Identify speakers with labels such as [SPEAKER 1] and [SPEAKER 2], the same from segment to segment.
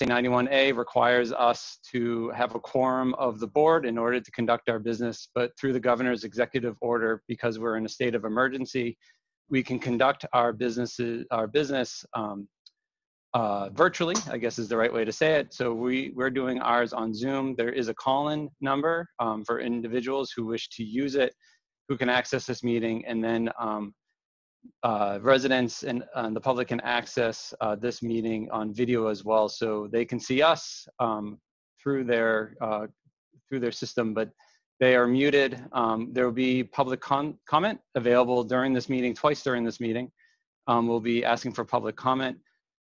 [SPEAKER 1] 91A requires us to have a quorum of the board in order to conduct our business, but through the governor's executive order, because we're in a state of emergency, we can conduct our businesses, our business um, uh, virtually, I guess is the right way to say it. So we, we're doing ours on Zoom. There is a call-in number um, for individuals who wish to use it, who can access this meeting, and then um, uh, residents and, and, the public can access uh, this meeting on video as well, so they can see us um, through their uh, through their system, but they are muted. Um, there will be public comment available during this meeting, twice during this meeting. Um, we'll be asking for public comment,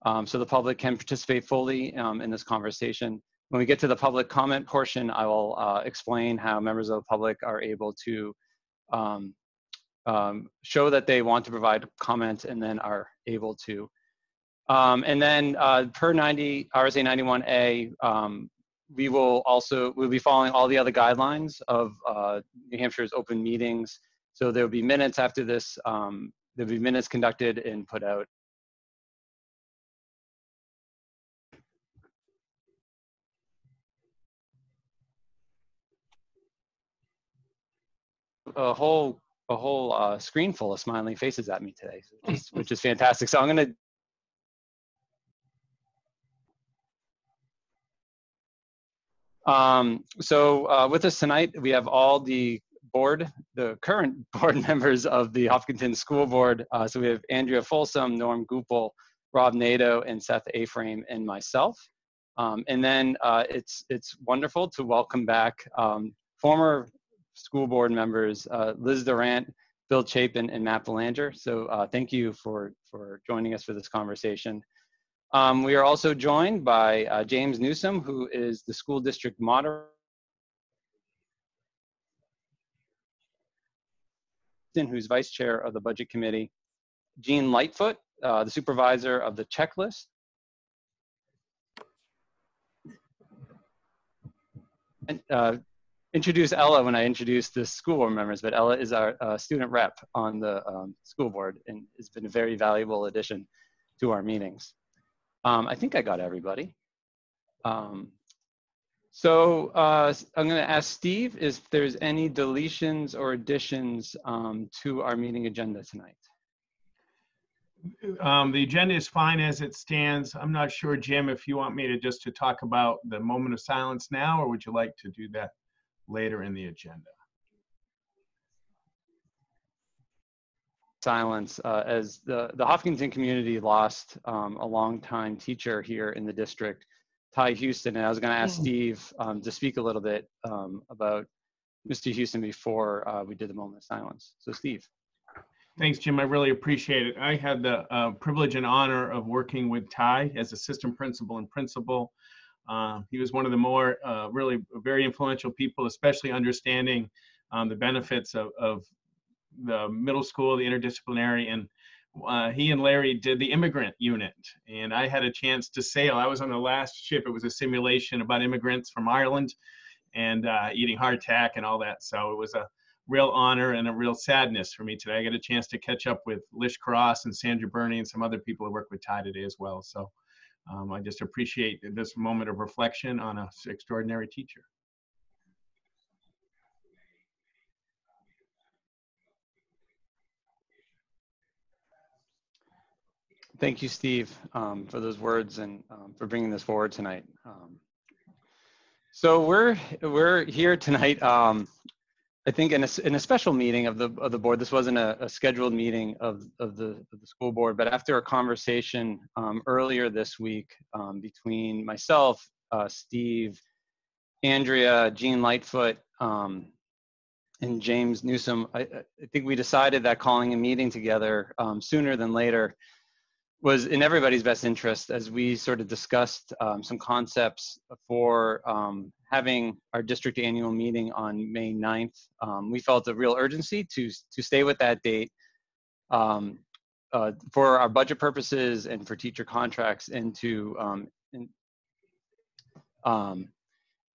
[SPEAKER 1] um, so the public can participate fully um, in this conversation. When we get to the public comment portion, I will uh, explain how members of the public are able to um, um, show that they want to provide comment and then are able to. Um, and then uh, per 90 RSA 91A, um, we will also we'll be following all the other guidelines of uh, New Hampshire's open meetings. So there will be minutes after this. Um, there'll be minutes conducted and put out. A whole a whole uh, screen full of smiling faces at me today, which is, which is fantastic. So I'm going to Um, so uh, with us tonight, we have all the board, the current board members of the Hopkinton School Board. Uh, so we have Andrea Folsom, Norm Goupel, Rob Nato, and Seth Aframe, and myself. Um, and then uh, it's it's wonderful to welcome back um, former school board members, uh, Liz Durant, Bill Chapin, and Matt Belanger. So uh, thank you for, for joining us for this conversation. Um, we are also joined by uh, James Newsom, who is the school district moderator. who's vice chair of the budget committee, Jean Lightfoot, uh, the supervisor of the checklist, and, uh, introduce Ella when I introduce the school board members, but Ella is our uh, student rep on the um, school board and has been a very valuable addition to our meetings. Um, I think I got everybody. Um, so uh, I'm going to ask Steve if there's any deletions or additions um, to our meeting agenda tonight.
[SPEAKER 2] Um, the agenda is fine as it stands. I'm not sure, Jim, if you want me to just to talk about the moment of silence now, or would you like to do that later in the agenda.
[SPEAKER 1] Silence, uh, as the, the Hopkinton community lost um, a longtime teacher here in the district, Ty Houston, and I was going to ask Steve um, to speak a little bit um, about Mr. Houston before uh, we did the moment of silence. So Steve.
[SPEAKER 2] Thanks, Jim. I really appreciate it. I had the uh, privilege and honor of working with Ty as assistant principal and principal uh, he was one of the more uh, really very influential people, especially understanding um, the benefits of, of, the middle school, the interdisciplinary, and uh, he and Larry did the immigrant unit. And I had a chance to sail. I was on the last ship. It was a simulation about immigrants from Ireland and uh, eating hardtack and all that. So it was a real honor and a real sadness for me today. I got a chance to catch up with Lish Cross and Sandra Burney and some other people who work with Ty today as well. So um, I just appreciate this moment of reflection on an extraordinary teacher.
[SPEAKER 1] Thank you, Steve, um, for those words and um, for bringing this forward tonight. Um, so we're we're here tonight um, I think in a, in a special meeting of the of the board, this wasn't a, a scheduled meeting of of the of the school board, but after a conversation um, earlier this week um, between myself, uh, Steve, Andrea, Jean Lightfoot, um, and James Newsom, I, I, think we decided that calling a meeting together um, sooner than later was in everybody's best interest as we sort of discussed um, some concepts for um, having our district annual meeting on May 9th. Um, we felt a real urgency to, to stay with that date um, uh, for our budget purposes and for teacher contracts and to um, and, um,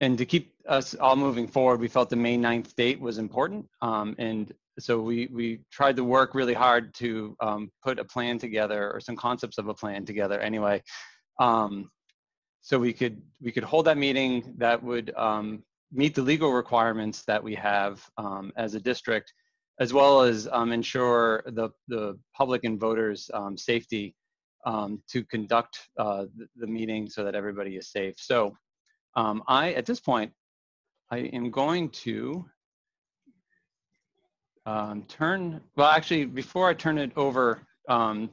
[SPEAKER 1] and to keep us all moving forward, we felt the May 9th date was important. and so we we tried to work really hard to um, put a plan together or some concepts of a plan together anyway um, so we could we could hold that meeting that would um, meet the legal requirements that we have um, as a district, as well as um, ensure the the public and voters' um, safety to conduct uh, the, the meeting so that everybody is safe. So I at this point I am going to um, turn, well, actually, before I turn it over um,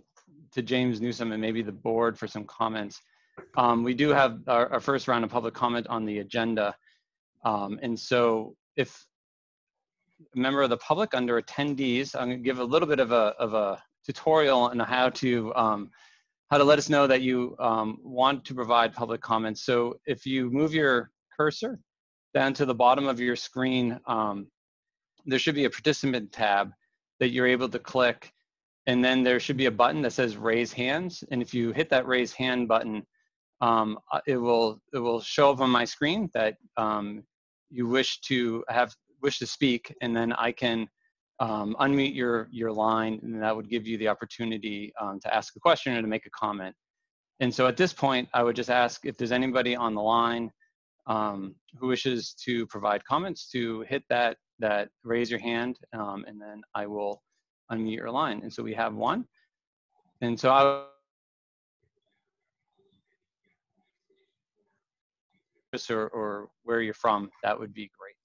[SPEAKER 1] to James Newsom and maybe the board for some comments, um, we do have our, our, first round of public comment on the agenda. Um, and so if a member of the public under attendees, I'm gonna give a little bit of a, of a tutorial on how to, um, how to let us know that you um, want to provide public comments. So if you move your cursor down to the bottom of your screen, um, there should be a participant tab that you're able to click and then there should be a button that says raise hands and if you hit that raise hand button um, uh, it will it will show up on my screen that um, you wish to have wish to speak and then I can um, unmute your your line and that would give you the opportunity um, to ask a question or to make a comment. And so at this point I would just ask if there's anybody on the line um, who wishes to provide comments to hit that that raise your hand um, and then I will unmute your line. And so we have one. And so I or, or where you're from, that would be great.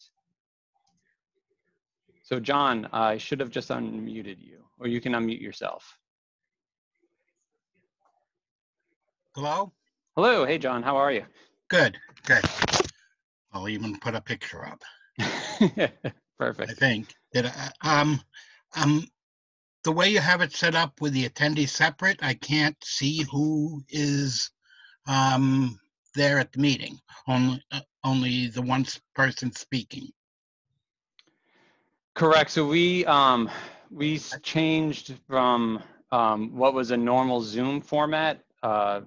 [SPEAKER 1] So John, I should have just unmuted you, or you can unmute yourself.
[SPEAKER 3] Hello?
[SPEAKER 1] Hello, hey John, how are you?
[SPEAKER 3] Good, good. I'll even put a picture up.
[SPEAKER 1] Perfect.
[SPEAKER 3] I think. I, um, um, the way you have it set up with the attendees separate, I can't see who is um, there at the meeting. Only, uh, only the one person speaking.
[SPEAKER 1] Correct. So we um, we changed from um, what was a normal Zoom format uh,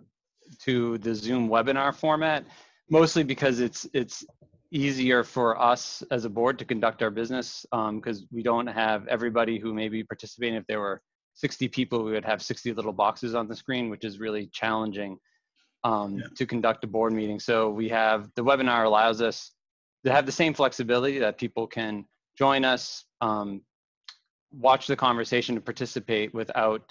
[SPEAKER 1] to the Zoom webinar format, mostly because it's it's easier for us as a board to conduct our business because um, we don't have everybody who may be participating. If there were 60 people, we would have 60 little boxes on the screen, which is really challenging um, yeah. to conduct a board meeting. So we have the webinar allows us to have the same flexibility that people can join us, um, watch the conversation, and participate without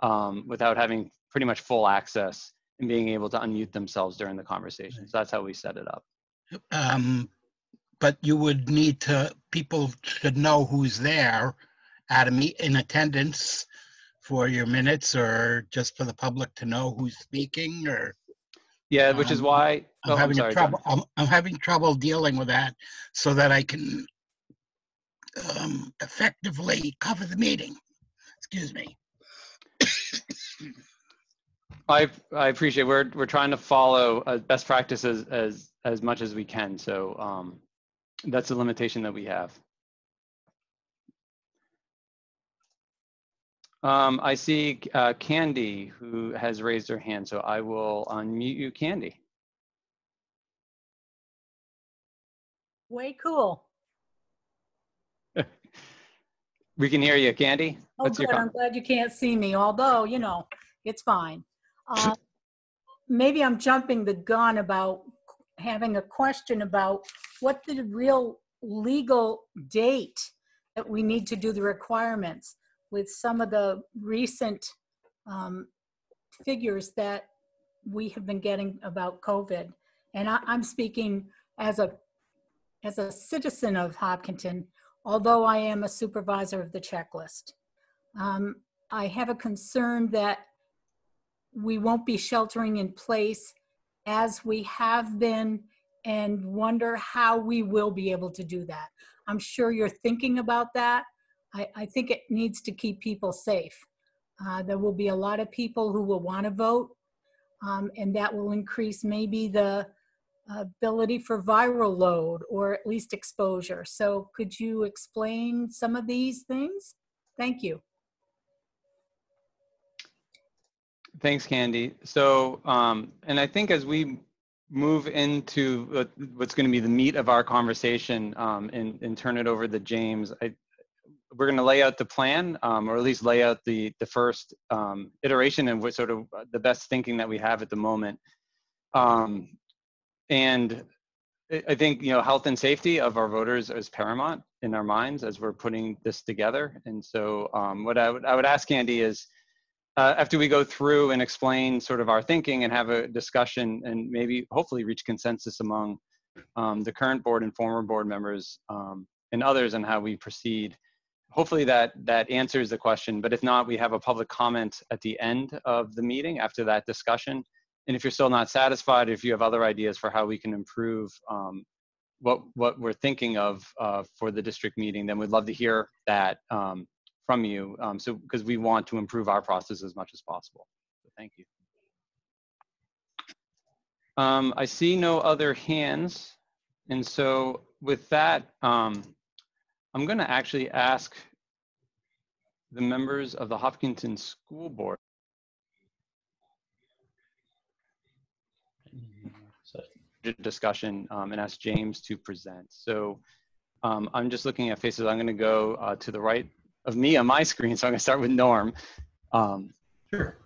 [SPEAKER 1] um, without having pretty much full access and being able to unmute themselves during the conversation. So that's how we set it up.
[SPEAKER 3] Um, but you would need to, people should know who's there at a meet, in attendance for your minutes or just for the public to know who's speaking or?
[SPEAKER 1] Yeah, which is
[SPEAKER 3] Um,
[SPEAKER 1] why,
[SPEAKER 3] I'm
[SPEAKER 1] oh, I'm
[SPEAKER 3] having
[SPEAKER 1] sorry.
[SPEAKER 3] trouble, I'm, I'm having trouble dealing with that so that I can um, effectively cover the meeting. Excuse me.
[SPEAKER 1] I, I appreciate, we're, we're trying to follow uh, best practices as, as much as we can. So um, that's a limitation that we have. Um, I see uh, Candy who has raised her hand, so I will unmute you, Candy.
[SPEAKER 4] Way cool.
[SPEAKER 1] We can hear you, Candy.
[SPEAKER 4] Oh,
[SPEAKER 1] What's your
[SPEAKER 4] good. I'm glad you can't see me, although, you know, it's fine. Uh, Maybe I'm jumping the gun about having a question about what the real legal date that we need to do the requirements with some of the recent um, figures that we have been getting about COVID. And I, I'm speaking as a, as a citizen of Hopkinton, although I am a supervisor of the checklist. Um, I have a concern that we won't be sheltering in place as we have been and wonder how we will be able to do that. I'm sure you're thinking about that. I, I think it needs to keep people safe. Uh, there will be a lot of people who will want to vote, um, and that will increase maybe the ability for viral load or at least exposure. So could you explain some of these things? Thank you.
[SPEAKER 1] Thanks, Candy. So, um, and I think as we move into what's going to be the meat of our conversation um, and, and turn it over to James, I, we're going to lay out the plan, um, or at least lay out the the first um, iteration and what sort of the best thinking that we have at the moment. Um, and I I think, you know, health and safety of our voters is paramount in our minds as we're putting this together. And so um, what I would, I would ask Andy is, uh, after we go through and explain sort of our thinking and have a discussion and maybe hopefully reach consensus among um, the current board and former board members um, and others on how we proceed. Hopefully that that answers the question, but if not, we have a public comment at the end of the meeting after that discussion. And if you're still not satisfied, if you have other ideas for how we can improve um, what what we're thinking of uh, for the district meeting, then we'd love to hear that um, from you. Um, so because we want to improve our process as much as possible. So thank you. Um, I see no other hands. And so with that, um, I'm going to actually ask the members of the Hopkinton School Board. Discussion um, and ask James to present. So um, I'm just looking at faces. I'm going to go uh, to the right of me on my screen. So I'm going to start with Norm. Um,
[SPEAKER 5] Sure.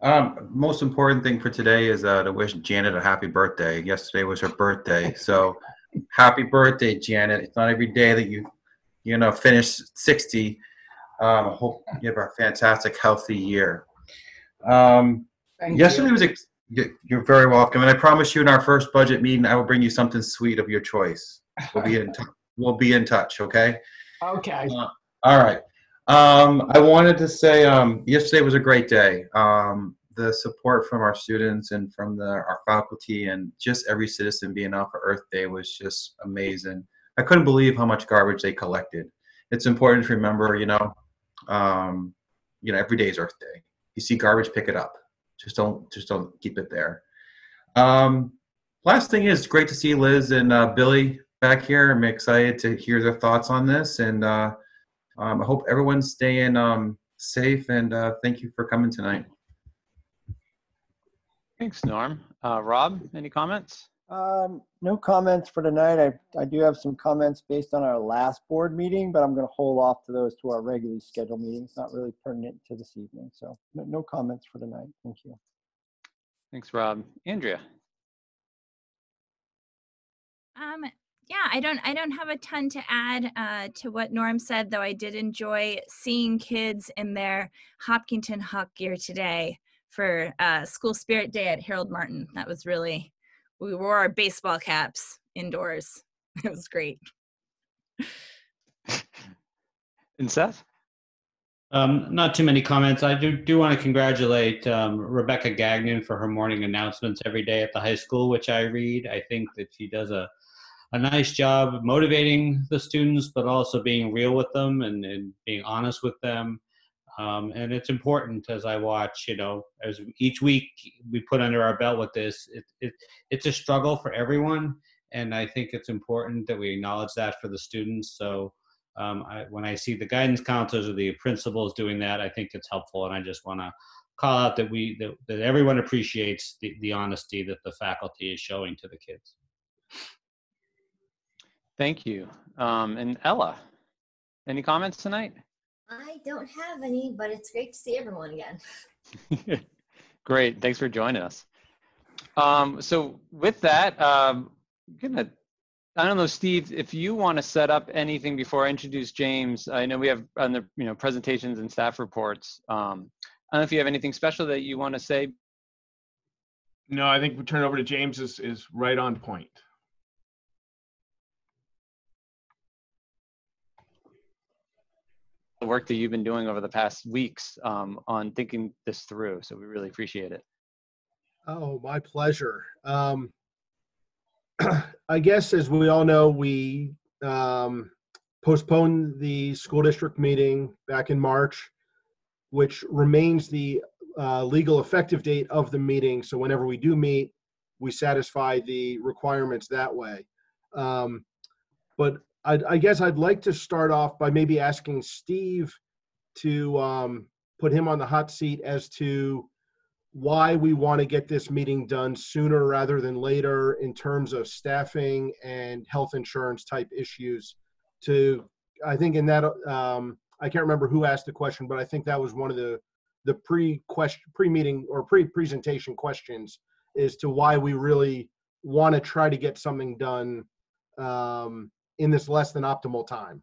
[SPEAKER 5] Um, most important thing for today is uh, to wish Janet a happy birthday. Yesterday was her birthday, so happy birthday, Janet. It's not every day that you, you know, finish 60. Um, I hope you have a fantastic, healthy year. Um,
[SPEAKER 3] Thank
[SPEAKER 5] yesterday
[SPEAKER 3] you.
[SPEAKER 5] was. Ex- you- you're very welcome, and I promise you, in our first budget meeting, I will bring you something sweet of your choice. We'll be in. T- we'll be in touch. Okay.
[SPEAKER 3] Okay.
[SPEAKER 5] All right. Um, I wanted to say um, yesterday was a great day. Um, the support from our students and from the, our faculty and just every citizen being off of Earth Day was just amazing. I couldn't believe how much garbage they collected. It's important to remember, you know, um, you know, every day is Earth Day. You see garbage, pick it up. Just don't, just don't keep it there. Um, last thing is, great to see Liz and uh, Billy back here. I'm excited to hear their thoughts on this and. Uh, um, I hope everyone's staying um, safe and uh, thank you for coming tonight.
[SPEAKER 1] thanks, Norm. Uh, Rob, any comments?
[SPEAKER 6] Um, no comments for tonight. I, I do have some comments based on our last board meeting, but I'm going to hold off to those to our regularly scheduled meeting. It's not really pertinent to this evening. So no, no comments for tonight. Thank you.
[SPEAKER 1] Thanks, Rob. Andrea.
[SPEAKER 7] Um, yeah, I don't I don't have a ton to add uh, to what Norm said, though I did enjoy seeing kids in their Hopkinton Hawk gear today for uh, School Spirit Day at Harold Martin. That was really we wore our baseball caps indoors. It was great.
[SPEAKER 1] And Seth?
[SPEAKER 8] Um, not too many comments. I do, do want to congratulate um, Rebecca Gagnon for her morning announcements every day at the high school, which I read. I think that she does a, a nice job motivating the students, but also being real with them and, and being honest with them. Um, and it's important as I watch, you know, as each week we put under our belt with this, it, it, it's a struggle for everyone. And I think it's important that we acknowledge that for the students. So um, I, when I see the guidance counselors or the principals doing that, I think it's helpful. And I just want to call out that we that, that everyone appreciates the, the honesty that the faculty is showing to the kids.
[SPEAKER 1] Thank you. Um, and Ella, any comments tonight?
[SPEAKER 9] I don't have any, but it's great to see everyone again.
[SPEAKER 1] Great. Thanks for joining us. Um, so with that, um, I'm gonna, I don't know, Steve, if you want to set up anything before I introduce James. I know we have on the you know presentations and staff reports. Um, I don't know if you have anything special that you want to say.
[SPEAKER 2] No, I think we turn it over to James is, is right on point.
[SPEAKER 1] The work that you've been doing over the past weeks um, on thinking this through. So we really appreciate it.
[SPEAKER 10] Oh, my pleasure. Um, I guess as we all know, we um, postponed the school district meeting back in March, which remains the uh, legal effective date of the meeting. So whenever we do meet, we satisfy the requirements that way. Um, but I, I guess I'd like to start off by maybe asking Steve to um, put him on the hot seat as to why we want to get this meeting done sooner rather than later in terms of staffing and health insurance type issues to i think in that um, i can't remember who asked the question but i think that was one of the the pre question pre meeting or pre presentation questions as to why we really want to try to get something done um, in this less than optimal time.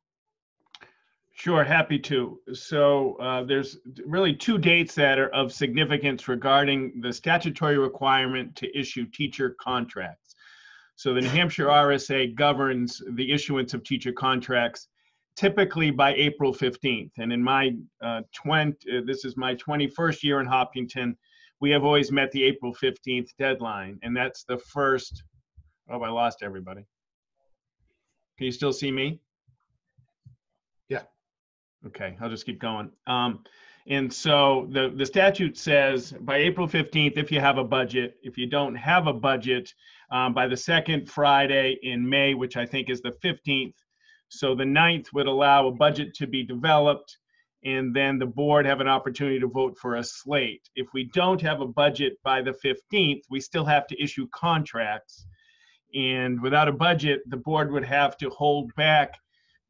[SPEAKER 2] Sure, happy to. So uh, there's really two dates that are of significance regarding the statutory requirement to issue teacher contracts. So the New Hampshire RSA governs the issuance of teacher contracts typically by April 15th. And in my uh, 20, uh, this is my 21st year in Hopkinton, we have always met the April 15th deadline. And that's the first, oh, I lost everybody. Can you still see me?
[SPEAKER 10] Yeah.
[SPEAKER 2] Okay, I'll just keep going. Um, and so the, the statute says by April 15th, if you have a budget, if you don't have a budget, um, by the second Friday in May, which I think is the 15th, so the 9th would allow a budget to be developed and then the board have an opportunity to vote for a slate. If we don't have a budget by the 15th, we still have to issue contracts. And without a budget, the board would have to hold back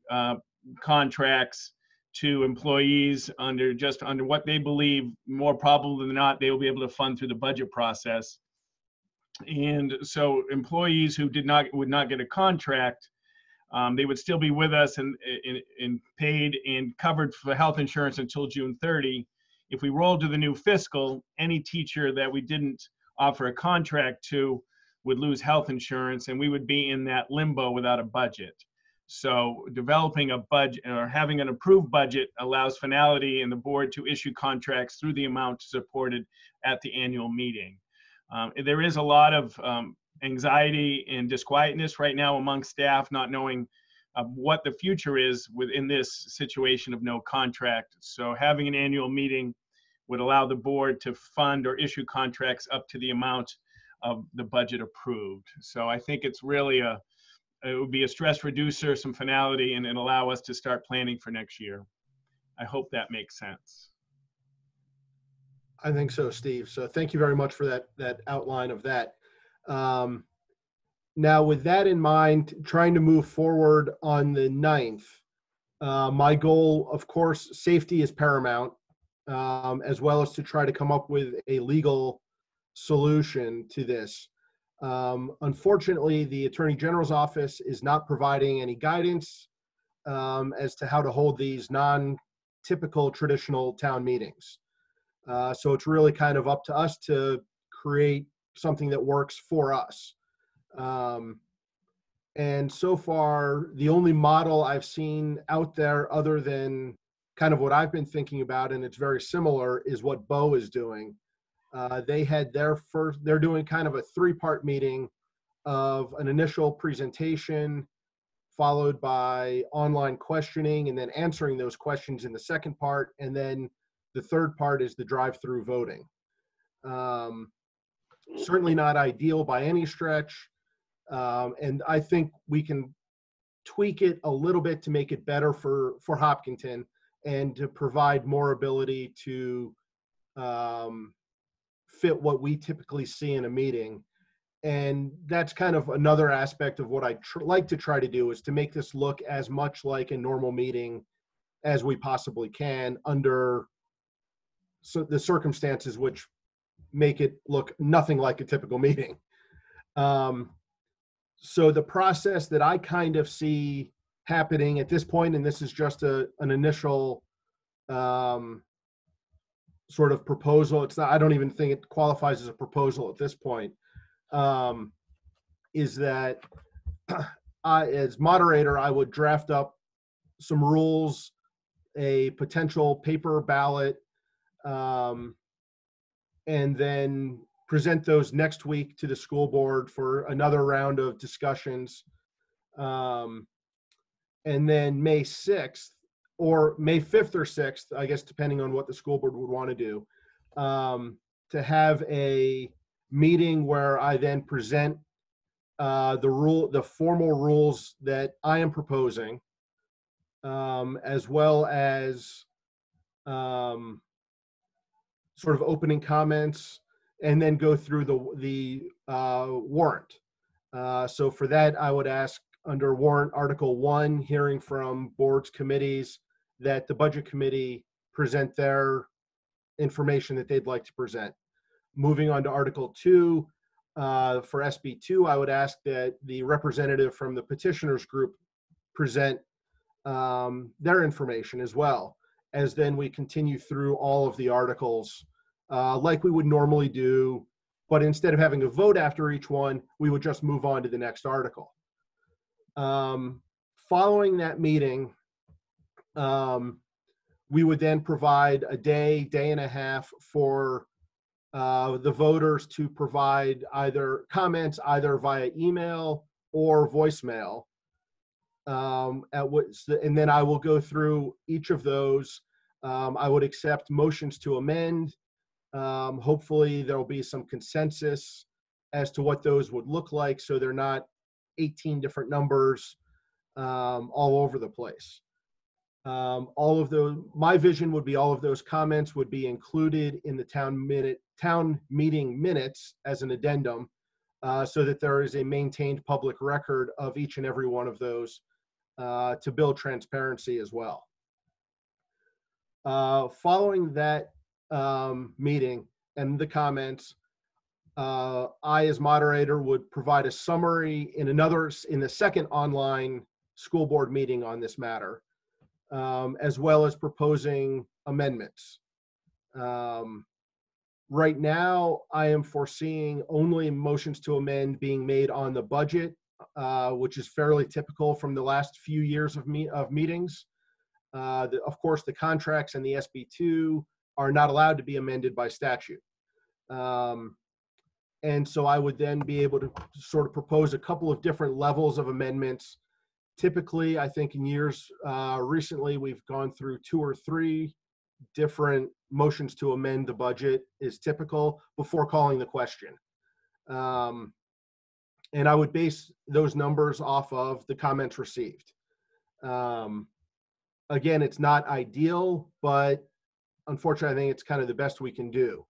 [SPEAKER 2] uh, contracts to employees under just under what they believe more probable than not they will be able to fund through the budget process. And so employees who did not would not get a contract um, they would still be with us and, and, and paid and covered for health insurance until june 30 if we roll to the new fiscal any teacher that we didn't offer a contract to would lose health insurance and we would be in that limbo without a budget so developing a budget or having an approved budget allows finality and the board to issue contracts through the amount supported at the annual meeting. Um, there is a lot of um, anxiety and disquietness right now among staff, not knowing uh, what the future is within this situation of no contract. So having an annual meeting would allow the board to fund or issue contracts up to the amount of the budget approved. So I think it's really a, it would be a stress reducer, some finality, and, and allow us to start planning for next year. I hope that makes sense.
[SPEAKER 10] I think so, Steve. So thank you very much for that that outline of that. Um, now, with that in mind, trying to move forward on the 9th, uh, my goal, of course, safety is paramount, um, as well as to try to come up with a legal solution to this. Um, unfortunately, the Attorney General's office is not providing any guidance um, as to how to hold these non-typical traditional town meetings. Uh, so it's really kind of up to us to create something that works for us. Um, and so far, the only model I've seen out there, other than kind of what I've been thinking about, and it's very similar, is what Bow is doing. Uh, they had their first, they're doing kind of a three part meeting of an initial presentation, followed by online questioning, and then answering those questions in the second part. And then the third part is the drive through voting. Um, certainly not ideal by any stretch. Um, and I think we can tweak it a little bit to make it better for, for Hopkinton and to provide more ability to um, fit what we typically see in a meeting. And that's kind of another aspect of what i tr- like to try to do is to make this look as much like a normal meeting as we possibly can under so the circumstances which make it look nothing like a typical meeting. Um, so the process that i kind of see happening at this point and this is just a, an initial um, sort of proposal. It's not, I don't even think it qualifies as a proposal at this point. Um, is that I, as moderator, I would draft up some rules, a potential paper ballot, um, and then present those next week to the school board for another round of discussions. Um, and then May 6th, or May 5th or 6th, I guess, depending on what the school board would want to do, um, to have a meeting where I then present uh, the rule, the formal rules that I am proposing, um, as well as um, sort of opening comments, and then go through the the uh, warrant. Uh, so for that, I would ask under warrant article one, hearing from boards, committees, that the budget committee present their information that they'd like to present. Moving on to Article Two, uh, for SB2, I would ask that the representative from the petitioners group present um, their information as well, as then we continue through all of the articles uh, like we would normally do. But instead of having a vote after each one, we would just move on to the next article. Um, following that meeting, um, we would then provide a day, day and a half for uh, the voters to provide either comments either via email or voicemail. Um, at what, and then I will go through each of those. Um, I would accept motions to amend. Um, hopefully, there will be some consensus as to what those would look like, so they're not 18 different numbers um, all over the place. Um, all of those, my vision would be all of those comments would be included in the town minute, town meeting minutes as an addendum, uh, so that there is a maintained public record of each and every one of those uh, to build transparency as well. Uh, following that um, meeting and the comments, uh, I, as moderator, would provide a summary in another, in the second online school board meeting on this matter, um, as well as proposing amendments. Um, right now, I am foreseeing only motions to amend being made on the budget, uh, which is fairly typical from the last few years of me of meetings. Uh, the, of course, the contracts and the SB2 are not allowed to be amended by statute. Um, and so I would then be able to sort of propose a couple of different levels of amendments. Typically, I think in years uh, recently, we've gone through two or three different motions to amend the budget is typical before calling the question. Um, and I would base those numbers off of the comments received. Um, again, it's not ideal, but unfortunately, I think it's kind of the best we can do.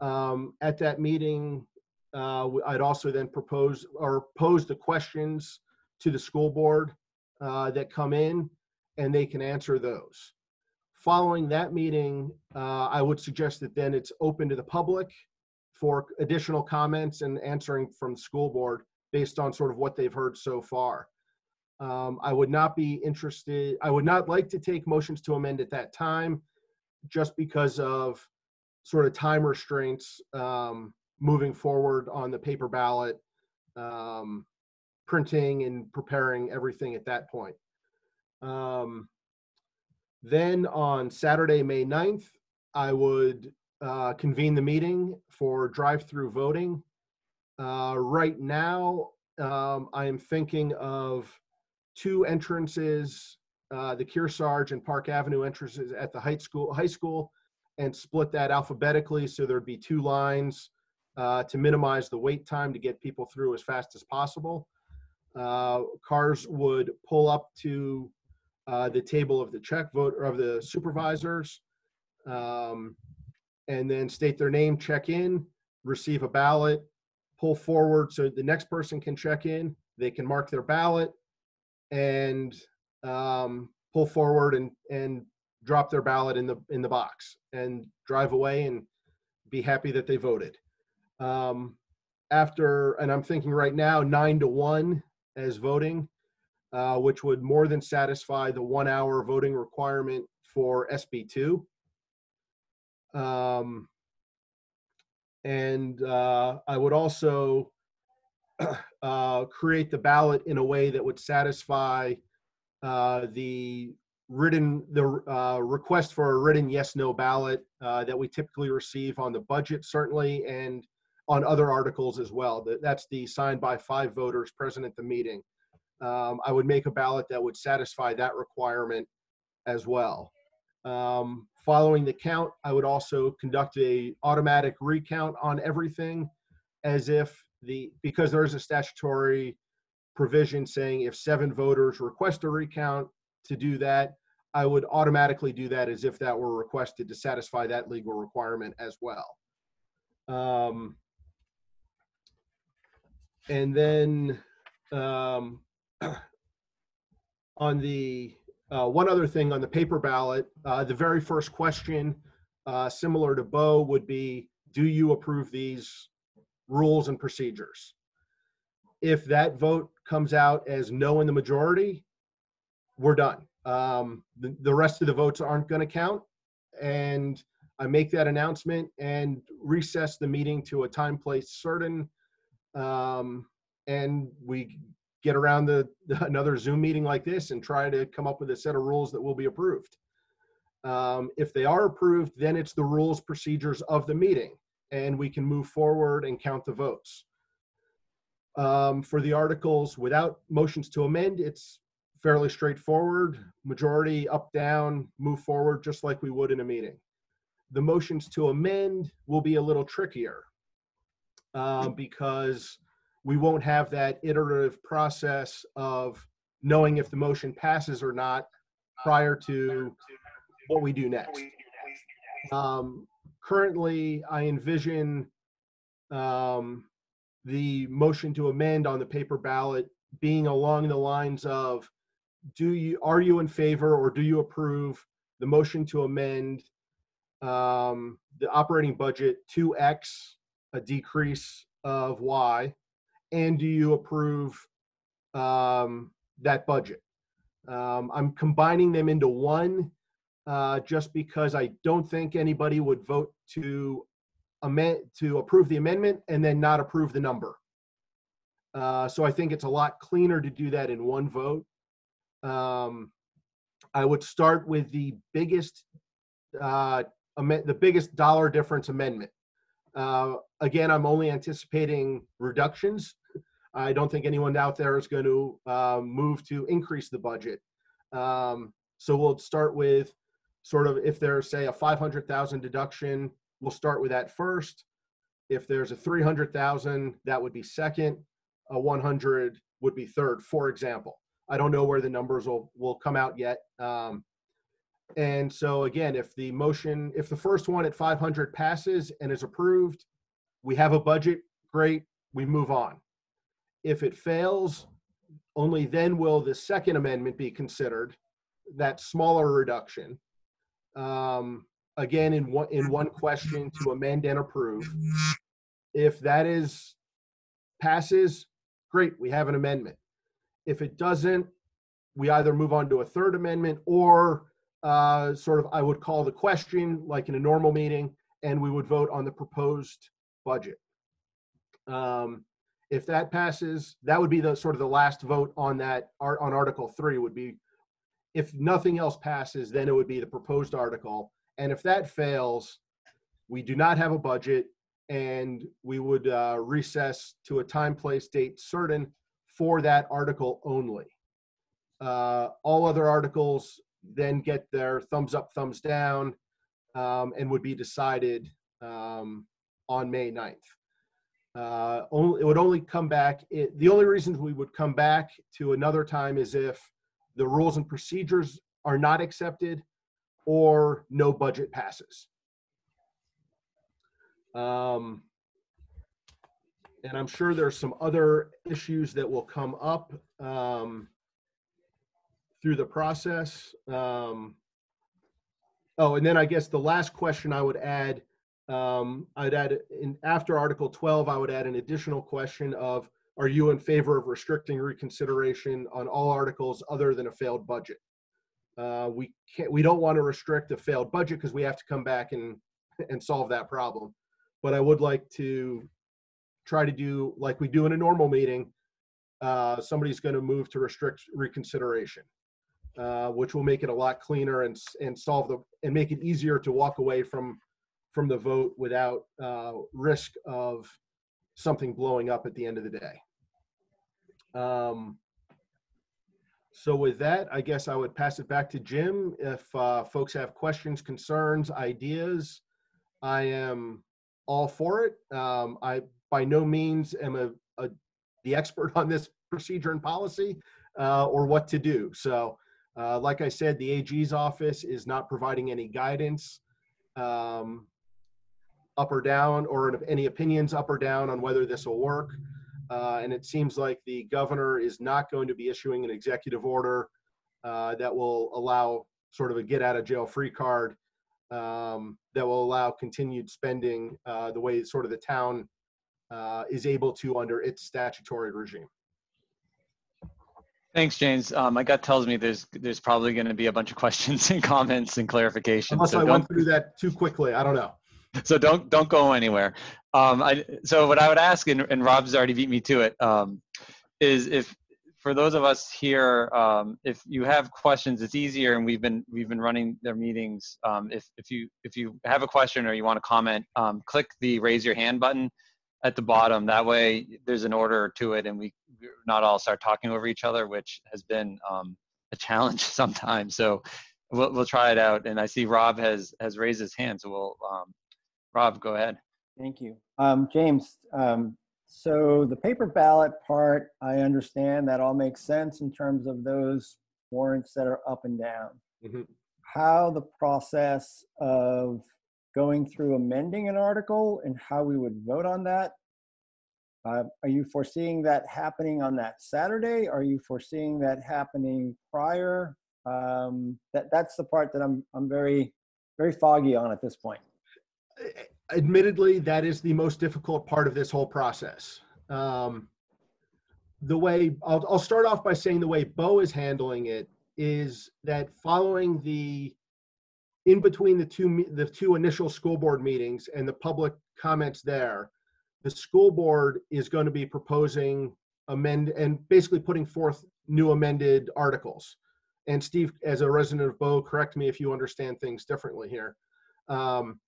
[SPEAKER 10] Um, at that meeting, uh, I'd also then propose or pose the questions to the school board uh, that come in, and they can answer those. Following that meeting, uh, I would suggest that then it's open to the public for additional comments and answering from the school board based on sort of what they've heard so far. Um, I would not be interested, I would not like to take motions to amend at that time just because of sort of time restraints um, moving forward on the paper ballot, um, printing and preparing everything at that point. Um, then on Saturday, May 9th, I would uh, convene the meeting for drive-through voting. Uh, right now, um, I am thinking of two entrances, uh, the Kearsarge and Park Avenue entrances at the high school, high school, and split that alphabetically so there'd be two lines uh, to minimize the wait time to get people through as fast as possible. Uh, cars would pull up to uh, the table of the check vote or of the supervisors, um, and then state their name, check in, receive a ballot, pull forward so the next person can check in. They can mark their ballot and um, pull forward and and drop their ballot in the in the box and drive away and be happy that they voted. Um, after, and I'm thinking right now, nine to one as voting, uh, which would more than satisfy the one hour voting requirement for SB2. Um, and uh, I would also uh, create the ballot in a way that would satisfy uh, the written the uh, request for a written yes no ballot uh, that we typically receive on the budget certainly and on other articles as well. That, that's the signed by five voters present at the meeting. Um, I would make a ballot that would satisfy that requirement as well. Um, following the count, I would also conduct a automatic recount on everything as if the, because there is a statutory provision saying if seven voters request a recount to do that, I would automatically do that as if that were requested to satisfy that legal requirement as well. Um, and then um, on the uh, one other thing on the paper ballot, uh, the very first question, uh, similar to Bow, would be, do you approve these rules and procedures. If that vote comes out as no in the majority, we're done. Um, the, the rest of the votes aren't going to count. And I make that announcement and recess the meeting to a time, place certain. Um, and we get around the, another Zoom meeting like this and try to come up with a set of rules that will be approved. Um, if they are approved, then it's the rules procedures of the meeting and we can move forward and count the votes. Um, for the articles without motions to amend, it's fairly straightforward. Majority up, down, move forward, just like we would in a meeting. The motions to amend will be a little trickier uh, because we won't have that iterative process of knowing if the motion passes or not prior to what we do next. Um, currently, I envision um, the motion to amend on the paper ballot being along the lines of do you are you in favor or do you approve the motion to amend um, the operating budget to X, a decrease of Y, and do you approve um, that budget? Um, I'm combining them into one uh, just because I don't think anybody would vote to amend to approve the amendment and then not approve the number. Uh, so I think it's a lot cleaner to do that in one vote. Um, I would start with the biggest, uh, the biggest dollar difference amendment. Uh, again, I'm only anticipating reductions. I don't think anyone out there is going to uh, move to increase the budget. Um, so we'll start with sort of if there's say a 500,000 deduction, we'll start with that first. If there's a 300,000, that would be second. A 100 would be third, for example. I don't know where the numbers will, will come out yet. Um, and so again, if the motion, if the first one at 500 passes and is approved, we have a budget, great, we move on. If it fails, only then will the second amendment be considered, that smaller reduction. Um, again, in one, in one question to amend and approve. If that is passes, great, we have an amendment. If it doesn't, we either move on to a third amendment or uh, sort of, I would call the question like in a normal meeting, and we would vote on the proposed budget. Um, if that passes, that would be the sort of the last vote on that on Article Three would be. If nothing else passes, then it would be the proposed article, and if that fails, we do not have a budget, and we would uh, recess to a time, place, date certain for that article only. Uh, all other articles then get their thumbs up, thumbs down, um, and would be decided um, on May 9th. Uh, only, it would only come back, it, the only reasons we would come back to another time is if the rules and procedures are not accepted or no budget passes. Um, and I'm sure there's some other issues that will come up um, through the process. Um, oh, and then I guess the last question I would add, um, I'd add in after Article 12, I would add an additional question of, are you in favor of restricting reconsideration on all articles other than a failed budget? Uh, we can't, we don't want to restrict a failed budget because we have to come back and, and solve that problem. But I would like to try to do like we do in a normal meeting. Uh, somebody's going to move to restrict reconsideration, uh, which will make it a lot cleaner and and solve the and make it easier to walk away from from the vote without uh, risk of something blowing up at the end of the day. Um, so with that, I guess I would pass it back to Jim. If uh, folks have questions, concerns, ideas, I am all for it. Um, I by no means am a, a the expert on this procedure and policy uh, or what to do. So, uh, like I said, the AG's office is not providing any guidance um, up or down or any opinions up or down on whether this will work. Uh, and it seems like the governor is not going to be issuing an executive order uh, that will allow sort of a get out of jail free card um, that will allow continued spending uh, the way sort of the town uh, is able to under its statutory regime.
[SPEAKER 1] Thanks, James. Um, my gut tells me there's there's probably going to be a bunch of questions and comments and clarifications.
[SPEAKER 10] Unless
[SPEAKER 1] so
[SPEAKER 10] I went through that too quickly, I don't know.
[SPEAKER 1] so don't don't go anywhere. Um, I, so what I would ask, and, and Rob's already beat me to it, um, is if for those of us here, um, if you have questions, it's easier, and we've been we've been running their meetings. Um, if if you if you have a question or you want to comment, um, click the raise your hand button at the bottom. That way, there's an order to it, and we not all start talking over each other, which has been um, a challenge sometimes. So we'll we'll try it out. And I see Rob has has raised his hand, so we'll um, Rob, go ahead.
[SPEAKER 6] Thank you. Um, James, um, so the paper ballot part, I understand that all makes sense in terms of those warrants that are up and down.
[SPEAKER 10] Mhm.
[SPEAKER 6] How the process of going through amending an article and how we would vote on that? Uh, are you foreseeing that happening on that Saturday? Are you foreseeing that happening prior? Um, that that's the part that I'm I'm very very foggy on at this point.
[SPEAKER 10] admittedly, that is the most difficult part of this whole process. Um, the way I'll, I'll start off by saying the way Bow is handling it is that following the in between the two the two initial school board meetings and the public comments there, the school board is going to be proposing amend and basically putting forth new amended articles. And Steve, as a resident of Bow, correct me if you understand things differently here. Um,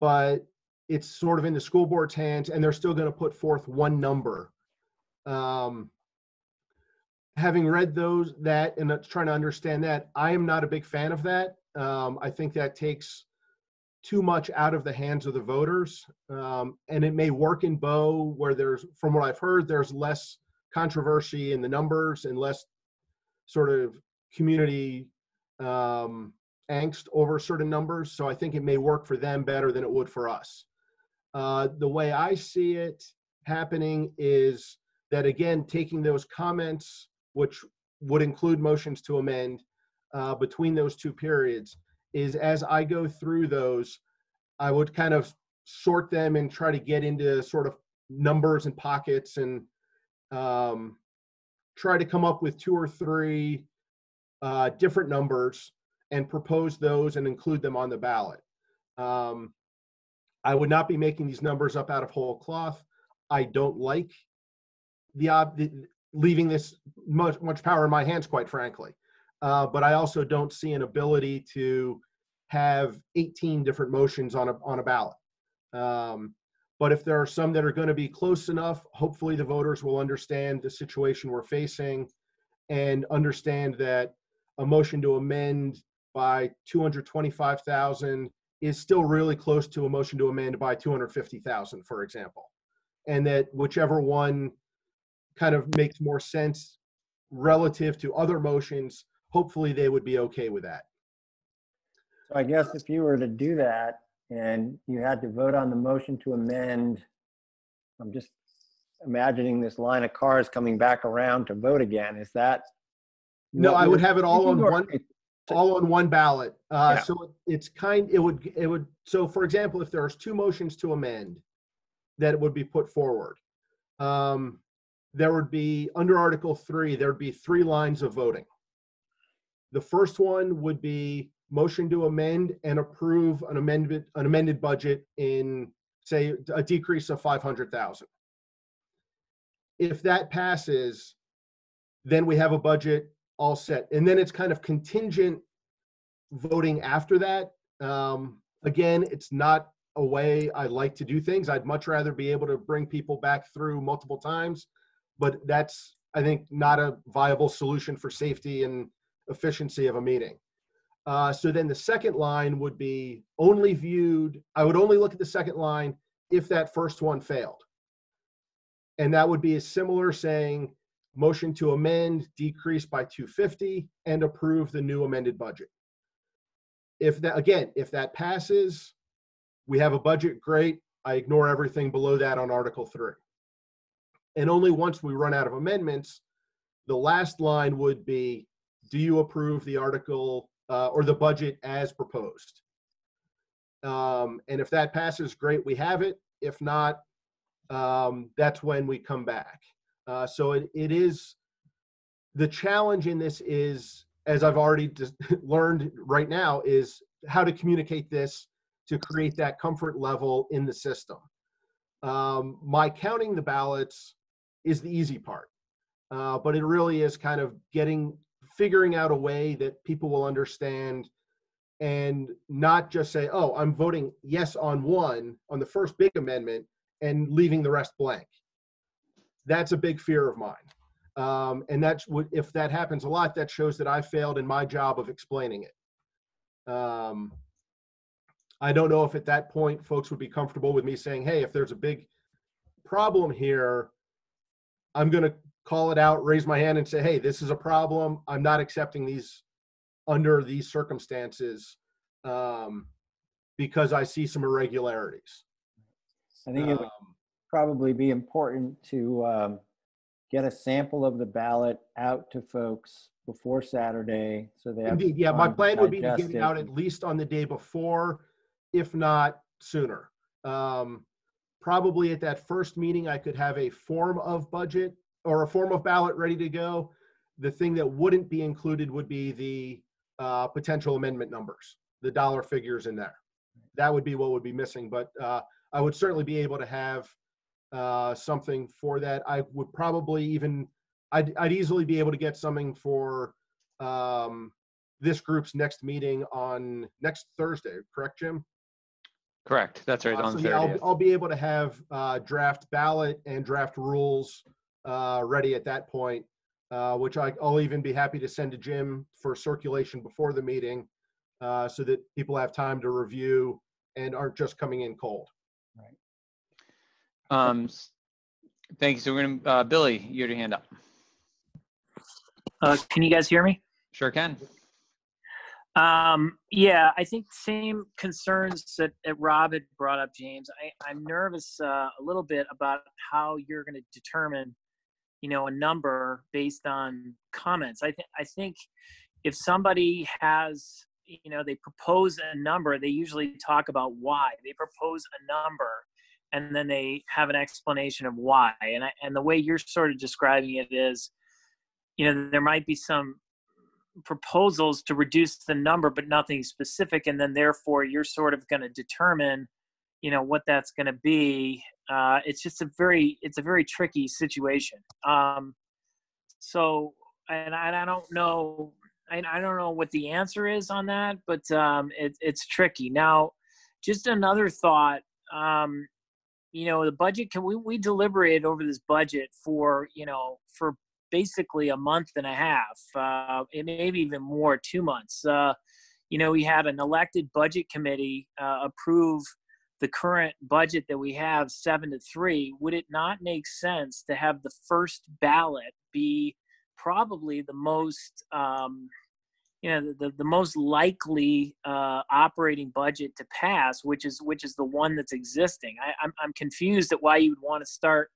[SPEAKER 10] but it's sort of in the school board's hands and they're still going to put forth one number um, having read those that and trying to understand that i am not a big fan of that um, i think that takes too much out of the hands of the voters um, and it may work in bow where there's from what i've heard there's less controversy in the numbers and less sort of community um, angst over certain numbers. So I think it may work for them better than it would for us. Uh, the way I see it happening is that again, taking those comments, which would include motions to amend uh, between those two periods, is as I go through those, I would kind of sort them and try to get into sort of numbers and pockets and um, try to come up with two or three uh, different numbers and propose those and include them on the ballot. Um, I would not be making these numbers up out of whole cloth. I don't like the, ob- the leaving this much much power in my hands, quite frankly. Uh, but I also don't see an ability to have 18 different motions on a on a ballot. Um, but if there are some that are going to be close enough, hopefully the voters will understand the situation we're facing and understand that a motion to amend by 225,000 is still really close to a motion to amend by 250,000, for example. And that whichever one kind of makes more sense relative to other motions, hopefully they would be okay with that.
[SPEAKER 6] So I guess if you were to do that and you had to vote on the motion to amend, I'm just imagining this line of cars coming back around to vote again. Is that?
[SPEAKER 10] No, I would have it all on one, all on one ballot. Uh,
[SPEAKER 6] Yeah.
[SPEAKER 10] so it's kind, it would, it would, so for example, if there's two motions to amend that would be put forward, um, there would be, under Article Three, there'd be three lines of voting. The first one would be motion to amend and approve an amendment, an amended budget in, say, a decrease of five hundred thousand. If that passes, then we have a budget all set. And then it's kind of contingent voting after that. Um, again, it's not a way I like to do things. I'd much rather be able to bring people back through multiple times, but that's, I think, not a viable solution for safety and efficiency of a meeting. Uh, so then the second line would be only viewed, I would only look at the second line if that first one failed. And that would be a similar saying, motion to amend, decrease by 250, and approve the new amended budget. If that, again, if that passes, we have a budget, great. I ignore everything below that on Article 3. And only once we run out of amendments, the last line would be, do you approve the article uh, or the budget as proposed? Um, and if that passes, great, we have it. If not, um, that's when we come back. Uh, so it, it is the challenge in this is, as I've already learned right now, is how to communicate this to create that comfort level in the system. Um, my counting the ballots is the easy part, uh, but it really is kind of getting figuring out a way that people will understand and not just say, oh, I'm voting yes on one, on the first big amendment, and leaving the rest blank. That's a big fear of mine. Um, and that's what, if that happens a lot, that shows that I failed in my job of explaining it. Um, I don't know if at that point folks would be comfortable with me saying, hey, if there's a big problem here, I'm going to call it out, raise my hand and say, hey, this is a problem. I'm not accepting these under these circumstances um, because I see some irregularities.
[SPEAKER 6] I think it would
[SPEAKER 10] Um,
[SPEAKER 6] probably be important to um, get a sample of the ballot out to folks before Saturday, so they have.
[SPEAKER 10] Indeed, yeah, my plan would be to get it out at least on the day before, if not sooner. Um, Probably at that first meeting, I could have a form of budget or a form of ballot ready to go. The thing that wouldn't be included would be the uh, potential amendment numbers, the dollar figures in there. That would be what would be missing, but uh, I would certainly be able to have uh, something for that. I would probably even, I'd, I'd easily be able to get something for um, this group's next meeting on next Thursday, correct, Jim?
[SPEAKER 1] Correct. That's right,
[SPEAKER 10] Uh,
[SPEAKER 1] on
[SPEAKER 10] so yeah, I'll, I'll be able to have uh, draft ballot and draft rules uh, ready at that point, uh, which I, I'll even be happy to send to Jim for circulation before the meeting, uh, so that people have time to review and aren't just coming in cold. Right.
[SPEAKER 1] Um, s- Thank you. So we're gonna, uh, Billy, you had your hand up.
[SPEAKER 11] Uh, can you guys hear me?
[SPEAKER 1] Sure can.
[SPEAKER 11] Um, yeah, I think same concerns that, that Rob had brought up, James. I, I'm nervous uh, a little bit about how you're going to determine, you know, a number based on comments. I think I think if somebody has, you know, they propose a number, they usually talk about why. They propose a number, and then they have an explanation of why. And I, and the way you're sort of describing it is, you know, there might be some proposals to reduce the number but nothing specific and then therefore you're sort of going to determine you know what that's going to be uh, it's just a very it's a very tricky situation um, so and I, I don't know I, I don't know what the answer is on that but um, it, it's tricky now just another thought um, you know the budget can we, we deliberated over this budget for you know for basically a month and a half, uh, maybe even more, two months. Uh, you know, we had an elected budget committee uh, approve the current budget that we have, seven to three. Would it not make sense to have the first ballot be probably the most, um, you know, the, the most likely uh, operating budget to pass, which is which is the one that's existing. I, I'm I'm confused at why you would want to start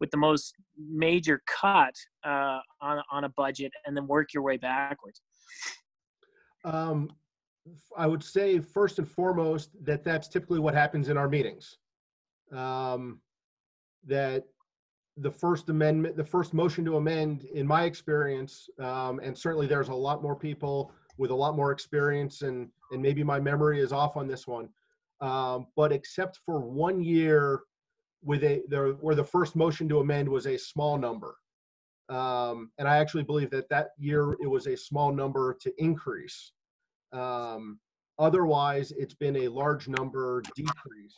[SPEAKER 11] with the most major cut uh, on on a budget and then work your way backwards.
[SPEAKER 10] Um, I would say first and foremost that that's typically what happens in our meetings. Um, that the first amendment, the first motion to amend, in my experience, um, and certainly there's a lot more people with a lot more experience, and and maybe my memory is off on this one, um, but except for one year, with a the where the first motion to amend was a small number, um, and I actually believe that that year it was a small number to increase. Um, otherwise, it's been a large number decrease.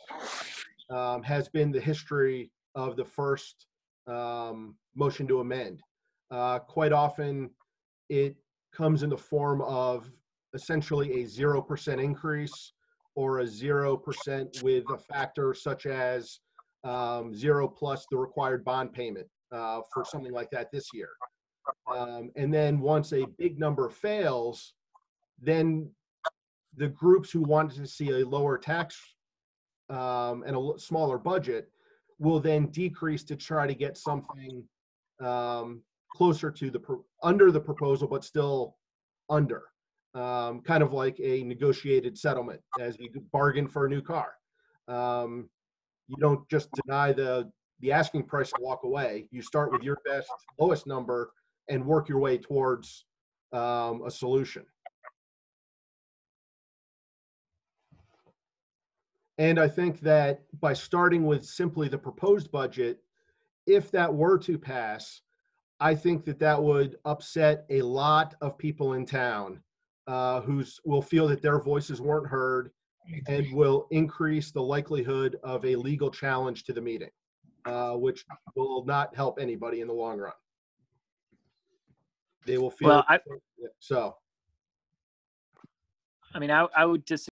[SPEAKER 10] Um, has been the history of the first um, motion to amend. Uh, quite often, it comes in the form of essentially a zero percent increase or a zero percent with a factor such as um, zero plus the required bond payment uh, for something like that this year. Um, and then once a big number fails, then the groups who wanted to see a lower tax um, and a smaller budget will then decrease to try to get something um, closer to the under the proposal, but still under, um, kind of like a negotiated settlement as you bargain for a new car. Um, you don't just deny the the asking price and walk away. You start with your best, lowest number and work your way towards um, a solution. And I think that by starting with simply the proposed budget, if that were to pass, I think that that would upset a lot of people in town uh, who's will feel that their voices weren't heard and will increase the likelihood of a legal challenge to the meeting, uh, which will not help anybody in the long run. They will feel
[SPEAKER 11] Well, I,
[SPEAKER 10] so.
[SPEAKER 11] I mean, I, I would just,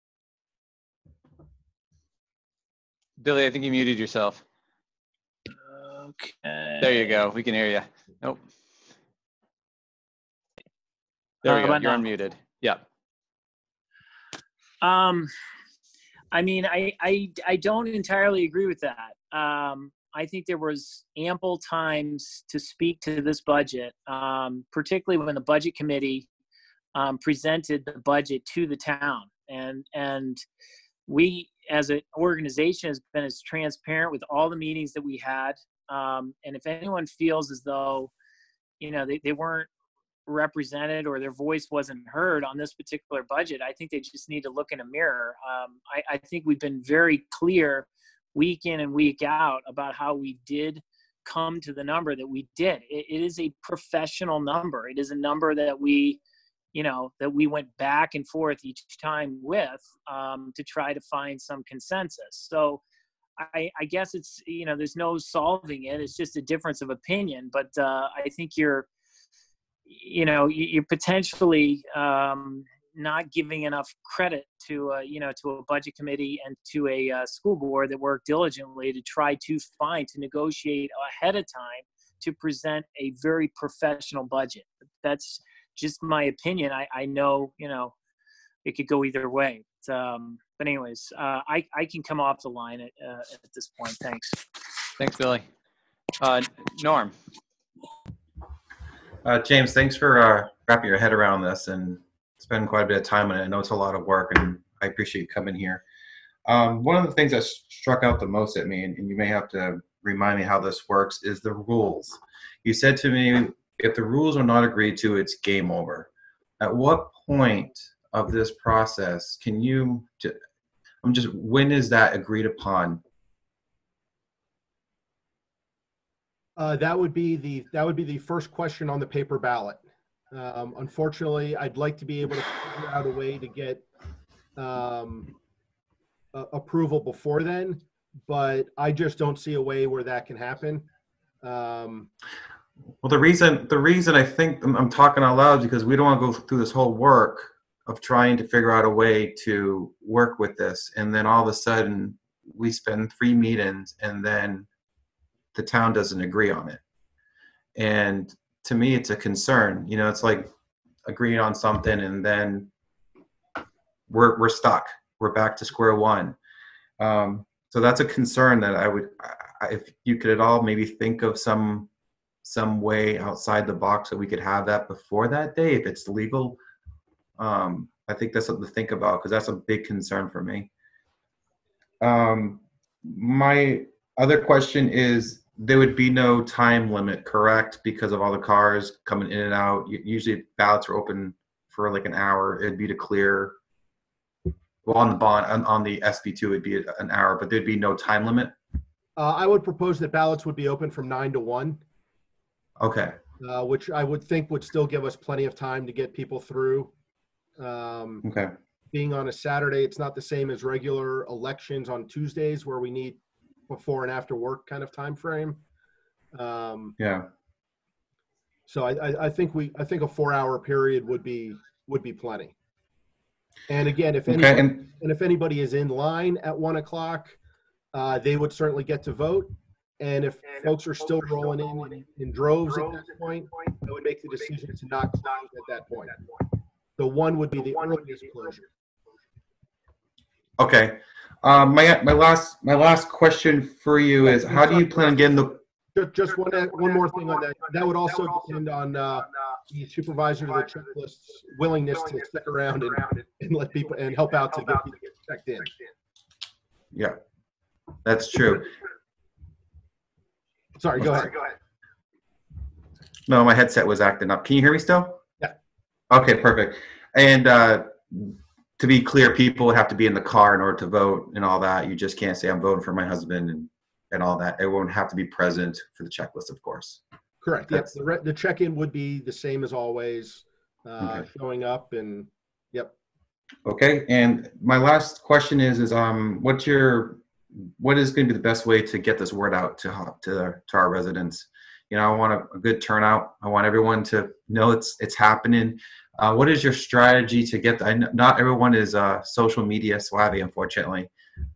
[SPEAKER 1] Billy, I think you muted yourself.
[SPEAKER 11] okay.
[SPEAKER 1] There you go. We can hear you. Nope. There
[SPEAKER 11] Uh,
[SPEAKER 1] we go. You're unmuted. Yeah.
[SPEAKER 11] Um, I mean, I, I, I don't entirely agree with that. Um, I think there was ample times to speak to this budget, um, particularly when the budget committee um, presented the budget to the town, and and we as an organization has been as transparent with all the meetings that we had. Um, and if anyone feels as though, you know, they, they weren't represented or their voice wasn't heard on this particular budget, I think they just need to look in a mirror. Um, I, I think we've been very clear week in and week out about how we did come to the number that we did. It, it is a professional number. It is a number that we, you know, that we went back and forth each time with um, to try to find some consensus. So I, I guess it's, you know, there's no solving it. It's just a difference of opinion. But uh, I think you're, you know you- you're potentially um, not giving enough credit to uh, you know to a budget committee and to a uh, school board that worked diligently to try to find to negotiate ahead of time to present a very professional budget that's just my opinion i, I know you know it could go either way um, but anyways uh, I, I can come off the line at, uh, at this point thanks
[SPEAKER 1] Thanks, Billy. Uh, Norm.
[SPEAKER 5] Uh, James, thanks for uh, wrapping your head around this and spending quite a bit of time on it. I know it's a lot of work, and I appreciate you coming here. Um, one of the things that struck out the most at me, and, and you may have to remind me how this works, is the rules. You said to me, if the rules are not agreed to, it's game over. At what point of this process can you? I'm just. When is that agreed upon?
[SPEAKER 10] Uh, that would be the, that would be the first question on the paper ballot. Um, unfortunately, I'd like to be able to figure out a way to get, um, a- approval before then, but I just don't see a way where that can happen. Um,
[SPEAKER 5] Well, the reason the reason I think I'm, I'm talking out loud is because we don't want to go through this whole work of trying to figure out a way to work with this, and then all of a sudden we spend three meetings, and then the town doesn't agree on it. And to me, it's a concern. You know, it's like agreeing on something, and then we're we're stuck. We're back to square one. Um, so that's a concern that I would, if you could at all maybe think of some some way outside the box that we could have that before that day if it's legal um i think that's something to think about because that's a big concern for me. Um my other question is there would be no time limit correct? Because of all the cars coming in and out. Usually ballots are open for like an hour it'd be to clear. Well on the bond on, the sb2 it'd be an hour but there'd be no time limit?
[SPEAKER 10] Uh, I would propose that ballots would be open from nine to one.
[SPEAKER 5] Okay
[SPEAKER 10] uh, which I would think would still give us plenty of time to get people through. Um,
[SPEAKER 5] okay
[SPEAKER 10] being on a Saturday, it's not the same as regular elections on Tuesdays where we need before and after work kind of time frame. Um,
[SPEAKER 5] yeah
[SPEAKER 10] so I, I, I think we, I think a four-hour period would be would be plenty. And again, if any,
[SPEAKER 5] okay and
[SPEAKER 10] and if anybody is in line at one o'clock, uh, they would certainly get to vote. And if folks are still rolling in in droves at that point, I would make the decision to not close at that point. The one would be the earliest closure.
[SPEAKER 5] Okay. Um, my my last my last question for you is how do you plan on getting the
[SPEAKER 10] Just, just one, one more thing on that. That would also depend on, uh, the supervisor of the checklist's willingness to stick around and, and let people, and help out to get people checked in.
[SPEAKER 5] yeah that's true
[SPEAKER 10] Sorry, go ahead. Go ahead.
[SPEAKER 5] No, my headset was acting up. Can you hear me still?
[SPEAKER 10] Yeah.
[SPEAKER 5] Okay, perfect. And uh, to be clear, people have to be in the car in order to vote and all that. You just can't say I'm voting for my husband and, and all that. Everyone would have to be present for the checklist, of course.
[SPEAKER 10] Correct. Yep.
[SPEAKER 5] That's-
[SPEAKER 10] The, re- the check-in would be the same as always, uh,
[SPEAKER 5] Okay.
[SPEAKER 10] showing up and, yep.
[SPEAKER 5] Okay, and my last question is, is um, what's your, what is going to be the best way to get this word out to to to our residents? You know, I want a, a good turnout. I want everyone to know it's it's happening. Uh, what is your strategy to get? I know not everyone is uh, social media savvy, unfortunately.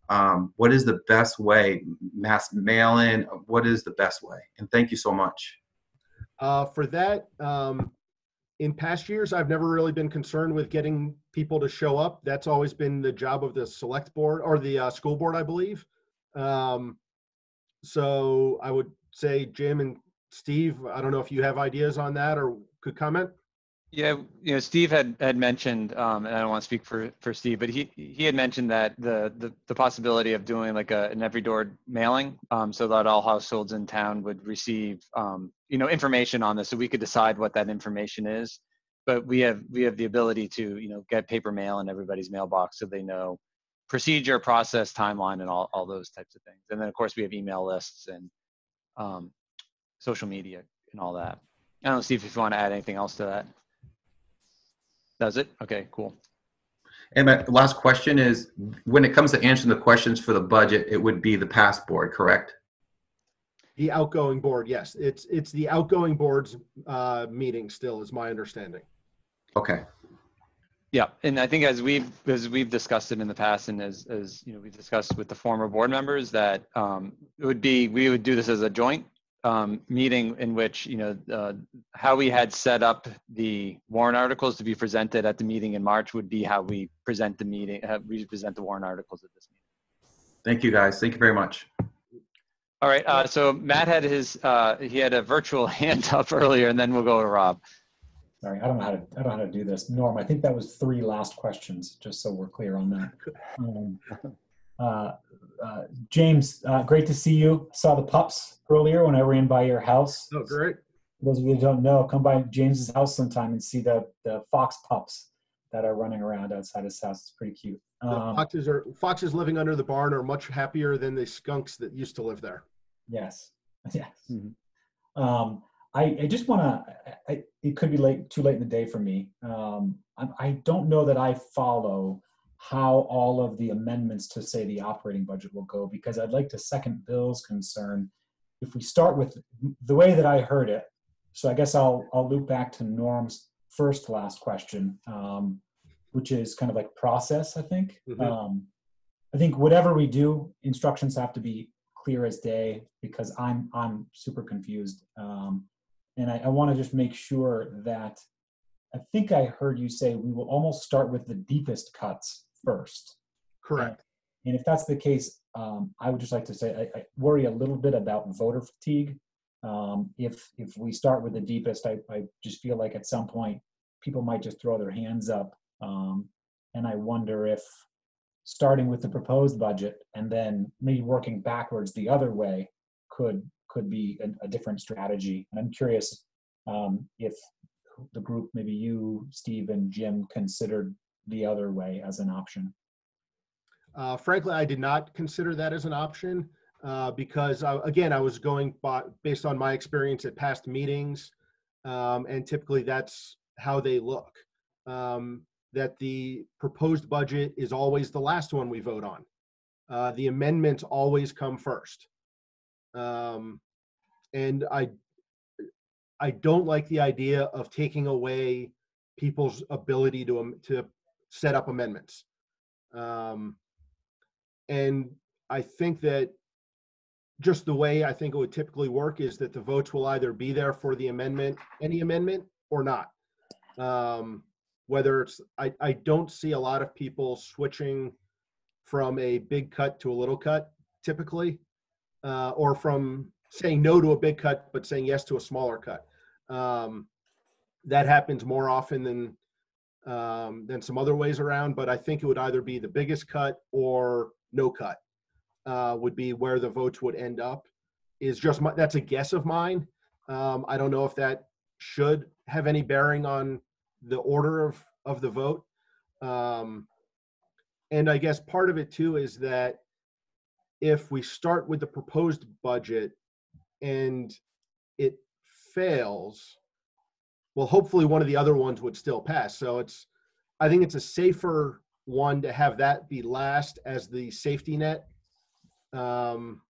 [SPEAKER 5] Um, what is the best way? Mass mail in. What is the best way? And thank you so much.
[SPEAKER 10] Uh, for that, um, in past years, I've never really been concerned with getting people to show up. That's always been the job of the select board or the uh, school board, I believe. Um, so I would say Jim and Steve, I don't know if you have ideas on that or could comment.
[SPEAKER 1] Yeah, you know, Steve had had mentioned, um, and I don't want to speak for for Steve, but he he had mentioned that the the, the possibility of doing like a, an every door mailing, um, so that all households in town would receive, um, you know, information on this, so we could decide what that information is. But we have we have the ability to, you know, get paper mail in everybody's mailbox, so they know procedure, process, timeline, and all all those types of things. And then of course we have email lists and um, social media and all that. I don't know, Steve, if you want to add anything else to that. Does it? Okay, cool.
[SPEAKER 5] And my last question is, when it comes to answering the questions for the budget, it would be the past board, correct?
[SPEAKER 10] The outgoing board, yes, it's, it's the outgoing board's, uh, meeting still is my understanding.
[SPEAKER 5] Okay.
[SPEAKER 1] Yeah, and I think as we've as we've discussed it in the past, and as as you know, we've discussed with the former board members that um, it would be we would do this as a joint um, meeting in which you know uh, how we had set up the warrant articles to be presented at the meeting in March would be how we present the meeting, how we present the warrant articles at this meeting.
[SPEAKER 5] Thank you, guys. Thank you very much.
[SPEAKER 1] All right, uh, so Matt had his uh, he had a virtual hand up earlier, and then we'll go to Rob.
[SPEAKER 12] Sorry, I don't know how to, I don't know how to do this. Norm, I think that was three last questions, just so we're clear on that. Um, uh, uh, James, uh, great to see you. Saw the pups earlier when I ran by your house.
[SPEAKER 10] Oh, great.
[SPEAKER 12] For those of you who don't know, come by James's house sometime and see the, the fox pups that are running around outside his house. It's pretty cute. Um,
[SPEAKER 10] Foxes are, foxes living under the barn are much happier than the skunks that used to live there.
[SPEAKER 12] Yes, yes. Um, I, I just want to, I, it could be late, too late in the day for me. Um, I, I don't know that I follow how all of the amendments to say the operating budget will go because I'd like to second Bill's concern. If we start with the way that I heard it, so I guess I'll, I'll loop back to Norm's first last question, um, which is kind of like process, I think.
[SPEAKER 10] Mhm.
[SPEAKER 12] Um, I think whatever we do, instructions have to be clear as day because I'm I'm super confused. Um, and I, I want to just make sure that I think I heard you say we will almost start with the deepest cuts first.
[SPEAKER 10] Correct.
[SPEAKER 12] And if that's the case, um, I would just like to say I, I worry a little bit about voter fatigue. Um, if if we start with the deepest, I, I just feel like at some point people might just throw their hands up. Um, and I wonder if starting with the proposed budget and then maybe working backwards the other way could could be a, a different strategy. And I'm curious um, if the group, maybe you, Steve, and Jim, considered the other way as an option.
[SPEAKER 10] Uh, frankly, I did not consider that as an option uh, because, I, again, I was going by, based on my experience at past meetings, um, and typically that's how they look. Um, that the proposed budget is always the last one we vote on. Uh, the amendments always come first. Um, and I, I don't like the idea of taking away people's ability to to set up amendments. Um, and I think that just the way I think it would typically work is that the votes will either be there for the amendment, any amendment, or not. Um, whether it's, I, I don't see a lot of people switching from a big cut to a little cut typically, uh, or from saying no to a big cut but saying yes to a smaller cut. Um, that happens more often than um, than some other ways around. But I think it would either be the biggest cut or no cut uh, would be where the votes would end up is just my, that's a guess of mine. Um, I don't know if that should have any bearing on the order of, of the vote. Um, and I guess part of it too is that if we start with the proposed budget and it fails, well, hopefully one of the other ones would still pass. So it's, I think it's a safer one to have that be last as the safety net. Um,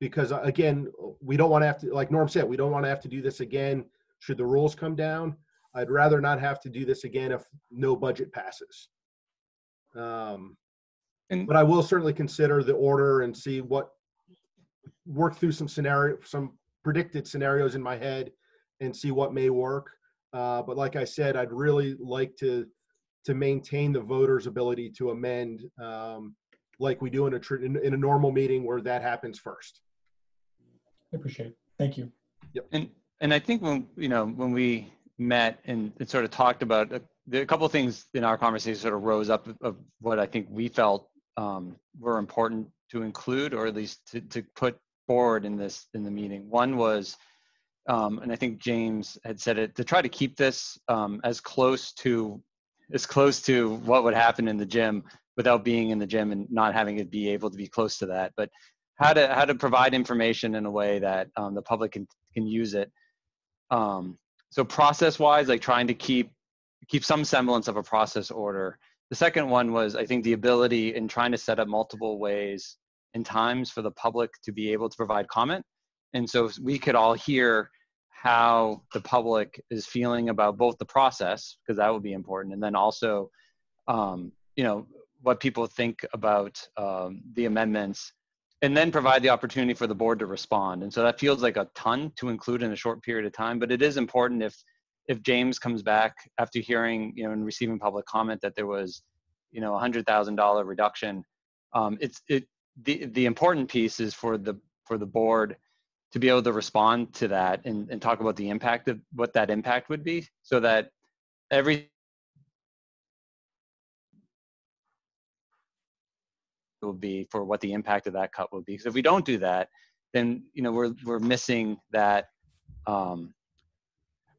[SPEAKER 10] because uh, again, we don't want to have to, like Norm said, we don't want to have to do this again should the rules come down. I'd rather not have to do this again if no budget passes. Um,
[SPEAKER 1] And-
[SPEAKER 10] but I will certainly consider the order and see what, work through some scenario, some predicted scenarios in my head and see what may work. Uh, but like I said, I'd really like to, to maintain the voters' ability to amend, um, like we do in a, tr- in, in a normal meeting where that happens first.
[SPEAKER 12] I appreciate it. Thank you.
[SPEAKER 1] And, and I think when, you know, when we met and, and sort of talked about, uh, the, a couple of things in our conversation sort of rose up of- of what I think we felt um, were important to include, or at least to, to put forward in this, in the meeting. One was, um, and I think James had said it, to try to keep this um, as close to, as close to what would happen in the gym without being in the gym and not having it be able to be close to that. But how to how to provide information in a way that um, the public can can use it. Um, so process wise, like trying to keep keep some semblance of a process order. The second one was I think the ability in trying to set up multiple ways and times for the public to be able to provide comment. And so we could all hear how the public is feeling about both the process, because that would be important, and then also, um, you know, what people think about um, the amendments and then provide the opportunity for the board to respond. And so that feels like a ton to include in a short period of time, but it is important if if James comes back after hearing, you know, and receiving public comment that there was, you know, a hundred thousand dollar reduction. Um, it's it the the important piece is for the for the board to be able to respond to that and, and talk about the impact of what that impact would be so that every will be for what the impact of that cut will be. Because if we don't do that, then you know we're we're missing that um,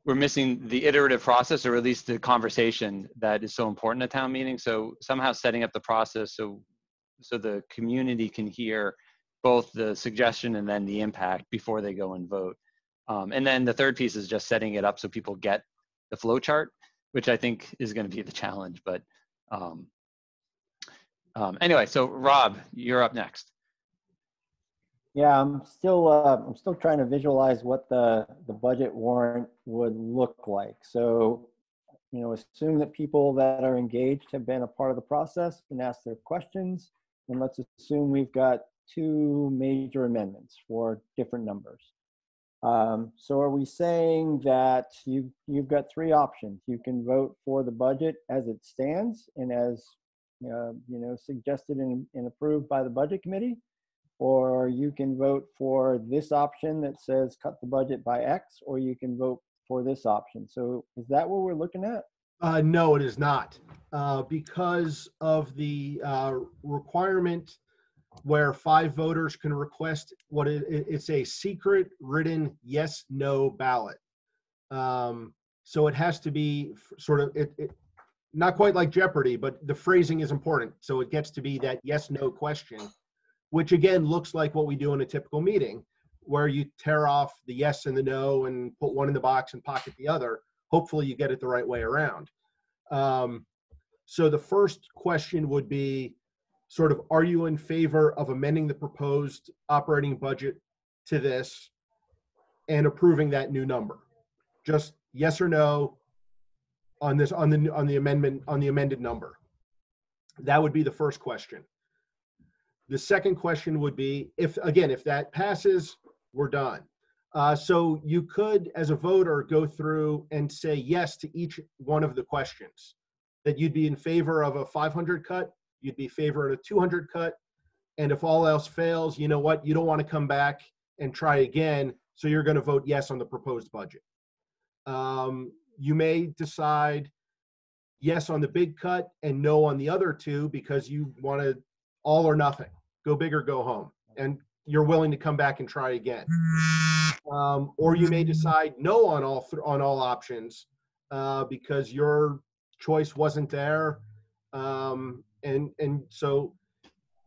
[SPEAKER 1] we're missing the iterative process, or at least the conversation that is so important at town meeting. So somehow setting up the process so so the community can hear both the suggestion and then the impact before they go and vote. Um, and then the third piece is just setting it up so people get the flow chart, which I think is going to be the challenge. But um, um, anyway, so Rob, you're up next.
[SPEAKER 6] Yeah, I'm still, uh, I'm still trying to visualize what the, the budget warrant would look like. So, you know, assume that people that are engaged have been a part of the process and asked their questions. And let's assume we've got two major amendments for different numbers. Um, so are we saying that you, you've got three options? You can vote for the budget as it stands and as, uh, you know, suggested and, and approved by the budget committee? Or you can vote for this option that says cut the budget by X, or you can vote for this option. So is that what we're looking at?
[SPEAKER 10] Uh, no, it is not. Uh, because of the uh, requirement where five voters can request what it, it- it's a secret written yes no ballot. Um, so it has to be sort of it, it not quite like Jeopardy, but the phrasing is important. So it gets to be that yes no question, which again looks like what we do in a typical meeting, where you tear off the yes and the no and put one in the box and pocket the other. Hopefully, you get it the right way around. Um, so the first question would be sort of, are you in favor of amending the proposed operating budget to this and approving that new number? Just yes or no on this, on the, on the amendment, on the amended number. That would be the first question. The second question would be, if, again, if that passes, we're done. Uh, so you could, as a voter, go through and say yes to each one of the questions. That you'd be in favor of a 500 cut, you'd be in favor of a 200 cut, and if all else fails, you know what? You don't want to come back and try again, so you're going to vote yes on the proposed budget. Um, you may decide yes on the big cut and no on the other two because you want to all or nothing, go big or go home. And you're willing to come back and try again. Um, or you may decide no on all th- on all options uh, because your choice wasn't there, um, and and so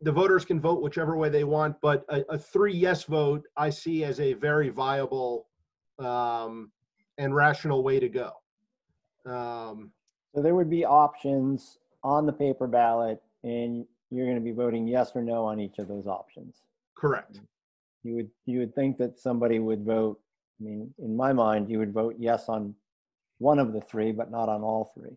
[SPEAKER 10] the voters can vote whichever way they want. But a, a three yes vote I see as a very viable um, and rational way to go. Um,
[SPEAKER 6] So there would be options on the paper ballot and you're going to be voting yes or no on each of those options.
[SPEAKER 10] correct.
[SPEAKER 6] You would, you would think that somebody would vote, I mean, in my mind, you would vote yes on one of the three, but not on all three.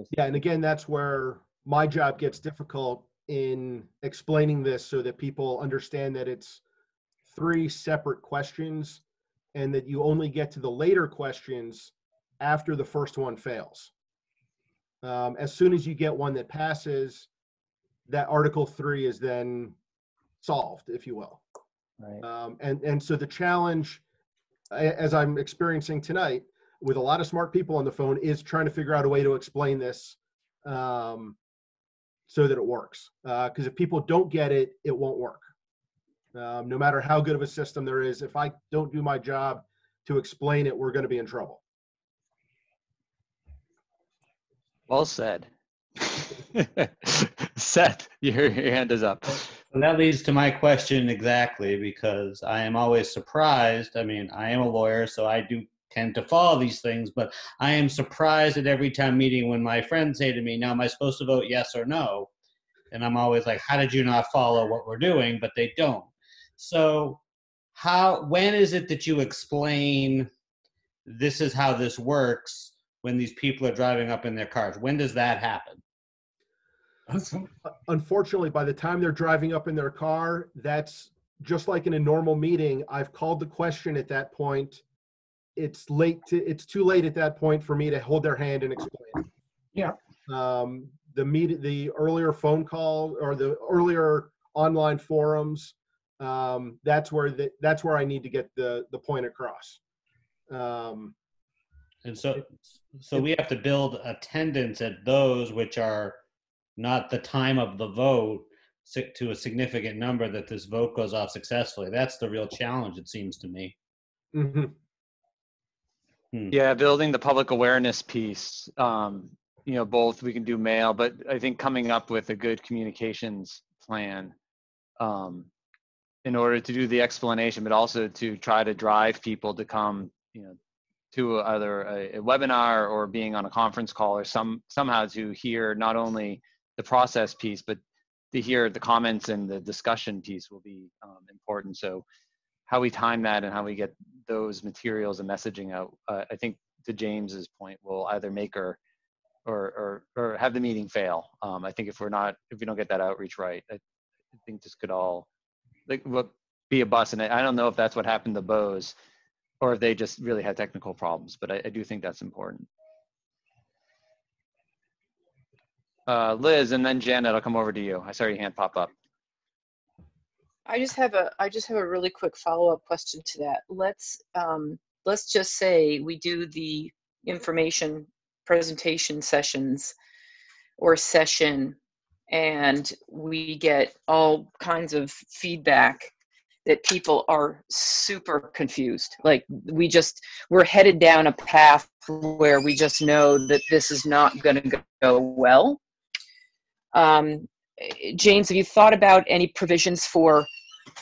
[SPEAKER 6] Just,
[SPEAKER 10] Yeah, and again, that's where my job gets difficult in explaining this so that people understand that it's three separate questions and that you only get to the later questions after the first one fails. Um, as soon as you get one that passes, that Article Three is then solved, if you will.
[SPEAKER 6] right?
[SPEAKER 10] Um, and, and so the challenge, as I'm experiencing tonight, with a lot of smart people on the phone, is trying to figure out a way to explain this um, so that it works. Because if people don't get it, it won't work. Um, no matter how good of a system there is, if I don't do my job to explain it, we're going to be in trouble.
[SPEAKER 1] Well said. Seth, your, your hand is up.
[SPEAKER 8] And that leads to my question exactly because I am always surprised. I mean, I am a lawyer, so I do tend to follow these things, but I am surprised at every town meeting when my friends say to me, Now, am I supposed to vote yes or no? And I'm always like, How did you not follow what we're doing? But they don't. So, how, when is it that you explain this is how this works when these people are driving up in their cars? When does that happen?
[SPEAKER 10] Unfortunately, by the time they're driving up in their car, that's just like in a normal meeting. I've called the question at that point. It's late to, it's too late at that point for me to hold their hand and explain.
[SPEAKER 12] Yeah.
[SPEAKER 10] Um, the meet, the earlier phone call or the earlier online forums, um, that's where the, that's where I need to get the, the point across. Um,
[SPEAKER 8] And so, so we have to build attendance at those which are not the time of the vote to a significant number that this vote goes off successfully. That's the real challenge, it seems to me.
[SPEAKER 10] Mhm.
[SPEAKER 1] Yeah, building the public awareness piece. Um, you know, both we can do mail, but I think coming up with a good communications plan um, in order to do the explanation, but also to try to drive people to come, you know, to either a, a webinar or being on a conference call or some somehow to hear not only the process piece, but to hear the comments and the discussion piece will be um, important. So how we time that and how we get those materials and messaging out, uh, I think to James's point, will either make or or or, or have the meeting fail. Um, I think if we're not, if we don't get that outreach right, I, I think this could all like what be a bust. And I, I don't know if that's what happened to Bose, or if they just really had technical problems. But I, I do think that's important. Uh, Liz, and then Janet, I'll come over to you. I saw your hand pop up.
[SPEAKER 13] I just have a I just have a really quick follow-up question to that. Let's um, let's just say we do the information presentation sessions or session and we get all kinds of feedback that people are super confused. Like we just we're headed down a path where we just know that this is not going to go well. Um, James, have you thought about any provisions for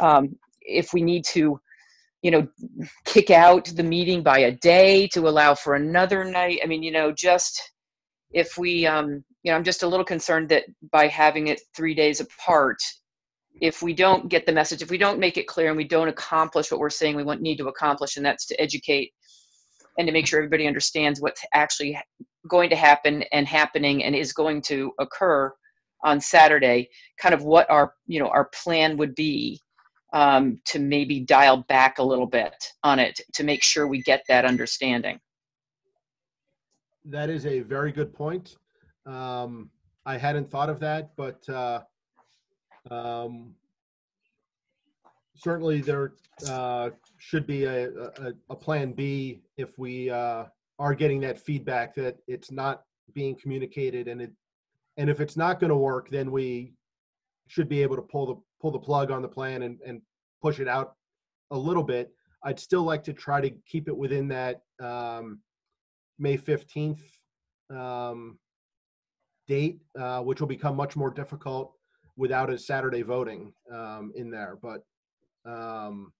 [SPEAKER 13] um, if we need to, you know, kick out the meeting by a day to allow for another night? I mean, you know, just if we, um, you know, I'm just a little concerned that by having it three days apart, if we don't get the message, if we don't make it clear and we don't accomplish what we're saying we want need to accomplish, and that's to educate and to make sure everybody understands what's actually going to happen and happening and is going to occur on Saturday, kind of what our you know our plan would be um, to maybe dial back a little bit on it to make sure we get that understanding.
[SPEAKER 10] That is a very good point. Um, I hadn't thought of that, but uh, um, certainly there uh, should be a, a, a plan B if we uh, are getting that feedback that it's not being communicated and it and if it's not going to work, then we should be able to pull the pull the plug on the plan and, and push it out a little bit. I'd still like to try to keep it within that um, May 15th um, date, uh, which will become much more difficult without a Saturday voting um, in there. But um,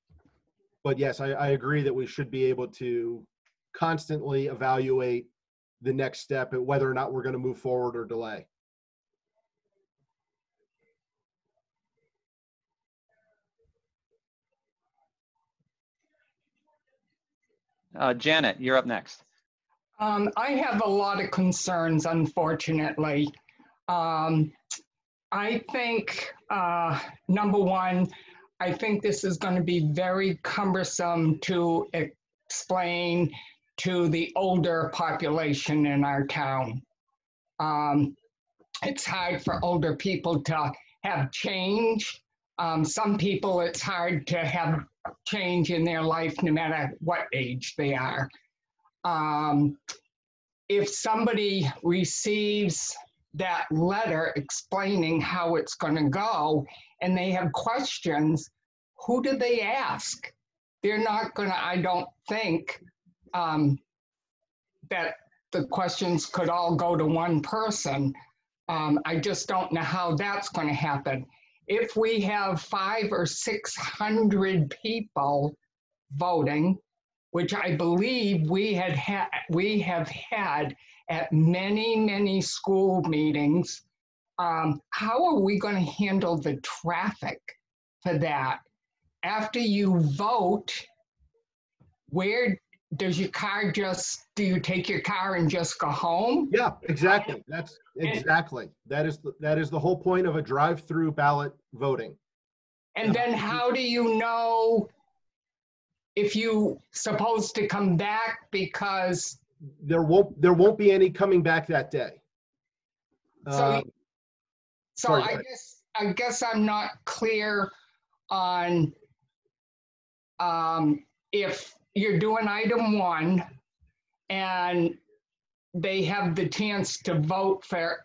[SPEAKER 10] but yes, I, I agree that we should be able to constantly evaluate the next step and whether or not we're going to move forward or delay.
[SPEAKER 1] Uh, Janet, you're up next.
[SPEAKER 14] Um, I have a lot of concerns, unfortunately. Um, I think, uh, number one, I think this is going to be very cumbersome to explain to the older population in our town. Um, it's hard for older people to have change. Um, some people, it's hard to have change in their life no matter what age they are. Um, if somebody receives that letter explaining how it's going to go and they have questions, who do they ask? They're not going to, I don't think, um, that the questions could all go to one person. Um, I just don't know how that's going to happen. If we have five or 600 people voting, which I believe we had ha- we have had at many, many school meetings, um, how are we going to handle the traffic for that? After you vote, where does your car just do you take your car and just go home?
[SPEAKER 10] Yeah exactly. That's exactly. That is the, that is the whole point of a drive-through ballot voting.
[SPEAKER 14] And then how do you know if you supposed to come back because
[SPEAKER 10] there won't there won't be any coming back that day.
[SPEAKER 14] So
[SPEAKER 10] Uh,
[SPEAKER 14] so
[SPEAKER 10] sorry,
[SPEAKER 14] i guess i guess i'm not clear on um if you're doing item one and they have the chance to vote for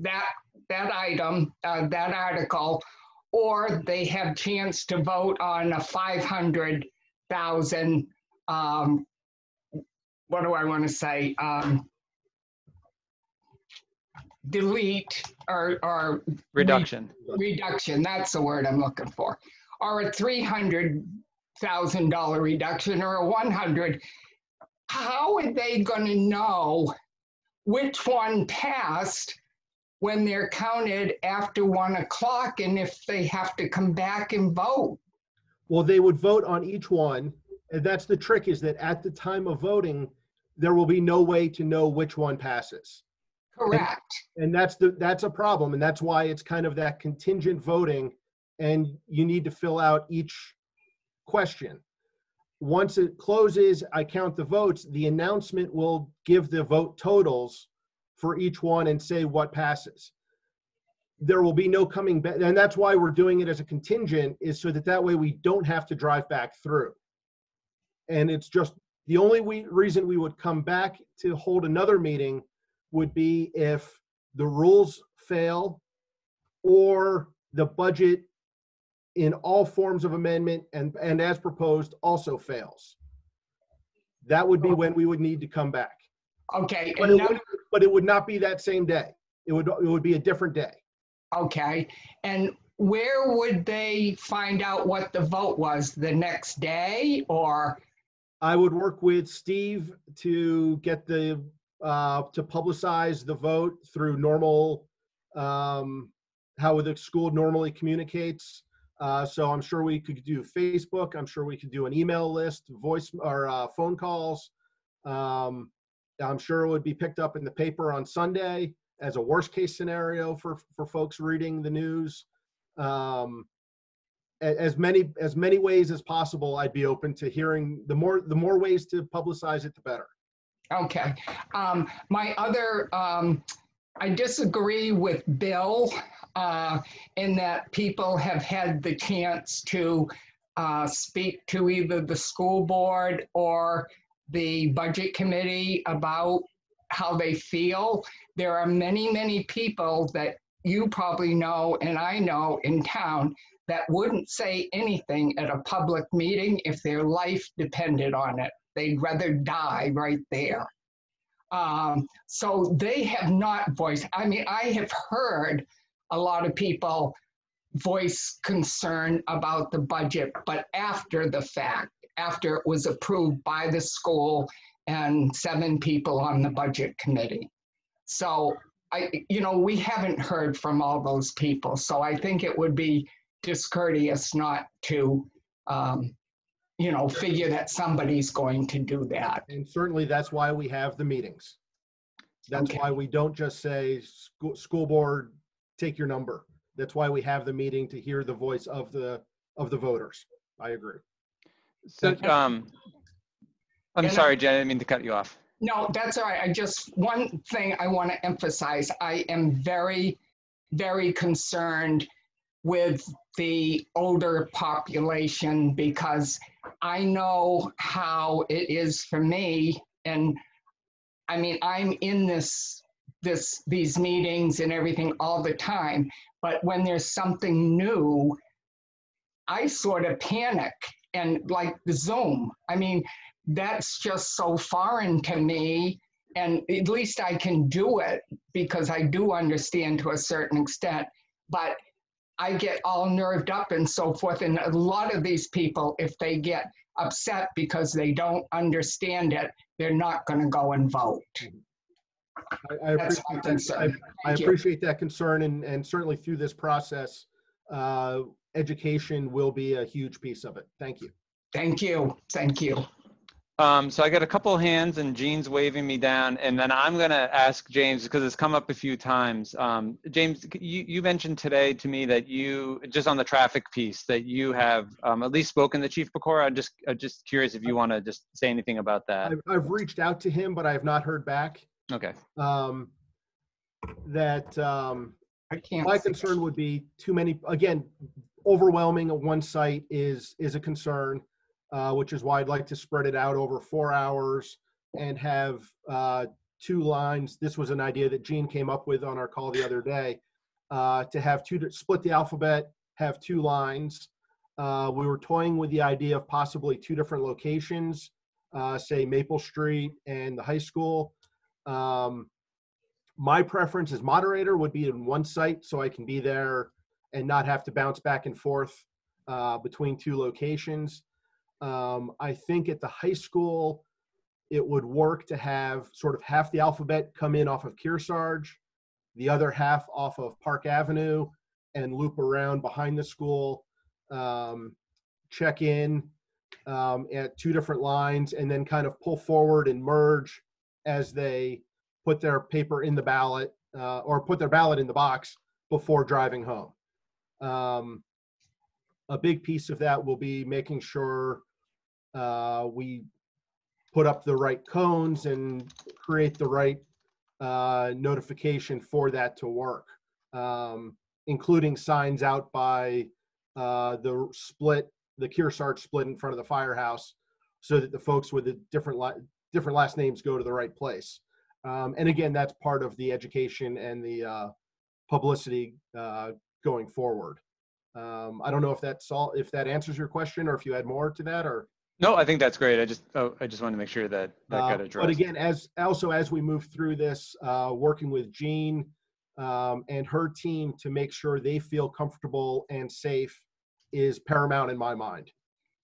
[SPEAKER 14] that that item uh, that article or they have chance to vote on a 500,000 um what do I want to say um delete or or
[SPEAKER 1] Reduction.
[SPEAKER 14] reduction that's the word i'm looking for or a three hundred thousand dollar reduction or a one hundred how are they going to know which one passed when they're counted after one o'clock and if they have to come back and vote
[SPEAKER 10] Well, they would vote on each one. And that's the trick is that at the time of voting, there will be no way to know which one passes.
[SPEAKER 14] correct
[SPEAKER 10] And that's the, that's a problem. And that's why it's kind of that contingent voting. And you need to fill out each question. Once it closes, I count the votes. The announcement will give the vote totals for each one and say what passes. There will be no coming back. And that's why we're doing it as a contingent is so that that way we don't have to drive back through. And it's just the only we, reason we would come back to hold another meeting would be if the rules fail or the budget in all forms of amendment and, and as proposed also fails. That would be when we would need to come back.
[SPEAKER 14] okay
[SPEAKER 10] But
[SPEAKER 14] and
[SPEAKER 10] it
[SPEAKER 14] now-
[SPEAKER 10] would, but it would not be that same day. It would, it would be a different day.
[SPEAKER 14] Okay, and where would they find out what the vote was? The next day or,
[SPEAKER 10] I would work with Steve to get the, uh, to publicize the vote through normal, um, how the school normally communicates. Uh, so I'm sure we could do Facebook. I'm sure we could do an email list, voice or, uh, phone calls. Um, I'm sure it would be picked up in the paper on Sunday as a worst case scenario for, for folks reading the news. Um, as many as many ways as possible i'd be open to hearing the more the more ways to publicize it the better
[SPEAKER 14] okay. Um, my other, um, I disagree with Bill, uh, in that people have had the chance to, uh, speak to either the school board or the budget committee about how they feel. There are many, many people that you probably know and I know in town that wouldn't say anything at a public meeting if their life depended on it. They'd rather die right there. Um, so they have not voiced, I mean, I have heard a lot of people voice concern about the budget, but after the fact, after it was approved by the school and seven people on the budget committee. So I, you know, we haven't heard from all those people. So I think it would be discourteous not to, um, you know, figure that somebody's going to do that.
[SPEAKER 10] And certainly that's why we have the meetings. That's
[SPEAKER 14] Okay.
[SPEAKER 10] why we don't just say, school, school board, take your number. That's why we have the meeting to hear the voice of the, of the voters. I agree.
[SPEAKER 1] So, um, I'm
[SPEAKER 14] And I-
[SPEAKER 1] sorry, Jen, I didn't mean to cut you off.
[SPEAKER 14] No, that's all right. I just, one thing I want to emphasize, I am very, very concerned with the older population because I know how it is for me. And I mean, I'm in this, this, these meetings and everything all the time. But when there's something new, I sort of panic and like the Zoom. I mean, that's just so foreign to me. And at least I can do it because I do understand to a certain extent. But I get all nerved up and so forth. And a lot of these people, if they get upset because they don't understand it, they're not going to go and vote. Mm-hmm.
[SPEAKER 10] I, I
[SPEAKER 14] That's
[SPEAKER 10] appreciate that.
[SPEAKER 14] concern.
[SPEAKER 10] I, I appreciate that concern and, and certainly through this process, uh, education will be a huge piece of it. Thank you.
[SPEAKER 14] Thank you. Thank you.
[SPEAKER 1] Um, so I got a couple of hands and Jean's waving me down, and then I'm gonna ask James because it's come up a few times. Um, James, you, you mentioned today to me that you just on the traffic piece that you have um, at least spoken to Chief Pecora. I'm just I'm just curious if you want to just say anything about that.
[SPEAKER 10] I've, I've reached out to him, but I have not heard back.
[SPEAKER 1] Okay.
[SPEAKER 10] Um, that, um,
[SPEAKER 14] I can't.
[SPEAKER 10] my
[SPEAKER 14] see.
[SPEAKER 10] concern would be too many, again, overwhelming at one site is, is a concern, uh, which is why I'd like to spread it out over four hours and have, uh, two lines. This was an idea that Jean came up with on our call the other day, uh, to have two, split the alphabet, have two lines. Uh, we were toying with the idea of possibly two different locations, uh, say Maple Street and the high school. Um, my preference as moderator would be in one site so I can be there and not have to bounce back and forth uh, between two locations. Um, I think at the high school, it would work to have sort of half the alphabet come in off of Kearsarge, the other half off of Park Avenue, and loop around behind the school, um, check in um, at two different lines, and then kind of pull forward and merge as they put their paper in the ballot uh, or put their ballot in the box before driving home. Um, a big piece of that will be making sure uh, we put up the right cones and create the right uh, notification for that to work, um, including signs out by uh, the split, the Kearsarge split in front of the firehouse, so that the folks with the different la- different last names go to the right place. Um, and again, that's part of the education and the uh, publicity uh, going forward. Um, I don't know if that's all, if that answers your question, or if you had more to that, or.
[SPEAKER 1] No, I think that's great. I just oh, I just wanted to make sure that that
[SPEAKER 10] Uh,
[SPEAKER 1] got addressed.
[SPEAKER 10] But again, as, also as we move through this, uh, working with Jean um, and her team to make sure they feel comfortable and safe is paramount in my mind.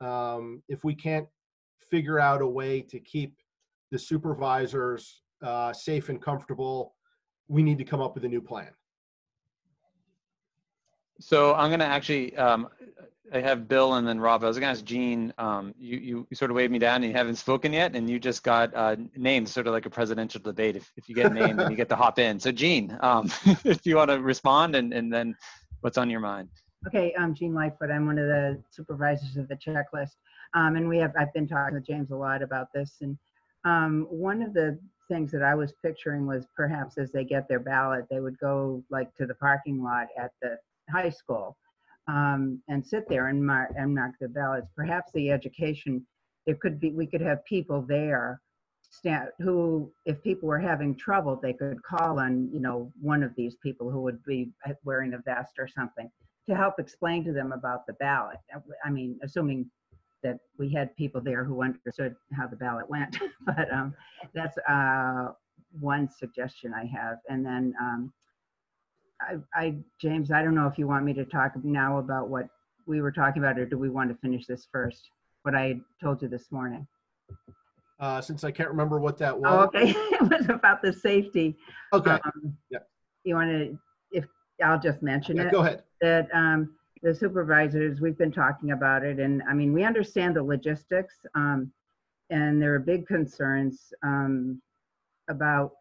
[SPEAKER 10] Um, If we can't figure out a way to keep the supervisors uh, safe and comfortable, we need to come up with a new plan.
[SPEAKER 1] So I'm gonna actually, um, I have Bill and then Rob. I was gonna ask Jean. Um, you, you you sort of waved me down and you haven't spoken yet, and you just got uh, named, sort of like a presidential debate. If, if you get named, then you get to hop in. So Jean, um, if you want to respond, and and then what's on your mind?
[SPEAKER 15] Okay, I'm Jean Lightfoot. I'm one of the supervisors of the checklist. Um, and we have, I've been talking with James a lot about this. And um, one of the things that I was picturing was perhaps as they get their ballot, they would go like to the parking lot at the high school um, and sit there and mark, and mark their ballots. Perhaps the education, it could be, we could have people there who, if people were having trouble, they could call on, you know, one of these people who would be wearing a vest or something to help explain to them about the ballot. I mean, assuming that we had people there who understood how the ballot went. but um, that's uh, one suggestion I have. And then um, I, I, James, I don't know if you want me to talk now about what we were talking about, or do we want to finish this first? What I told you this morning.
[SPEAKER 10] Uh, since I can't remember what that
[SPEAKER 15] Oh,
[SPEAKER 10] was.
[SPEAKER 15] okay, it was about the safety.
[SPEAKER 10] Okay.
[SPEAKER 15] Um,
[SPEAKER 10] Yeah.
[SPEAKER 15] You want to, if, I'll just mention
[SPEAKER 10] Yeah,
[SPEAKER 15] it.
[SPEAKER 10] go ahead.
[SPEAKER 15] That um, the supervisors, we've been talking about it, and I mean, we understand the logistics. um, And there are big concerns um, about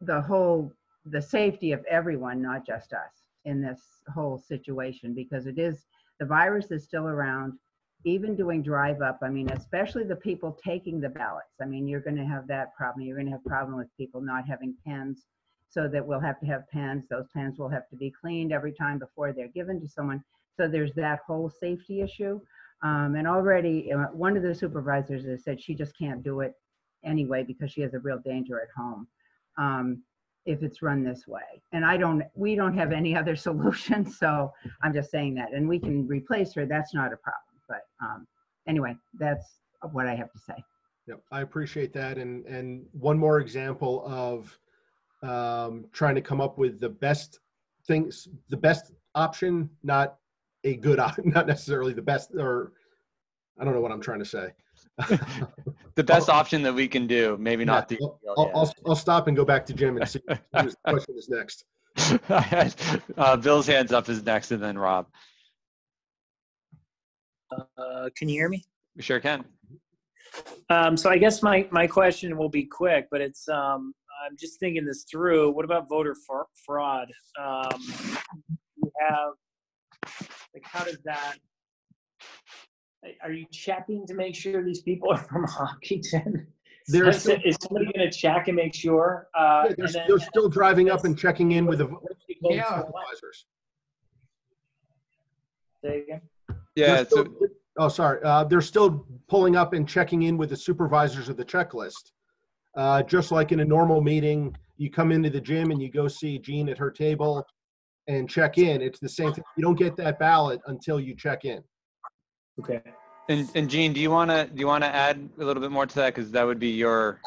[SPEAKER 15] the whole, the safety of everyone, not just us, in this whole situation, because it is, the virus is still around. Even doing drive up, I mean, especially the people taking the ballots. I mean, you're gonna have that problem. You're gonna have problem with people not having pens. So that we'll have to have pens. Those pens will have to be cleaned every time before they're given to someone. So there's that whole safety issue. Um, and already, one of the supervisors has said she just can't do it anyway because she has a real danger at home. Um, if it's run this way. And I don't, we don't have any other solution, so I'm just saying that. And we can replace her, that's not a problem. But um, anyway, that's what I have to say.
[SPEAKER 10] Yep, I appreciate that. And, and one more example of um, trying to come up with the best things, the best option, not a good, not necessarily the best, or I don't know what I'm trying to say.
[SPEAKER 1] The best option that we can do, maybe not the.
[SPEAKER 10] I'll, I'll, I'll, I'll stop and go back to Jim and see whose question is next.
[SPEAKER 1] uh, Bill's hands up is next, and then Rob.
[SPEAKER 11] Uh, can you hear me?
[SPEAKER 1] We sure can.
[SPEAKER 11] Um, so I guess my, my question will be quick, but it's um, I'm just thinking this through. What about voter fra- fraud? Um, you have like how does that? Are you checking to make sure these people are from Hopkinton?
[SPEAKER 10] They're
[SPEAKER 11] is,
[SPEAKER 10] still-
[SPEAKER 11] is somebody going to check and make sure? Uh,
[SPEAKER 10] Yeah, They're,
[SPEAKER 11] and then-
[SPEAKER 10] they're still driving up and checking in with the
[SPEAKER 11] Yeah.
[SPEAKER 10] supervisors.
[SPEAKER 11] Say again?
[SPEAKER 1] Yeah,
[SPEAKER 10] They're still- Oh, sorry. Uh, they're still pulling up and checking in with the supervisors of the checklist. Uh, just like in a normal meeting, you come into the gym and you go see Jean at her table and check in. It's the same thing. You don't get that ballot until you check in.
[SPEAKER 11] Okay.
[SPEAKER 1] And and Jean, do you want to do you want to add a little bit more to that because that would be your,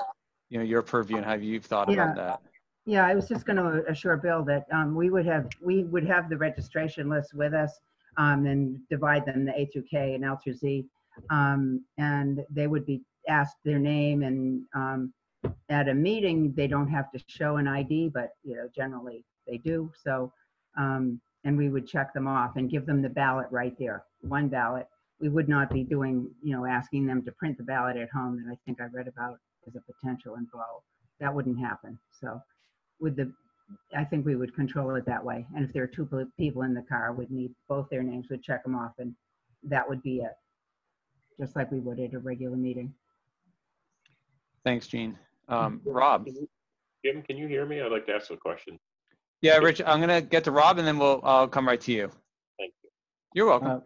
[SPEAKER 1] you know, your purview and how you've thought
[SPEAKER 15] Yeah.
[SPEAKER 1] about that.
[SPEAKER 15] Yeah, I was just going to assure Bill that um, we would have, we would have the registration list with us um, and divide them, the A through K and L through Z. Um, and they would be asked their name and um, at a meeting, they don't have to show an ID, but, you know, generally they do. So, um, and we would check them off and give them the ballot right there, one ballot. We would not be doing, you know, asking them to print the ballot at home that I think I read about as a potential involved. That wouldn't happen. So with the, I think we would control it that way. And if there are two people in the car, we'd need both their names, we'd check them off and that would be it. Just like we would at a regular meeting.
[SPEAKER 1] Thanks, Jean. Um, Rob.
[SPEAKER 16] Jim, can you hear me? I'd like to ask a question.
[SPEAKER 1] Yeah, Rich, I'm gonna get to Rob and then we'll I'll come right to you.
[SPEAKER 16] Thank you.
[SPEAKER 1] You're welcome.
[SPEAKER 6] Uh,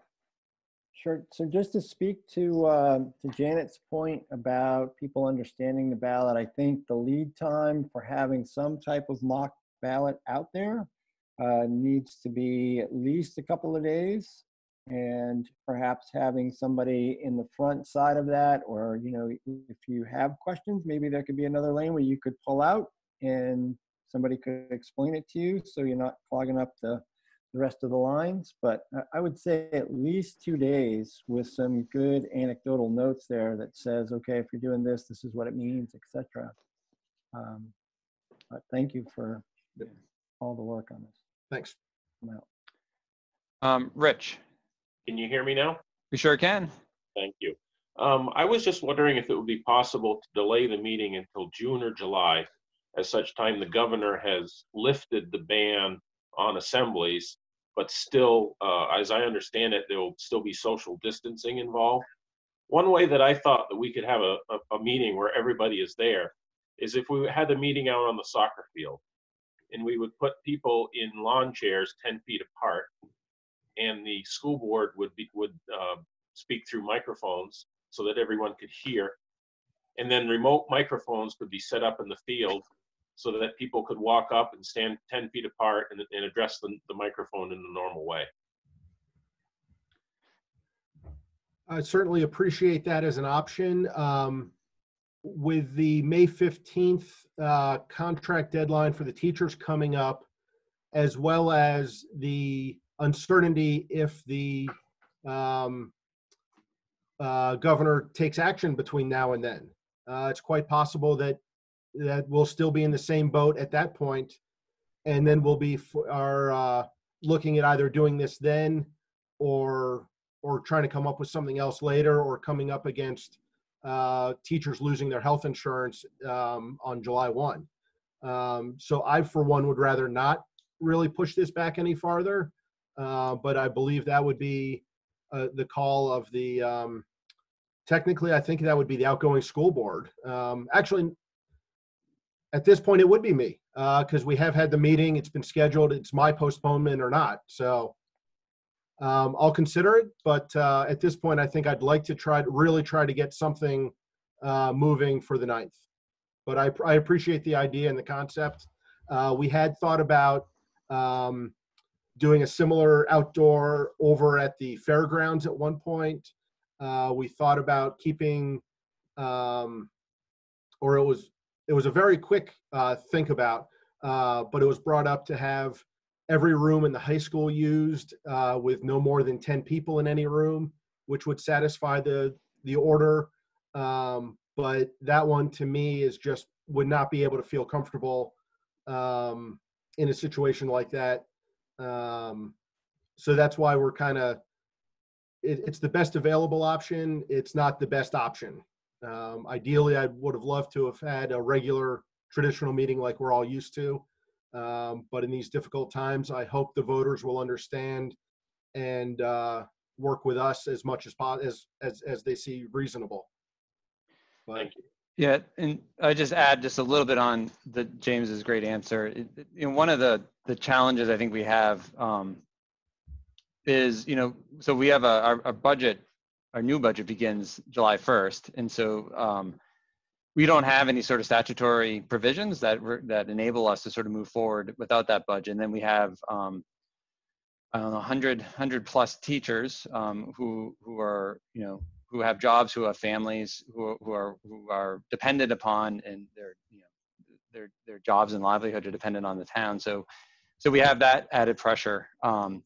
[SPEAKER 6] Sure. So just to speak to, uh, to Janet's point about people understanding the ballot, I think the lead time for having some type of mock ballot out there uh, needs to be at least a couple of days. And perhaps having somebody in the front side of that, or, you know, if you have questions, maybe there could be another lane where you could pull out and somebody could explain it to you so you're not clogging up the, the rest of the lines. But I- I would say at least two days with some good anecdotal notes there that says, okay, if you're doing this, this is what it means, etc. Um, but thank you for all the work on this.
[SPEAKER 10] Thanks.
[SPEAKER 6] I'm out.
[SPEAKER 1] Um, Rich,
[SPEAKER 16] Can you hear me now?
[SPEAKER 1] we sure can.
[SPEAKER 16] Thank you. Um, I was just wondering if it would be possible to delay the meeting until June or July, as such time the governor has lifted the ban on assemblies, but still, uh, as I understand it, there will still be social distancing involved. One way that I thought that we could have a, a, a meeting where everybody is there is if we had the meeting out on the soccer field and we would put people in lawn chairs 10 feet apart and the school board would be, would, uh, speak through microphones so that everyone could hear. And then remote microphones could be set up in the field so that people could walk up and stand 10 feet apart and, and address the, the microphone in the normal way.
[SPEAKER 10] I certainly appreciate that as an option. Um, with the May 15th uh, contract deadline for the teachers coming up, as well as the uncertainty if the um, uh, governor takes action between now and then. Uh, it's quite possible that that we'll still be in the same boat at that point, and then we'll be f- are uh, looking at either doing this then or or trying to come up with something else later, or coming up against uh, teachers losing their health insurance um, on July 1. Um, so I, for one, would rather not really push this back any farther. Uh, but I believe that would be uh, the call of the. Um, technically, I think that would be the outgoing school board. Um, actually, at this point, it would be me because we have had the meeting. It's been scheduled. It's my postponement or not. So um, I'll consider it. But uh, at this point, I think I'd like to try to really try to get something uh, moving for the ninth. But I, I appreciate the idea and the concept. Uh, we had thought about um, doing a similar outdoor over at the fairgrounds at one point. Uh, we thought about keeping, um, or it was it was a very quick uh, think about, uh, but it was brought up to have every room in the high school used uh, with no more than 10 people in any room, which would satisfy the the order. Um, but that one to me is just would not be able to feel comfortable um, in a situation like that. Um, so that's why we're kind of it, it's the best available option. It's not the best option. Um, ideally, I would have loved to have had a regular traditional meeting like we're all used to. Um, but in these difficult times, I hope the voters will understand and uh, work with us as much as, as as as they see reasonable. But,
[SPEAKER 16] Thank you.
[SPEAKER 1] Yeah, and I just add just a little bit on the James's great answer. It- it- one of the the challenges I think we have um, is you know, so we have a our, our budget, our new budget begins July 1st, and so um, we don't have any sort of statutory provisions that re- that enable us to sort of move forward without that budget. And then we have um, I don't know, 100, 100 plus teachers um, who who are you know who have jobs, who have families, who who are who are dependent upon and their you know their their jobs and livelihood are dependent on the town. So so we have that added pressure. Um,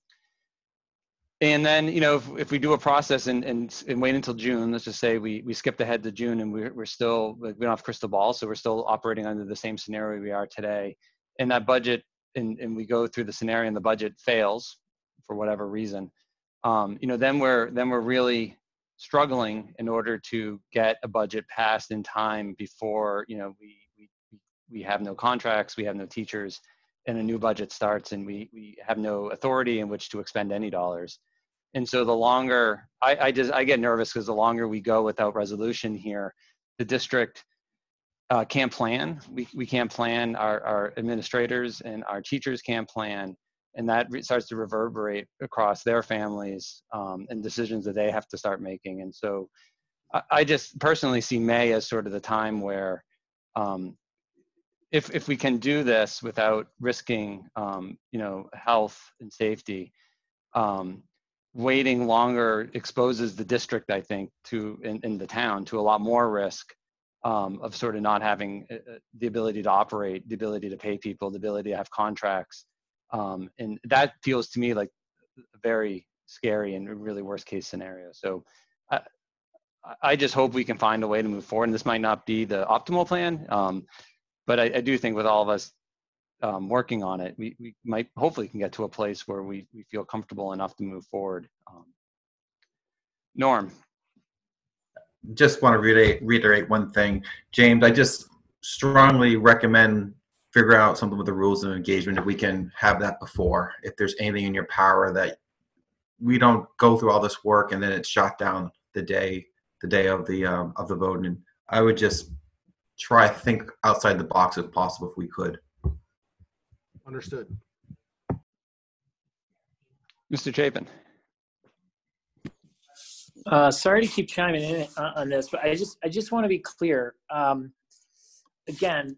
[SPEAKER 1] and then you know if, if we do a process and, and and wait until June, let's just say we we skipped ahead to June and we're we're still like, we don't have crystal ball, so we're still operating under the same scenario we are today. And that budget and and we go through the scenario and the budget fails for whatever reason. Um, you know then we're then we're really struggling in order to get a budget passed in time before you know we we we have no contracts, we have no teachers, and a new budget starts, and we we have no authority in which to expend any dollars. And so the longer I, I just I get nervous because the longer we go without resolution here, the district uh, can't plan. We we can't plan. Our our administrators and our teachers can't plan, and that starts to reverberate across their families um, and decisions that they have to start making. And so, I, I just personally see May as sort of the time where, um, if if we can do this without risking, um, you know, health and safety, um, waiting longer exposes the district, I think, to in, in the town to a lot more risk um, of sort of not having uh, uh, the ability to operate, the ability to pay people, the ability to have contracts, um, and that feels to me like a very scary and really worst case scenario. So. I, I just hope we can find a way to move forward. And this might not be the optimal plan, um, but I, I do think with all of us um, working on it, we, we might hopefully can get to a place where we, we feel comfortable enough to move forward. Um, Norm,
[SPEAKER 5] just want to reiterate, reiterate one thing, James. I just strongly recommend figure out something with the rules of engagement if we can have that before. If there's anything in your power that we don't go through all this work and then it's shot down the day the day of the um, of the vote. And I would just try to think outside the box if possible if we could.
[SPEAKER 10] Understood.
[SPEAKER 1] Mr. Chapin.
[SPEAKER 11] Uh, sorry to keep chiming in on on this, but I just, I just want to be clear. Um, again,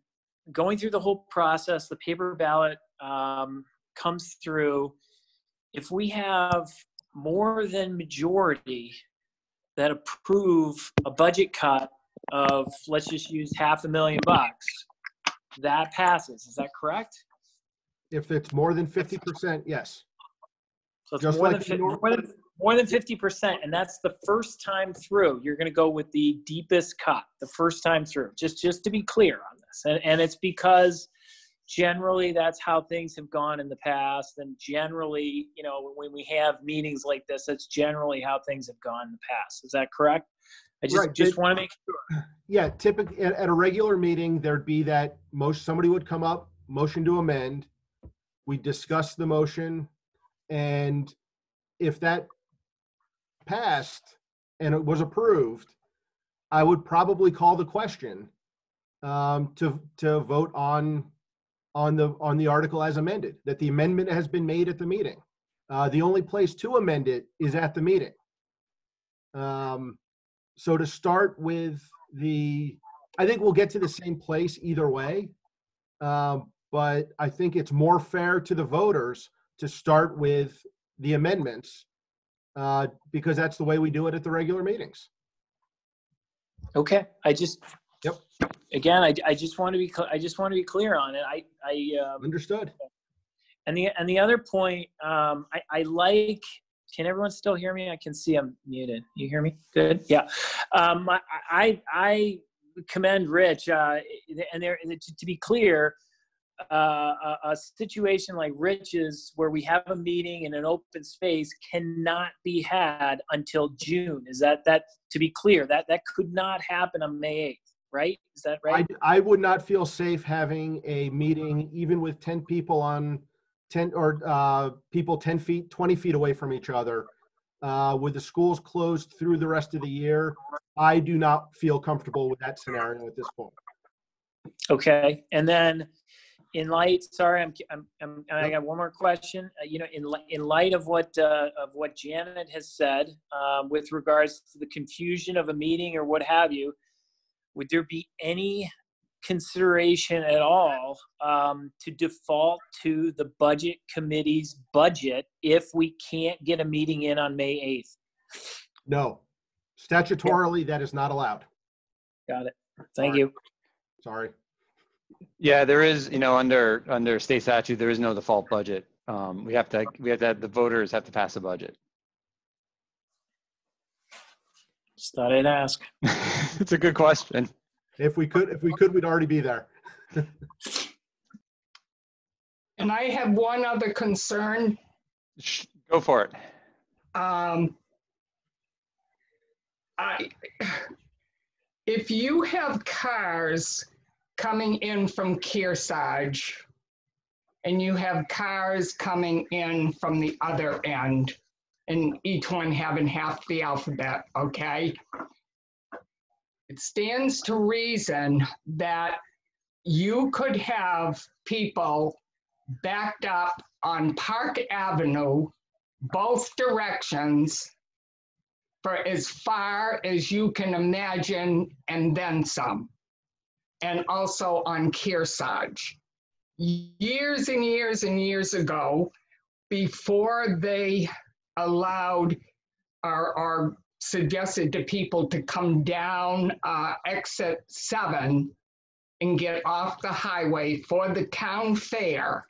[SPEAKER 11] going through the whole process, the paper ballot um, comes through. If we have more than majority that approve a budget cut of, let's just use half a million bucks, that passes. Is that correct?
[SPEAKER 10] If it's more than 50%, yes.
[SPEAKER 11] So it's
[SPEAKER 10] Just
[SPEAKER 11] more
[SPEAKER 10] like
[SPEAKER 11] than,
[SPEAKER 10] the nor-
[SPEAKER 11] more than, more than 50%, and that's the first time through. You're gonna go with the deepest cut, the first time through, just, just to be clear on this. And, and it's because generally that's how things have gone in the past, and generally, you know, when we have meetings like this, that's generally how things have gone in the past. Is that correct? I just,
[SPEAKER 10] Right,
[SPEAKER 11] just wanna make sure.
[SPEAKER 10] Yeah, typically, at, at a regular meeting, there'd be that most, somebody would come up, motion to amend. We discuss the motion, and if that passed and it was approved, I would probably call the question um, to, to vote on, on the, on the article as amended, that the amendment has been made at the meeting. Uh, The only place to amend it is at the meeting. Um, So to start with the, I think we'll get to the same place either way. Um, But I think it's more fair to the voters to start with the amendments uh, because that's the way we do it at the regular meetings.
[SPEAKER 11] Okay, I just.
[SPEAKER 10] Yep.
[SPEAKER 11] Again, I, I just want to be, I just want to be clear on it. I, I. um,
[SPEAKER 10] Understood.
[SPEAKER 11] And the, and the other point, um, I, I like, can everyone still hear me? I can see I'm muted. You hear me? Good, yeah. Um, I, I, I commend Rich, uh, and there, to, to be clear, uh, a, a situation like Rich's where we have a meeting in an open space cannot be had until June. Is that, that, to be clear, that, that could not happen on May 8th, right? Is that right?
[SPEAKER 10] I, I would not feel safe having a meeting even with 10 people on 10 or uh, people 10 feet, 20 feet away from each other. Uh, with the schools closed through the rest of the year, I do not feel comfortable with that scenario at this point.
[SPEAKER 11] Okay, and then in light, sorry, I'm, I'm, I'm I got one more question. Uh, you know, in in light of what uh, of what Janet has said um, with regards to the confusion of a meeting or what have you, would there be any consideration at all um, to default to the budget committee's budget if we can't get a meeting in on May eighth?
[SPEAKER 10] No, statutorily, that is not allowed.
[SPEAKER 11] Got it. Thank you.
[SPEAKER 10] Sorry.
[SPEAKER 1] Yeah, there is, you know, under, under state statute, there is no default budget. Um, we have to, we have to, have- the voters have to pass a budget.
[SPEAKER 11] Just thought I'd ask.
[SPEAKER 1] It's a good question.
[SPEAKER 10] If we could, if we could, we'd already be there.
[SPEAKER 14] And I have one other concern.
[SPEAKER 1] Go for it.
[SPEAKER 14] Um, I, if you have cars coming in from Kearsarge and you have cars coming in from the other end, and each one having half the alphabet, okay? It stands to reason that you could have people backed up on Park Avenue, both directions, for as far as you can imagine and then some. And also on Kearsarge. Years and years and years ago, before they allowed or, or suggested to people to come down uh, exit seven and get off the highway for the town fair,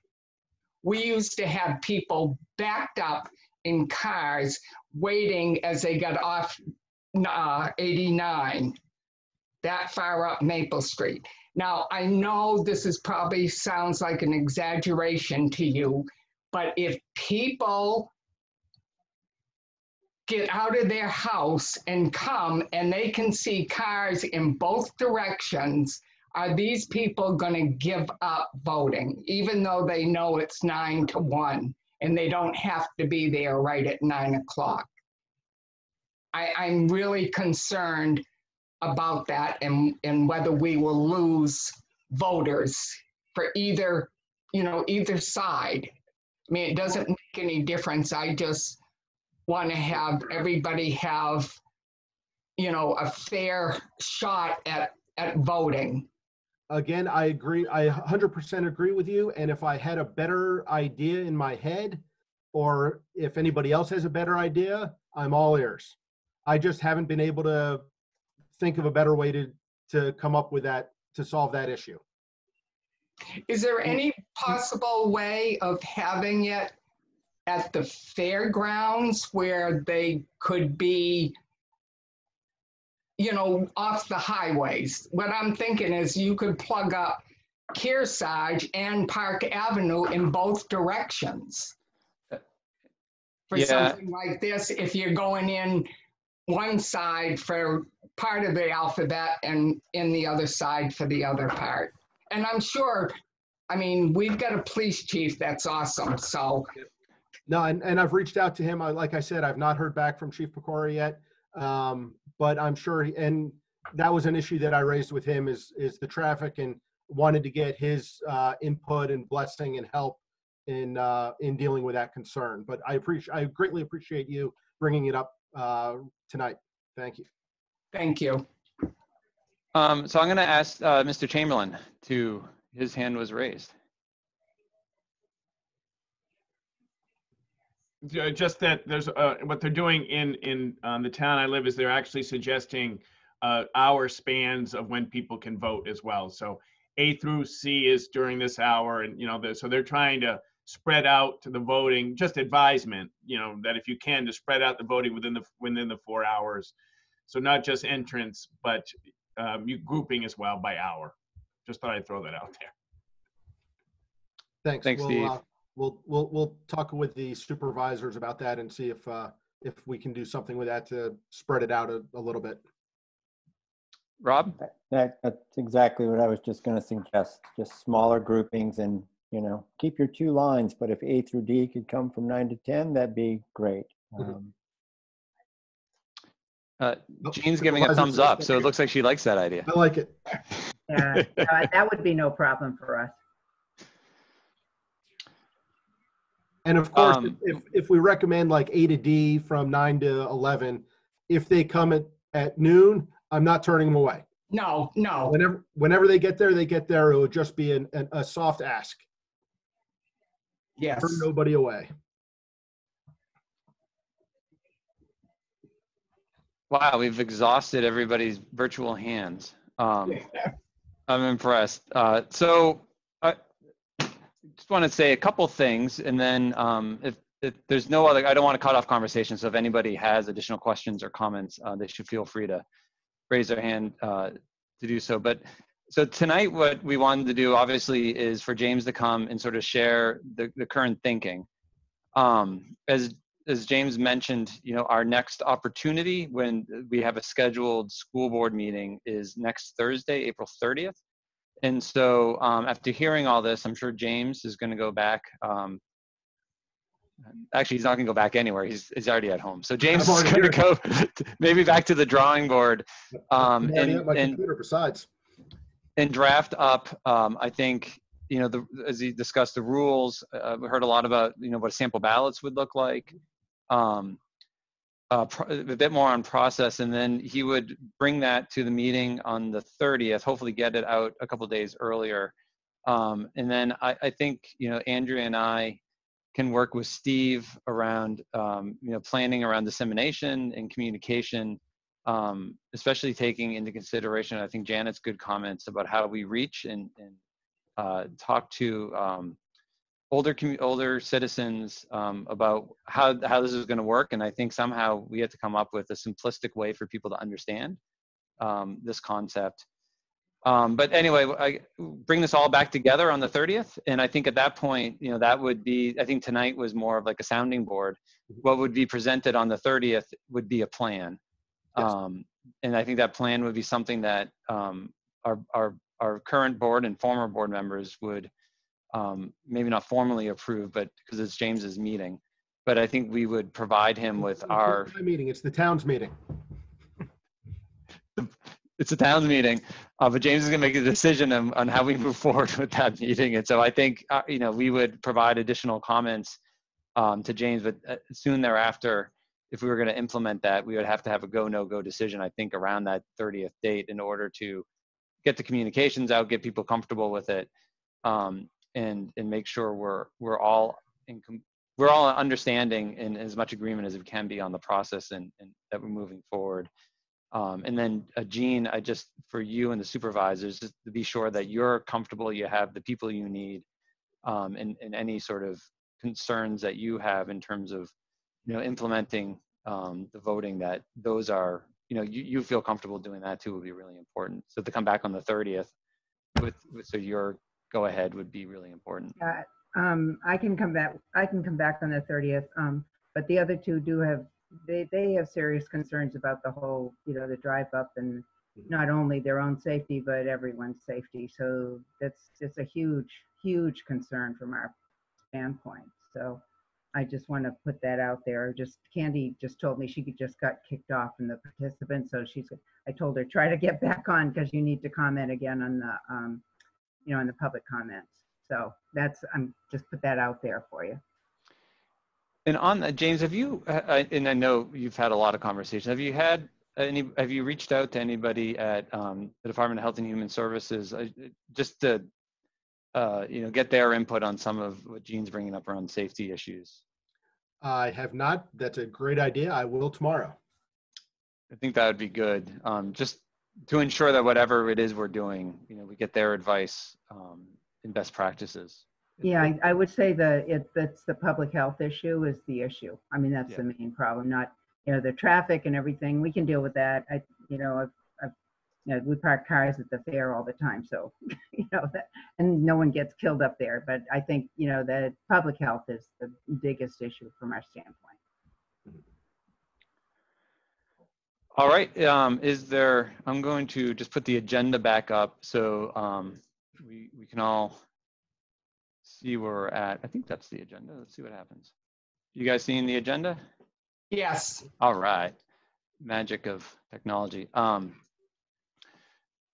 [SPEAKER 14] we used to have people backed up in cars waiting as they got off uh, 89, that far up Maple Street. Now, I know this is probably sounds like an exaggeration to you, but if people get out of their house and come and they can see cars in both directions, are these people going to give up voting, even though they know it's nine to one and they don't have to be there right at nine o'clock? I, I'm really concerned about that and, and whether we will lose voters for either, you know, either side. I mean, it doesn't make any difference. I just want to have everybody have you know, a fair shot at, at voting.
[SPEAKER 10] Again, I agree. I 100% agree with you. And if I had a better idea in my head, or if anybody else has a better idea, I'm all ears. I just haven't been able to think of a better way to, to come up with that, to solve that issue.
[SPEAKER 14] Is there any possible way of having it at the fairgrounds where they could be, you know, off the highways? What I'm thinking is you could plug up Kearsarge and Park Avenue in both directions. For
[SPEAKER 1] Yeah.
[SPEAKER 14] something like this, if you're going in one side for part of the alphabet and in the other side for the other part. And I'm sure, I mean, we've got a police chief that's awesome, so.
[SPEAKER 10] No, and, and I've reached out to him. I, like I said, I've not heard back from Chief Pecora yet. Um, but I'm sure, and that was an issue that I raised with him is, is the traffic and wanted to get his, uh, input and blessing and help in, uh, in dealing with that concern. But I appreciate, I greatly appreciate you bringing it up, uh, tonight. Thank you.
[SPEAKER 14] Thank you.
[SPEAKER 1] Um, so I'm going to ask uh, Mr. Chamberlain to, his hand was raised.
[SPEAKER 2] Just that there's, uh, what they're doing in, in, um, the town I live is they're actually suggesting, uh, hour spans of when people can vote as well. So A through C is during this hour and, you know, the- so they're trying to spread out to the voting, just advisement, you know, that if you can, to spread out the voting within the, within the four hours. So not just entrance, but, um, you grouping as well by hour. Just thought I'd throw that out there.
[SPEAKER 10] Thanks.
[SPEAKER 1] Thanks,
[SPEAKER 10] We'll,
[SPEAKER 1] Steve.
[SPEAKER 10] uh, We'll, we'll, we'll talk with the supervisors about that and see if, uh, if we can do something with that to spread it out a, a little bit.
[SPEAKER 1] Rob?
[SPEAKER 6] That, that's exactly what I was just going to suggest. Just smaller groupings and, you know, keep your two lines. But if A through D could come from nine to 10, that'd be great. Um,
[SPEAKER 1] Uh, Jean's giving a thumbs up, so it looks like she likes that idea.
[SPEAKER 10] I like it.
[SPEAKER 15] Yeah, uh, that would be no problem for us.
[SPEAKER 10] And of course,
[SPEAKER 1] Um,
[SPEAKER 10] if, if we recommend like A to D from nine to 11, if they come at, at noon, I'm not turning them away.
[SPEAKER 14] No, no.
[SPEAKER 10] Whenever, whenever they get there, they get there. It would just be an, an, a soft ask.
[SPEAKER 14] Yes.
[SPEAKER 10] Turn nobody away.
[SPEAKER 1] Wow, we've exhausted everybody's virtual hands. Um, I'm impressed. Uh, so I just want to say a couple things, and then um, if, if there's no other, I don't want to cut off conversation. So if anybody has additional questions or comments, uh, they should feel free to raise their hand uh, to do so. But so tonight, what we wanted to do, obviously, is for James to come and sort of share the, the current thinking. Um, as as James mentioned, you know, our next opportunity when we have a scheduled school board meeting is next Thursday, April 30th. And so um, after hearing all this, I'm sure James is going to go back. Um, actually, he's not going to go back anywhere. He's, he's already at home. So James is going to go maybe back to the drawing board um, and,
[SPEAKER 10] my
[SPEAKER 1] and,
[SPEAKER 10] computer besides.
[SPEAKER 1] and draft up um, i think you know the as he discussed the rules uh, we heard a lot about you know what sample ballots would look like um, uh, a bit more on process and then he would bring that to the meeting on the 30th hopefully get it out a couple days earlier. Um, and then I, I think you know andrea and i can work with steve around um, you know planning around dissemination and communication um, especially taking into consideration, I think Janet's good comments about how we reach and, and uh, talk to um, older older citizens um, about how how this is going to work. And I think somehow we have to come up with a simplistic way for people to understand um, this concept. Um, but anyway, I bring this all back together on the 30th, and I think at that point, you know, that would be. I think tonight was more of like a sounding board. What would be presented on the 30th would be a plan. Um, and I think that plan would be something that um, our, our, our current board and former board members would um, maybe not formally approved, but because it's James's meeting. But I think we would provide him with our,
[SPEAKER 10] My meeting, it's the town's meeting.
[SPEAKER 1] it's a town's meeting, uh, but James is going to make a decision on, on how we move forward with that meeting. And so I think, uh, you know, we would provide additional comments um, to James, but uh, soon thereafter, if we were going to implement that, we would have to have a go no go decision. I think around that 30th date in order to get the communications out, get people comfortable with it, um, and and make sure we're we're all in we're all understanding and as much agreement as we can be on the process and, and that we're moving forward. Um, and then uh, Jean, I just for you and the supervisors just to be sure that you're comfortable, you have the people you need, um, and, and any sort of concerns that you have in terms of you know implementing um, the voting that those are you know you, you feel comfortable doing that too would be really important. So to come back on the 30th with, with so your go ahead would be really important.
[SPEAKER 15] Yeah, um, I can come back, I can come back on the thirtieth, um, but the other two do have, they, they have serious concerns about the whole, you know, the drive up and not only their own safety, but everyone's safety. So that's, it's a huge, huge concern from our standpoint. So I just want to put that out there. Just Candy just told me she just got kicked off from the participants. So she's, I told her, try to get back on because you need to comment again on the, um, you know, in the public comments. So that's, I'm just put that out there for you.
[SPEAKER 1] And on that, James, have you, uh, uh, and I know you've had a lot of conversations, have you had any, have you reached out to anybody at um, the Department of Health and Human Services uh, just to, uh, you know, get their input on some of what Jean's bringing up around safety issues?
[SPEAKER 10] I have not. That's a great idea. I will tomorrow.
[SPEAKER 1] I think that would be good. Um, just to ensure that whatever it is we're doing, you know, we get their advice um, and best practices.
[SPEAKER 15] Yeah, I, I would say that it, that's the public health issue is the issue. I mean, that's the main problem, not, you know, the traffic and everything. We can deal with that. I, you know, I've, I've, you know, we park cars at the fair all the time, so, you know, that, and no one gets killed up there. But I think, you know, the public health is the biggest issue from our standpoint.
[SPEAKER 1] All right. Um, is there, I'm going to just put the agenda back up so um, we, we can all see where we're at. I think that's the agenda. Let's see what happens. You guys seeing the agenda?
[SPEAKER 14] Yes.
[SPEAKER 1] All right. Magic of technology. Um,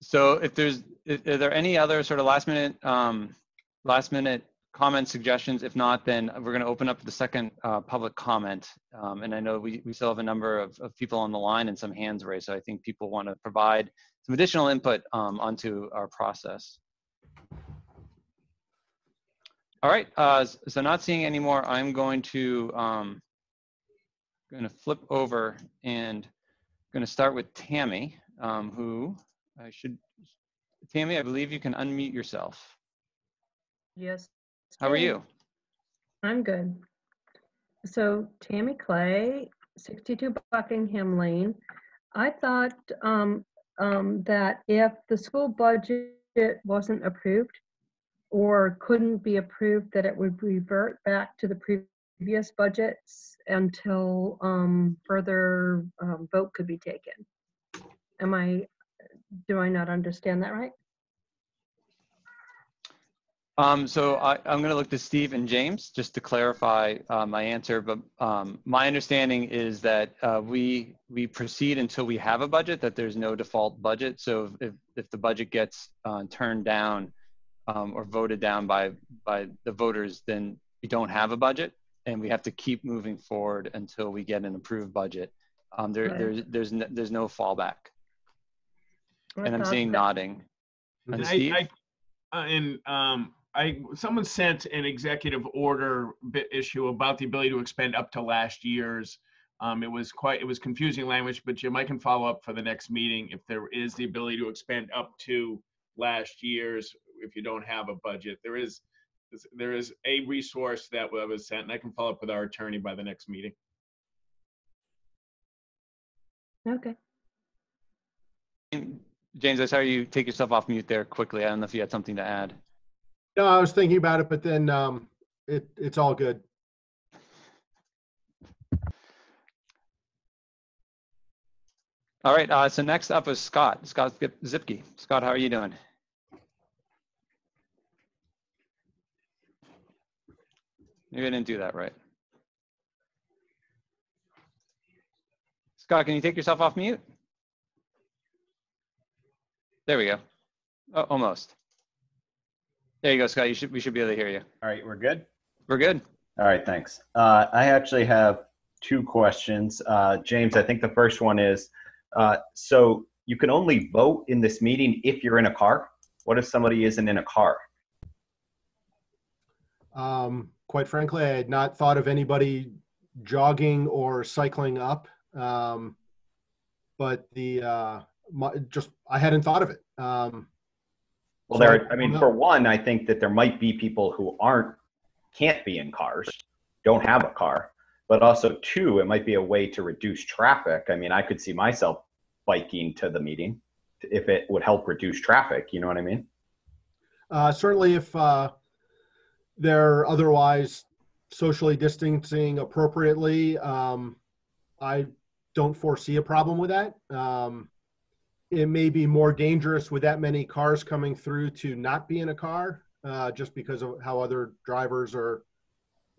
[SPEAKER 1] so if there's, are there any other sort of last minute, um, last minute comments, suggestions? If not, then we're going to open up the second uh, public comment. Um, and I know we, we still have a number of, of people on the line and some hands raised. So I think people want to provide some additional input um, onto our process. All right, uh, so not seeing any more, I'm going to um, going to flip over and going to start with Tammy, um, who I should, Tammy, I believe you can unmute yourself.
[SPEAKER 17] Yes.
[SPEAKER 1] How are you?
[SPEAKER 17] I'm good. So Tammy Clay, 62 Buckingham Lane. I thought um, um, that if the school budget wasn't approved or couldn't be approved, that it would revert back to the previous budgets until um, further um, vote could be taken. Am I, do I not understand that right?
[SPEAKER 1] Um, so I, I'm going to look to Steve and James just to clarify uh, my answer. But um, my understanding is that uh, we we proceed until we have a budget. That there's no default budget. So if if the budget gets uh, turned down um, or voted down by by the voters, then we don't have a budget, and we have to keep moving forward until we get an approved budget. Um, there
[SPEAKER 17] Right.
[SPEAKER 1] there's there's no, there's no fallback.
[SPEAKER 17] I
[SPEAKER 1] And I'm seeing nodding. And
[SPEAKER 2] And
[SPEAKER 1] Steve?
[SPEAKER 2] I, I, uh, and um, I, someone sent an executive order bit issue about the ability to expend up to last year's. Um, it was quite, it was confusing language, but Jim, I can follow up for the next meeting if there is the ability to expend up to last year's if you don't have a budget. There is, there is a resource that was sent, and I can follow up with our attorney by the next meeting.
[SPEAKER 17] Okay.
[SPEAKER 1] James, I saw you take yourself off mute there quickly. I don't know if you had something to add.
[SPEAKER 10] No, I was thinking about it, but then um, it, it's all good.
[SPEAKER 1] All right. Uh, so next up is Scott. Scott Zip- Zipke. Scott, how are you doing? Maybe I didn't do that right. Scott, can you take yourself off mute? There we go. Oh, almost. There you go, Scott. You should we should be able to hear you.
[SPEAKER 18] All right, we're good?
[SPEAKER 1] We're good.
[SPEAKER 18] All right, thanks. Uh, I actually have two questions. Uh, James, I think the first one is, uh, so you can only vote in this meeting if you're in a car? What if somebody isn't in a car?
[SPEAKER 10] Um, quite frankly, I had not thought of anybody jogging or cycling up. Um, but the, uh, my, just, I hadn't thought of it. Um,
[SPEAKER 18] Well, there, I mean, for one, I think that there might be people who aren't, can't be in cars, don't have a car. But also, two, it might be a way to reduce traffic. I mean, I could see myself biking to the meeting if it would help reduce traffic. You know what I mean?
[SPEAKER 10] Uh, certainly if, uh, they're otherwise socially distancing appropriately, um, I don't foresee a problem with that. Um, it may be more dangerous with that many cars coming through to not be in a car, uh, just because of how other drivers are,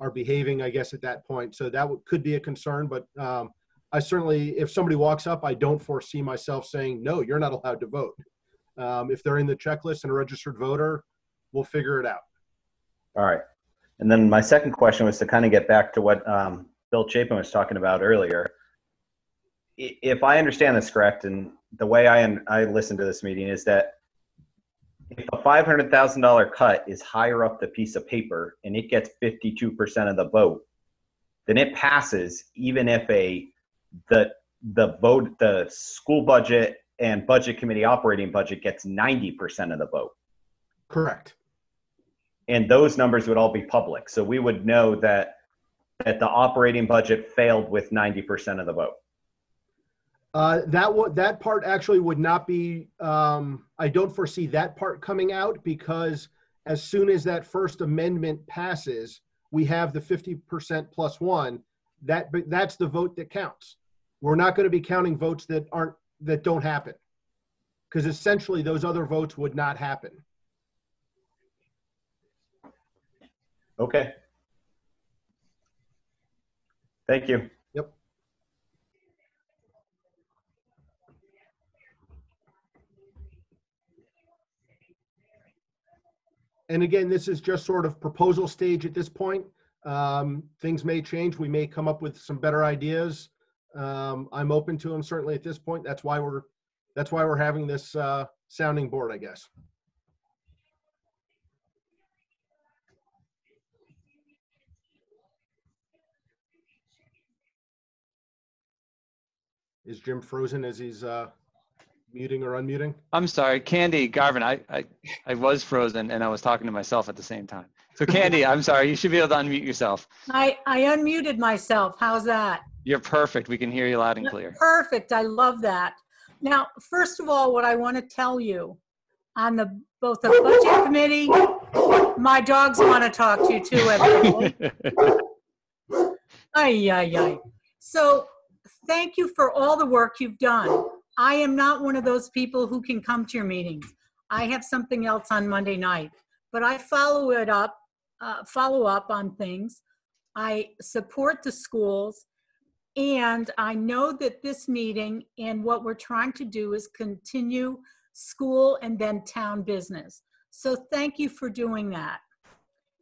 [SPEAKER 10] are behaving, I guess, at that point. So that would- could be a concern, but, um, I certainly, if somebody walks up, I don't foresee myself saying, no, you're not allowed to vote. Um, if they're in the checklist and a registered voter, we'll figure it out.
[SPEAKER 18] All right. And then my second question was to kind of get back to what um, Bill Chapin was talking about earlier. If I understand this correct, and the way I, I listened to this meeting is that if a $500,000 cut is higher up the piece of paper and it gets 52% of the vote, then it passes even if a the the vote the school budget and budget committee operating budget gets 90% of the vote
[SPEAKER 10] Correct.
[SPEAKER 18] and those numbers would all be public. So we would know that that the operating budget failed with 90% of the vote.
[SPEAKER 10] Uh, that would, that part actually would not be, um, I don't foresee that part coming out because as soon as that first amendment passes, we have the fifty percent plus one. That, that's the vote that counts. We're not going to be counting votes that aren't, that don't happen. Because essentially those other votes would not happen.
[SPEAKER 18] Okay. Thank you.
[SPEAKER 10] And again, this is just sort of proposal stage at this point. Um, things may change. We may come up with some better ideas. Um, I'm open to them certainly at this point. That's why we're, that's why we're having this, uh, sounding board, I guess. Is Jim frozen as he's, uh, muting or unmuting?
[SPEAKER 1] I'm sorry, Candy Garvin. I, I I was frozen and I was talking to myself at the same time. So Candy, I'm sorry. You should be able to unmute yourself.
[SPEAKER 4] I, I unmuted myself. How's that?
[SPEAKER 1] You're perfect. We can hear you loud and clear.
[SPEAKER 4] Perfect. I love that. Now, first of all, what I want to tell you on the both the budget committee, my dogs want to talk to you too, evidently. Ay, ay, ay. So thank you for all the work you've done. I am not one of those people who can come to your meetings. I have something else on Monday night, but I follow it up, uh, follow up on things. I support the schools. And I know that this meeting and what we're trying to do is continue school and then town business. So thank you for doing that.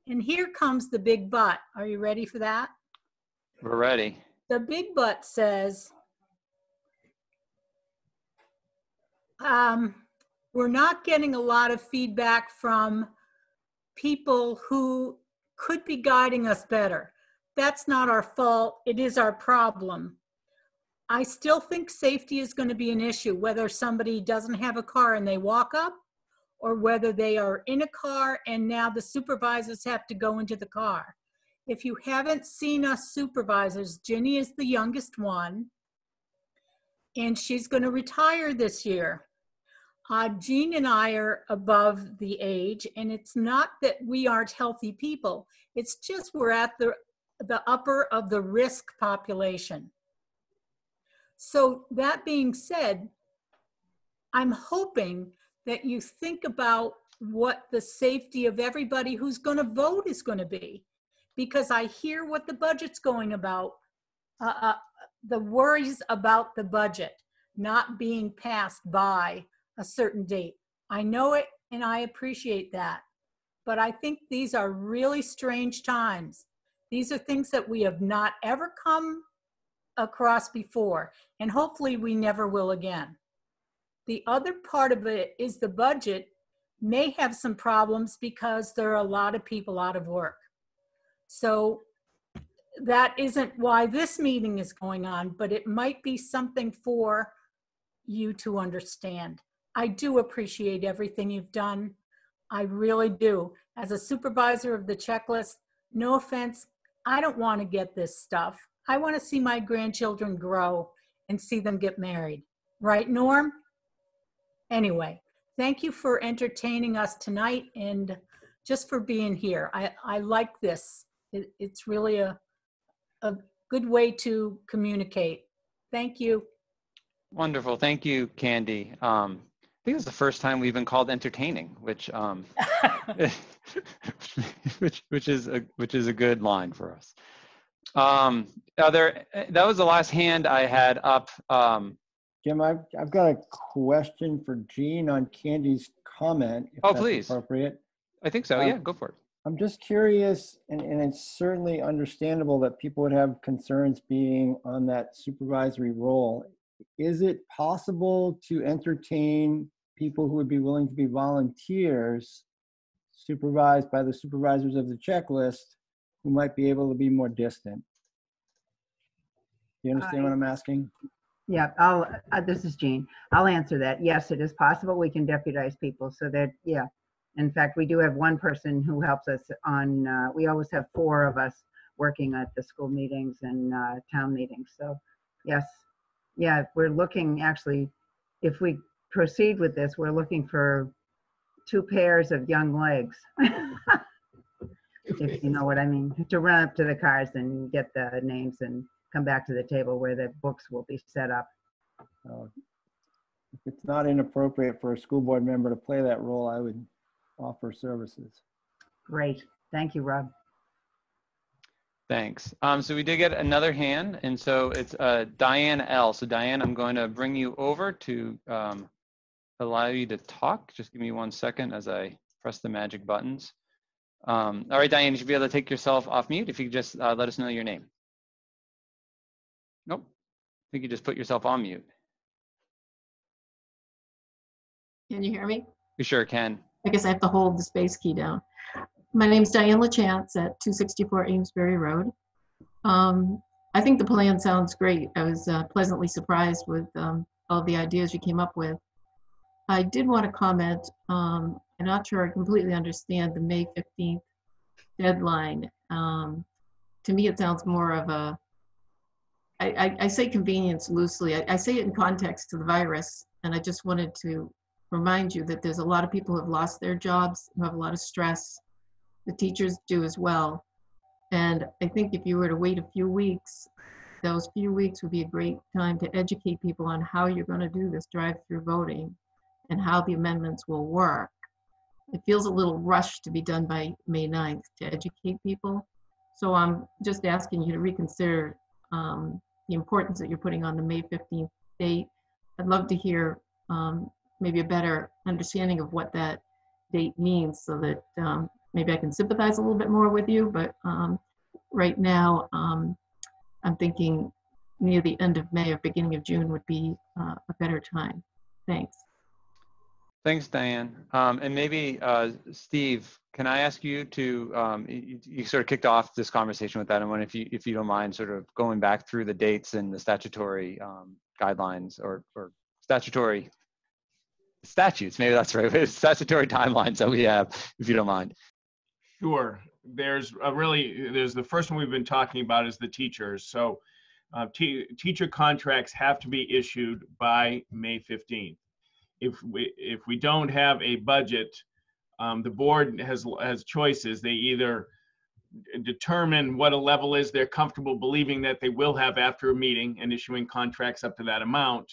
[SPEAKER 4] And here comes the big but. Are you ready for that?
[SPEAKER 1] We're ready.
[SPEAKER 4] The big but says, um, we're not getting a lot of feedback from people who could be guiding us better. That's not our fault. It is our problem. I still think safety is going to be an issue, whether somebody doesn't have a car and they walk up, or whether they are in a car and now the supervisors have to go into the car. If you haven't seen us supervisors, Ginny is the youngest one, and she's going to retire this year. Uh, Jean and I are above the age, and it's not that we aren't healthy people. It's just we're at the, the upper of the risk population. So that being said, I'm hoping that you think about what the safety of everybody who's going to vote is going to be. Because I hear what the budget's going about, uh, uh, the worries about the budget not being passed by a certain date. I know it and I appreciate that. But I think these are really strange times. These are things that we have not ever come across before, and hopefully we never will again. The other part of it is the budget may have some problems because there are a lot of people out of work. So that isn't why this meeting is going on, but it might be something for you to understand. I do appreciate everything you've done. I really do. As a supervisor of the checklist, no offense, I don't want to get this stuff. I want to see my grandchildren grow and see them get married. Right, Norm? Anyway, thank you for entertaining us tonight and just for being here. I, I like this. It, it's really a, a good way to communicate. Thank you.
[SPEAKER 1] Wonderful. Thank you, Candy. Um, I think it's the first time we've been called entertaining, which um, which which is a which is a good line for us. Um, are there, that was the last hand I had up. Um,
[SPEAKER 6] Jim, I've, I've got a question for Jean on Candy's comment. if
[SPEAKER 1] Oh, please.
[SPEAKER 6] Appropriate.
[SPEAKER 1] I think so.
[SPEAKER 6] Um,
[SPEAKER 1] Yeah, go for it.
[SPEAKER 6] I'm just curious, and, and it's certainly understandable that people would have concerns being on that supervisory role. Is it possible to entertain people who would be willing to be volunteers supervised by the supervisors of the checklist who might be able to be more distant? Do you understand what I'm asking?
[SPEAKER 15] Yeah, I'll, uh, this is Jean. I'll answer that. Yes, it is possible we can deputize people so that, yeah. In fact, we do have one person who helps us on, uh, we always have four of us working at the school meetings and, uh, town meetings. So, yes, yeah, we're looking, actually, if we proceed with this, we're looking for two pairs of young legs. If you know what I mean, to run up to the cars and get the names and come back to the table where the books will be set up.
[SPEAKER 6] Uh, If it's not inappropriate for a school board member to play that role, I would offer services.
[SPEAKER 15] Great. Thank you, Rob.
[SPEAKER 1] Thanks. Um, so we did get another hand, and so it's uh, Diane L. So Diane, I'm going to bring you over to um, allow you to talk. Just give me one second as I press the magic buttons. Um, all right, Diane, you should be able to take yourself off mute if you could just uh, let us know your name. Nope. I think you just put yourself on mute.
[SPEAKER 19] Can you hear me?
[SPEAKER 1] You sure can.
[SPEAKER 19] I guess I have to hold the space key down. My name's Diane LaChance at 264 Amesbury Road. Um, I think the plan sounds great. I was uh, pleasantly surprised with um, all the ideas you came up with. I did want to comment, um, I'm not sure I completely understand the May 15th deadline. Um, to me, it sounds more of a, I, I, I say convenience loosely. I, I say it in context to the virus, and I just wanted to remind you that there's a lot of people who have lost their jobs, who have a lot of stress. The teachers do as well. And I think if you were to wait a few weeks, those few weeks would be a great time to educate people on how you're going to do this drive-through voting and how the amendments will work. It feels a little rushed to be done by May 9th to educate people. So I'm just asking you to reconsider um, the importance that you're putting on the May 15th date. I'd love to hear um, maybe a better understanding of what that date means so that um, maybe I can sympathize a little bit more with you. But um, right now, um, I'm thinking near the end of May or beginning of June would be uh, a better time. Thanks.
[SPEAKER 1] Thanks, Diane. Um, and maybe, uh, Steve, can I ask you to, um, you, you sort of kicked off this conversation with that. and if you, if you don't mind sort of going back through the dates and the statutory um, guidelines or, or statutory statutes, maybe that's right, statutory timelines that we have, if you don't mind.
[SPEAKER 2] Sure. There's a really, there's the first one we've been talking about is the teachers. So uh, te- teacher contracts have to be issued by May 15th. If we, if we don't have a budget, um, the board has, has choices. They either determine what a level is they're comfortable believing that they will have after a meeting and issuing contracts up to that amount,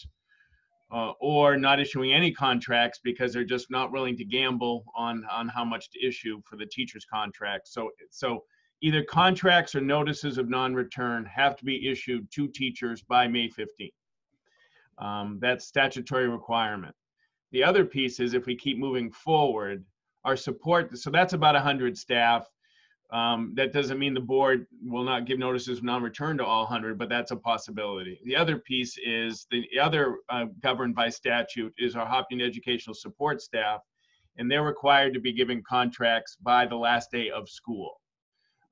[SPEAKER 2] uh, or not issuing any contracts because they're just not willing to gamble on on how much to issue for the teacher's contract. So so either contracts or notices of non-return have to be issued to teachers by May 15th. Um, that's statutory requirement. The other piece is if we keep moving forward, our support. So that's about 100 staff. Um, that doesn't mean the board will not give notices of non-return to all 100, but that's a possibility. The other piece is the other uh, governed by statute is our Hopkins educational support staff, and they're required to be given contracts by the last day of school.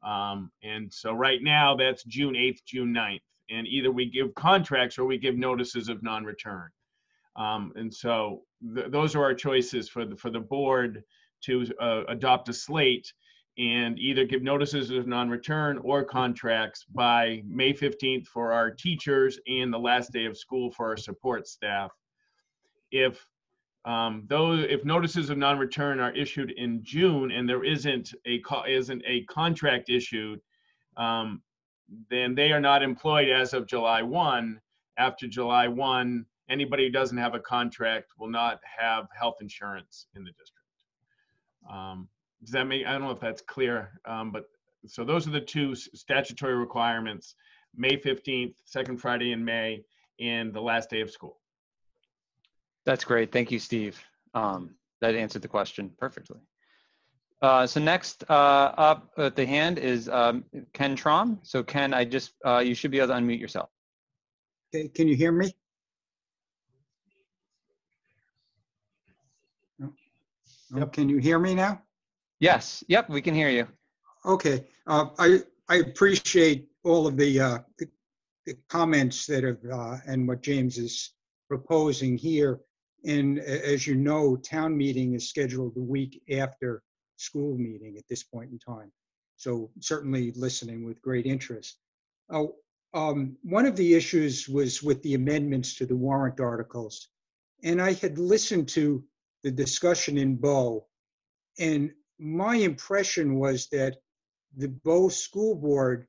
[SPEAKER 2] Um, and so right now that's June 8th, June 9th, and either we give contracts or we give notices of non-return. Um, and so th those are our choices for the for the board to uh, adopt a slate and either give notices of non-return or contracts by May 15th for our teachers and the last day of school for our support staff. If um, if notices of non-return are issued in June and there isn't a co- isn't a contract issued, um, then they are not employed as of July 1. After July 1, anybody who doesn't have a contract will not have health insurance in the district. Um, does that make, I don't know if that's clear, um, but, so those are the two s- statutory requirements, May 15th, second Friday in May, and the last day of school.
[SPEAKER 1] That's great. Thank you, Steve. Um, that answered the question perfectly. Uh, so next uh, up at the hand is um, Ken Trom. So Ken, I just uh, you should be able to unmute yourself.
[SPEAKER 20] Okay, can you hear me? No, Can you hear me now?
[SPEAKER 1] Yes. Yep. We can hear you.
[SPEAKER 20] Okay, uh, I, I appreciate all of the, uh, the- the comments that have, uh, and what James is proposing here. And a- as you know, town meeting is scheduled the week after school meeting at this point in time. So certainly listening with great interest. Oh, um, one of the issues was with the amendments to the warrant articles. And I had listened to the discussion in Bow. And my impression was that the Bow School Board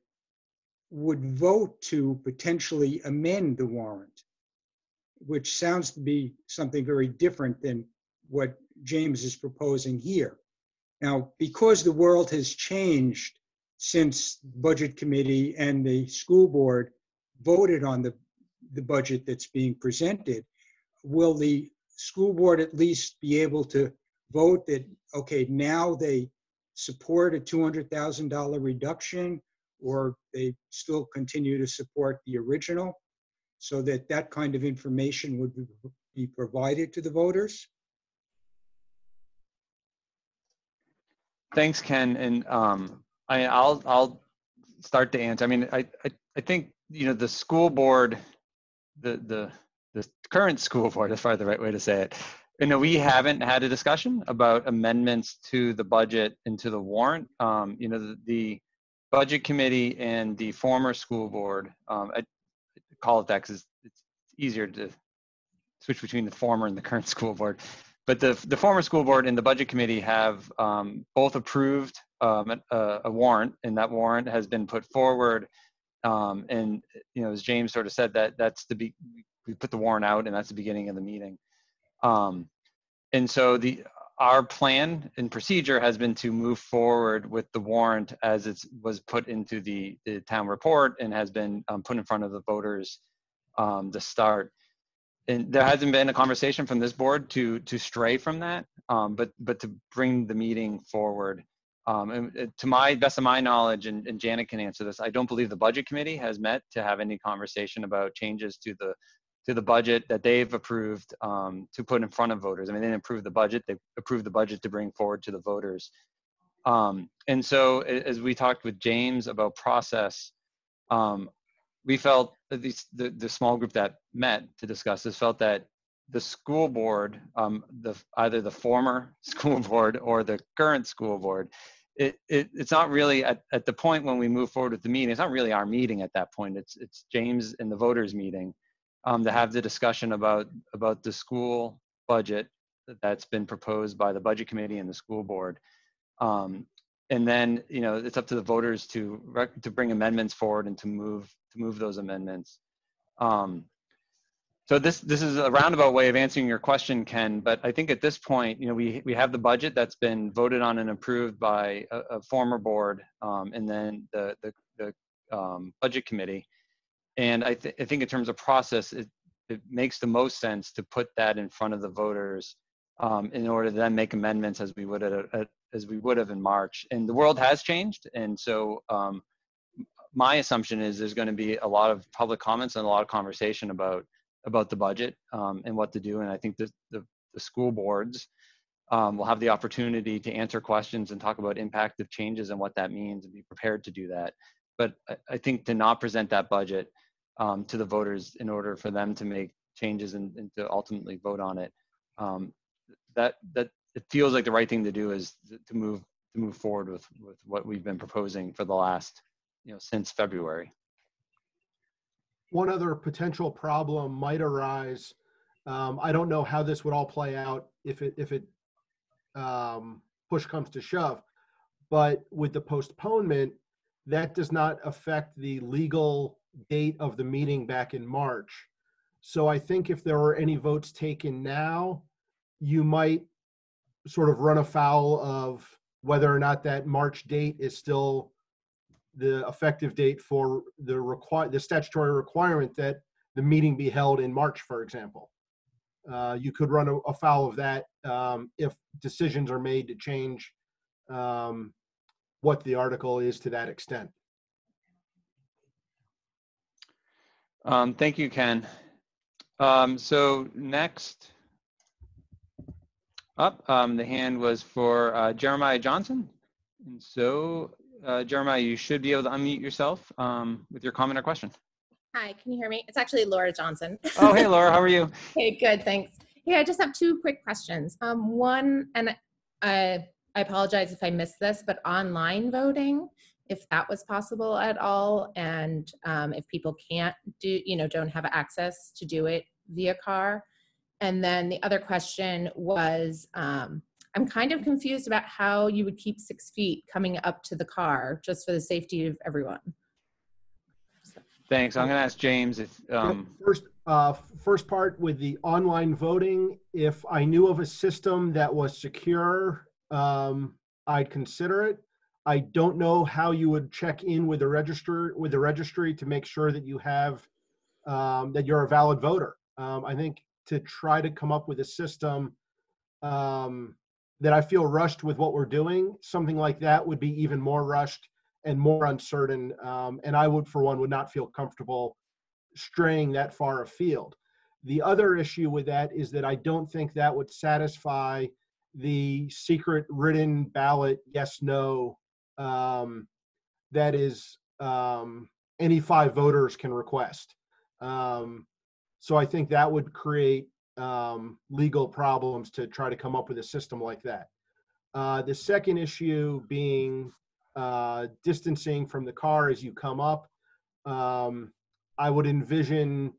[SPEAKER 20] would vote to potentially amend the warrant, which sounds to be something very different than what James is proposing here. Now, because the world has changed since Budget Committee and the school board voted on the, the budget that's being presented, will the school board at least be able to vote that, okay, now they support a $200,000 reduction, or they still continue to support the original, so that that kind of information would be- provided to the voters?
[SPEAKER 1] Thanks, Ken. And um, I, I'll I'll start to answer. I mean, I, I I think you know the school board, the the the current school board. That's probably the right way to say it. You know, we haven't had a discussion about amendments to the budget and to the warrant. Um, you know, the, the budget committee and the former school board. Um, I call it that because it's easier to switch between the former and the current school board. But the, the former school board and the budget committee have um, both approved um, a, a warrant, and that warrant has been put forward. Um, and you know, as James sort of said, that that's the be- we put the warrant out, and that's the beginning of the meeting. Um, and so the our plan and procedure has been to move forward with the warrant as it was put into the, the town report and has been um, put in front of the voters um, to start and there hasn't been a conversation from this board to to stray from that um, but but to bring the meeting forward um, and uh, to my best of my knowledge and, and janet can answer this i don't believe the budget committee has met to have any conversation about changes to the to the budget that they've approved um, to put in front of voters i mean they didn't approve the budget they approved the budget to bring forward to the voters um, and so as we talked with james about process um, we felt at least the, the small group that met to discuss this felt that the school board, um, the either the former school board or the current school board, it, it it's not really at, at the point when we move forward with the meeting. It's not really our meeting at that point. It's it's James and the voters meeting um, to have the discussion about about the school budget that's been proposed by the budget committee and the school board. Um, and then you know it's up to the voters to rec- to bring amendments forward and to move to move those amendments um, so this this is a roundabout way of answering your question ken but i think at this point you know we we have the budget that's been voted on and approved by a, a former board um, and then the the, the um, budget committee and I, th- I think in terms of process it, it makes the most sense to put that in front of the voters um, in order to then make amendments as we would at as we would have in March. And the world has changed, and so um, my assumption is there's going to be a lot of public comments and a lot of conversation about about the budget um, and what to do. And I think the the, the school boards um, will have the opportunity to answer questions and talk about impact of changes and what that means and be prepared to do that. But I, I think to not present that budget um, to the voters in order for them to make changes and, and to ultimately vote on it, um, that that it feels like the right thing to do is to move to move forward with with what we've been proposing for the last you know since February.
[SPEAKER 10] One other potential problem might arise. Um, I don't know how this would all play out if it if it um, push comes to shove, but with the postponement, that does not affect the legal date of the meeting back in March. So I think if there were any votes taken now, you might sort of run afoul of whether or not that March date is still the effective date for the require, the statutory requirement that the meeting be held in March, for example. Uh, you could run a- afoul of that um, if decisions are made to change um, what the article is to that extent.
[SPEAKER 1] Um, thank you, Ken. Um, so next up, um, the hand was for uh, Jeremiah Johnson. And so, uh, Jeremiah, you should be able to unmute yourself um, with your comment or question.
[SPEAKER 21] Hi, can you hear me? It's actually Laura Johnson.
[SPEAKER 1] Oh, hey, Laura, how are you?
[SPEAKER 21] hey, good, thanks. Yeah, I just have two quick questions. Um, one, and I, I apologize if I missed this, but online voting, if that was possible at all, and um, if people can't do, you know, don't have access to do it via car. And then the other question was, um, I'm kind of confused about how you would keep six feet coming up to the car just for the safety of everyone.
[SPEAKER 1] Thanks. I'm going to ask James if. Um,
[SPEAKER 10] First, uh, first part with the online voting, if I knew of a system that was secure, um, I'd consider it. I don't know how you would check in with the register, with the registry to make sure that you have, um, that you're a valid voter. Um, I think to try to come up with a system, um, that I feel rushed with what we're doing, something like that would be even more rushed and more uncertain. Um, and I would, for one, would not feel comfortable straying that far afield. The other issue with that is that I don't think that would satisfy the secret written ballot yes no um, that is um, any five voters can request. Um, so I think that would create um, legal problems to try to come up with a system like that. Uh, the second issue being uh, distancing from the car as you come up. Um, I would envision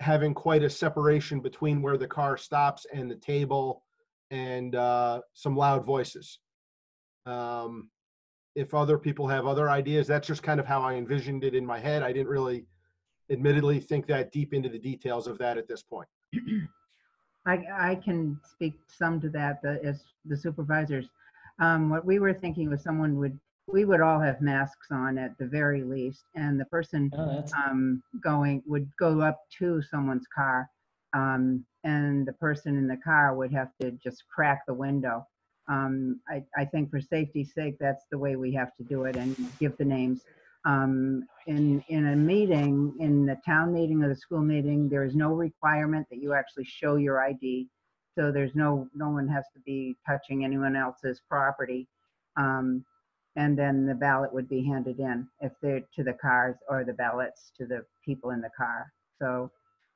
[SPEAKER 10] having quite a separation between where the car stops and the table and uh, some loud voices. Um, if other people have other ideas, that's just kind of how I envisioned it in my head. I didn't really, admittedly, think that deep into the details of that at this point.
[SPEAKER 15] I, I can speak some to that the, as the supervisors. Um, what we were thinking was someone would, we would all have masks on at the very least, and the person um, going would go up to someone's car, um, and the person in the car would have to just crack the window. Um, I, I think for safety's sake, that's the way we have to do it and give the names. Um, in, in a meeting, in the town meeting or the school meeting, there is no requirement that you actually show your ID. So there's no, no one has to be touching anyone else's property. Um, and then the ballot would be handed in if they're to the cars or the ballots to the people in the car. So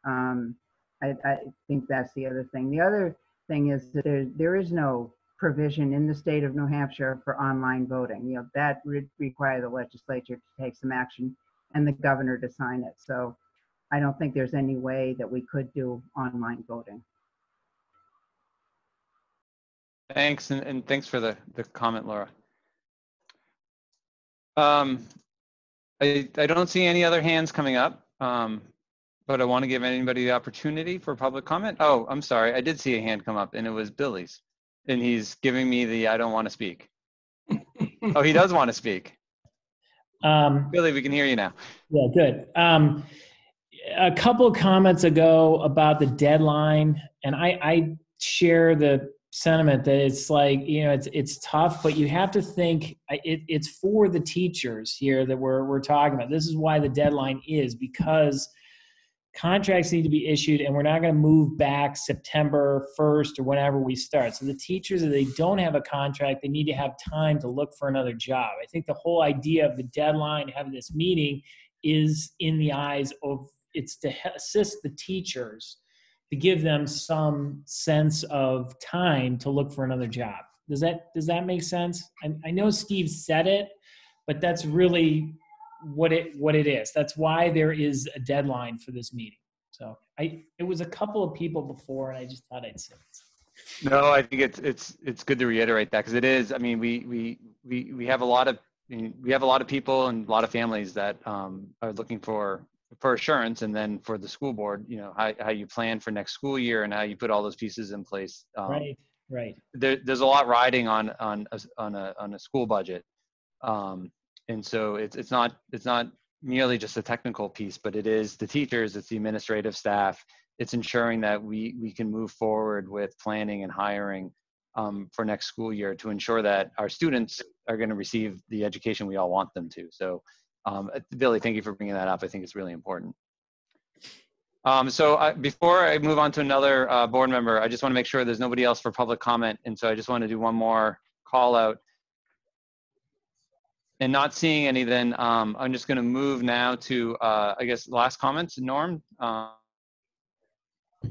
[SPEAKER 15] um, I, I think that's the other thing. The other thing is that there, there is no provision in the state of New Hampshire for online voting. You know, that would require the legislature to take some action and the governor to sign it. So I don't think there's any way that we could do online voting.
[SPEAKER 1] Thanks, and, and thanks for the, the comment, Laura. Um, I, I don't see any other hands coming up, um, but I want to give anybody the opportunity for public comment. Oh, I'm sorry, I did see a hand come up, and it was Billy's, and he's giving me the I don't want to speak. oh, he does want to speak.
[SPEAKER 11] Um,
[SPEAKER 1] Billy, we can hear you now.
[SPEAKER 11] Yeah, good. Um, a couple of comments ago about the deadline, and I, I share the
[SPEAKER 22] sentiment that it's like you know it's it's tough, but you have to think it, it's for the teachers here that we're we're talking about. This is why the deadline is because contracts need to be issued and we're not going to move back september 1st or whenever we start. So the teachers if they don't have a contract they need to have time to look for another job. I think the whole idea of the deadline having this meeting is in the eyes of it's to assist the teachers to give them some sense of time to look for another job. Does that does that make sense? I, I know steve said it but that's really what it what it is. That's why there is a deadline for this meeting. So I it was a couple of people before, and I just thought I'd say it.
[SPEAKER 1] No, I think it's it's it's good to reiterate that because it is. I mean, we we we we have a lot of we have a lot of people and a lot of families that um, are looking for for assurance, and then for the school board, you know, how how you plan for next school year and how you put all those pieces in place. Um,
[SPEAKER 22] right. Right.
[SPEAKER 1] There, there's a lot riding on on a, on a on a school budget. Um, and so it's it's not it's not merely just a technical piece, but it is the teachers, it's the administrative staff, it's ensuring that we we can move forward with planning and hiring um, for next school year to ensure that our students are going to receive the education we all want them to. So, um, uh, Billy, thank you for bringing that up. I think it's really important. Um, so I, before I move on to another uh, board member, I just want to make sure there's nobody else for public comment. And so I just want to do one more call out and not seeing any, then um, I'm just going to move now to, uh, I guess, last comments. Norm? Uh,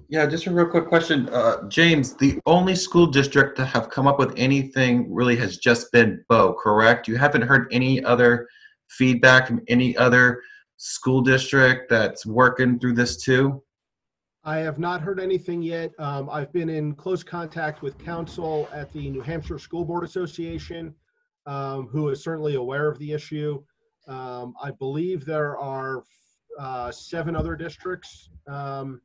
[SPEAKER 5] yeah, just a real quick question. Uh, James, the only school district to have come up with anything really has just been Bow, correct? You haven't heard any other feedback from any other school district that's working through this too?
[SPEAKER 10] I have not heard anything yet. Um, I've been in close contact with counsel at the New Hampshire School Board Association um, who is certainly aware of the issue. Um, I believe there are uh, seven other districts um,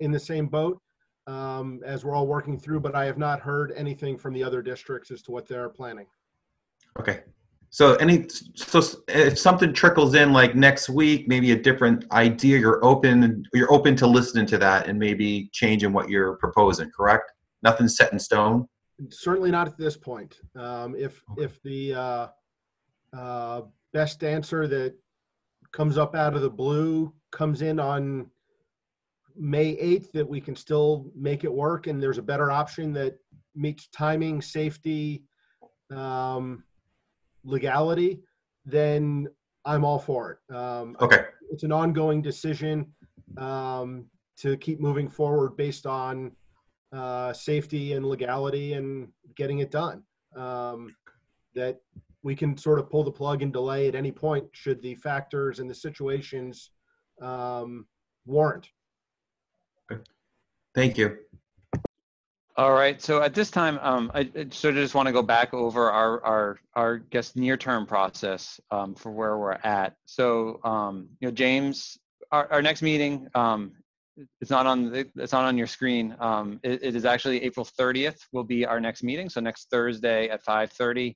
[SPEAKER 10] in the same boat um, as we're all working through, but I have not heard anything from the other districts as to what they're planning.
[SPEAKER 5] Okay. So any so if something trickles in like next week, maybe a different idea, you're open you're open to listening to that and maybe changing what you're proposing, correct? Nothing's set in stone
[SPEAKER 10] certainly not at this point. Um, if if the uh, uh, best answer that comes up out of the blue comes in on May 8th, that we can still make it work, and there's a better option that meets timing, safety, um, legality, then I'm all for it. Um,
[SPEAKER 5] okay.
[SPEAKER 10] It's an ongoing decision um, to keep moving forward based on uh, safety and legality and getting it done. Um, that we can sort of pull the plug and delay at any point should the factors and the situations um, warrant.
[SPEAKER 5] Thank you.
[SPEAKER 1] All right. So at this time, um, I, I sort of just want to go back over our our our guess near term process um, for where we're at. So um, you know, James, our, our next meeting um, it's not on the, it's not on your screen. Um, it, it is actually April 30th will be our next meeting. So next Thursday at 5:30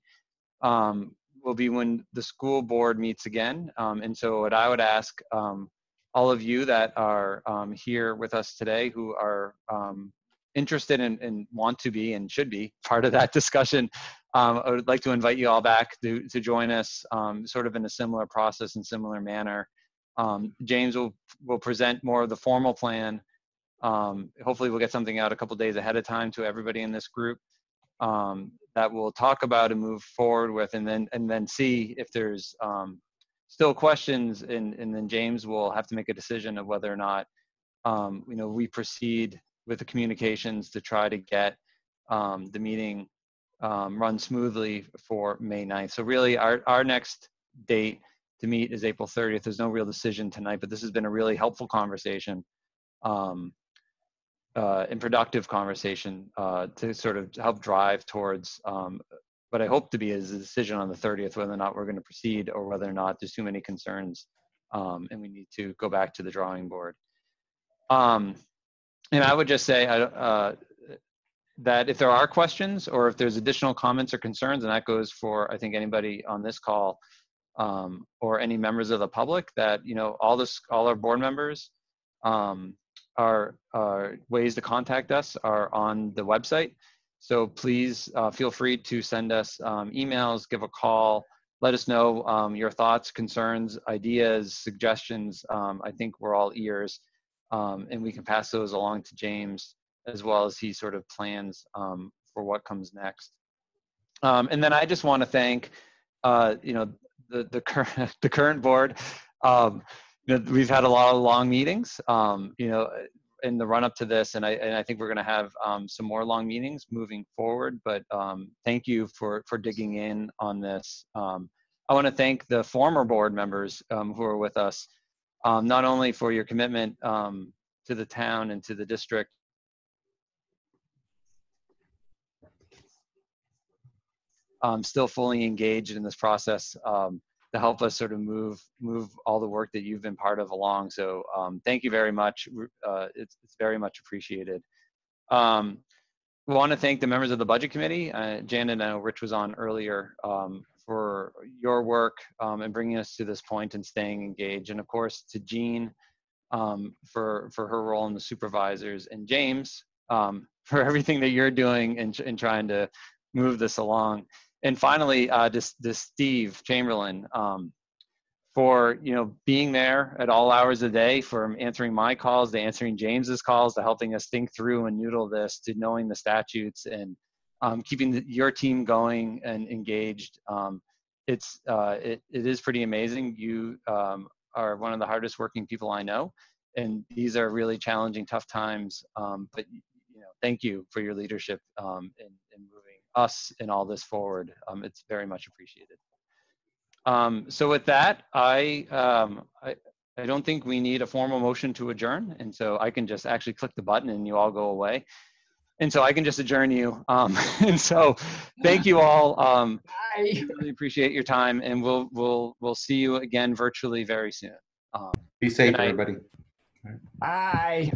[SPEAKER 1] um, will be when the school board meets again. Um, and so what I would ask um, all of you that are um, here with us today, who are um, interested in and want to be and should be part of that discussion, I would like to invite you all back to to join us, sort of in a similar process and similar manner. Um, James will will present more of the formal plan. Um, hopefully, we'll get something out a couple days ahead of time to everybody in this group um, that we'll talk about and move forward with, and then and then see if there's um, still questions, and and then James will have to make a decision of whether or not um, you know we proceed with the communications to try to get um, the meeting run smoothly for May 9th. So really, our our next date to meet is April 30th. There's no real decision tonight, but this has been a really helpful conversation um, uh, and productive conversation uh, to sort of help drive towards um, what I hope to be is a decision on the 30th, whether or not we're going to proceed or whether or not there's too many concerns um, and we need to go back to the drawing board. Um, and I would just say uh, that if there are questions or if there's additional comments or concerns, and that goes for, I think, anybody on this call, um, or any members of the public that you know all this all our board members um, are, are ways to contact us are on the website so please uh, feel free to send us um, emails, give a call, let us know um, your thoughts, concerns, ideas, suggestions. Um, I think we're all ears, um, and we can pass those along to James as well as he sort of plans um, for what comes next. And then I just want to thank, uh, you know, the the current the current board. Um, you know, we've had a lot of long meetings. Um, you know, in the run up to this, and I and I think we're going to have um, some more long meetings moving forward. But um, thank you for for digging in on this. Um, I want to thank the former board members um, who are with us, not only for your commitment to the town and to the district. Um, still fully engaged in this process um, to help us sort of move move all the work that you've been part of along. So um, thank you very much. Uh, it's, it's very much appreciated. Um, we want to thank the members of the budget committee. Uh, Janet, I know Rich was on earlier um, for your work um, and bringing us to this point and staying engaged. And of course to Jean um, for for her role in the supervisors and James um, for everything that you're doing in, in trying to move this along and finally, uh, to, Steve Chamberlain um, for you know being there at all hours of the day, from answering my calls to answering James's calls to helping us think through and noodle this to knowing the statutes and um, keeping the, your team going and engaged. Um, it's uh, it, it is pretty amazing. You um, are one of the hardest working people I know, and these are really challenging, tough times. Um, but you know, thank you for your leadership um, in, in moving us in all this forward. Um, it's very much appreciated. Um, so with that, I, um, I, I don't think we need a formal motion to adjourn. And so I can just actually click the button and you all go away. And so I can just adjourn you. Um, and so thank you all. Um, I really appreciate your time and we'll, we'll, we'll see you again virtually very soon. Um,
[SPEAKER 5] Be safe, everybody.
[SPEAKER 14] Bye.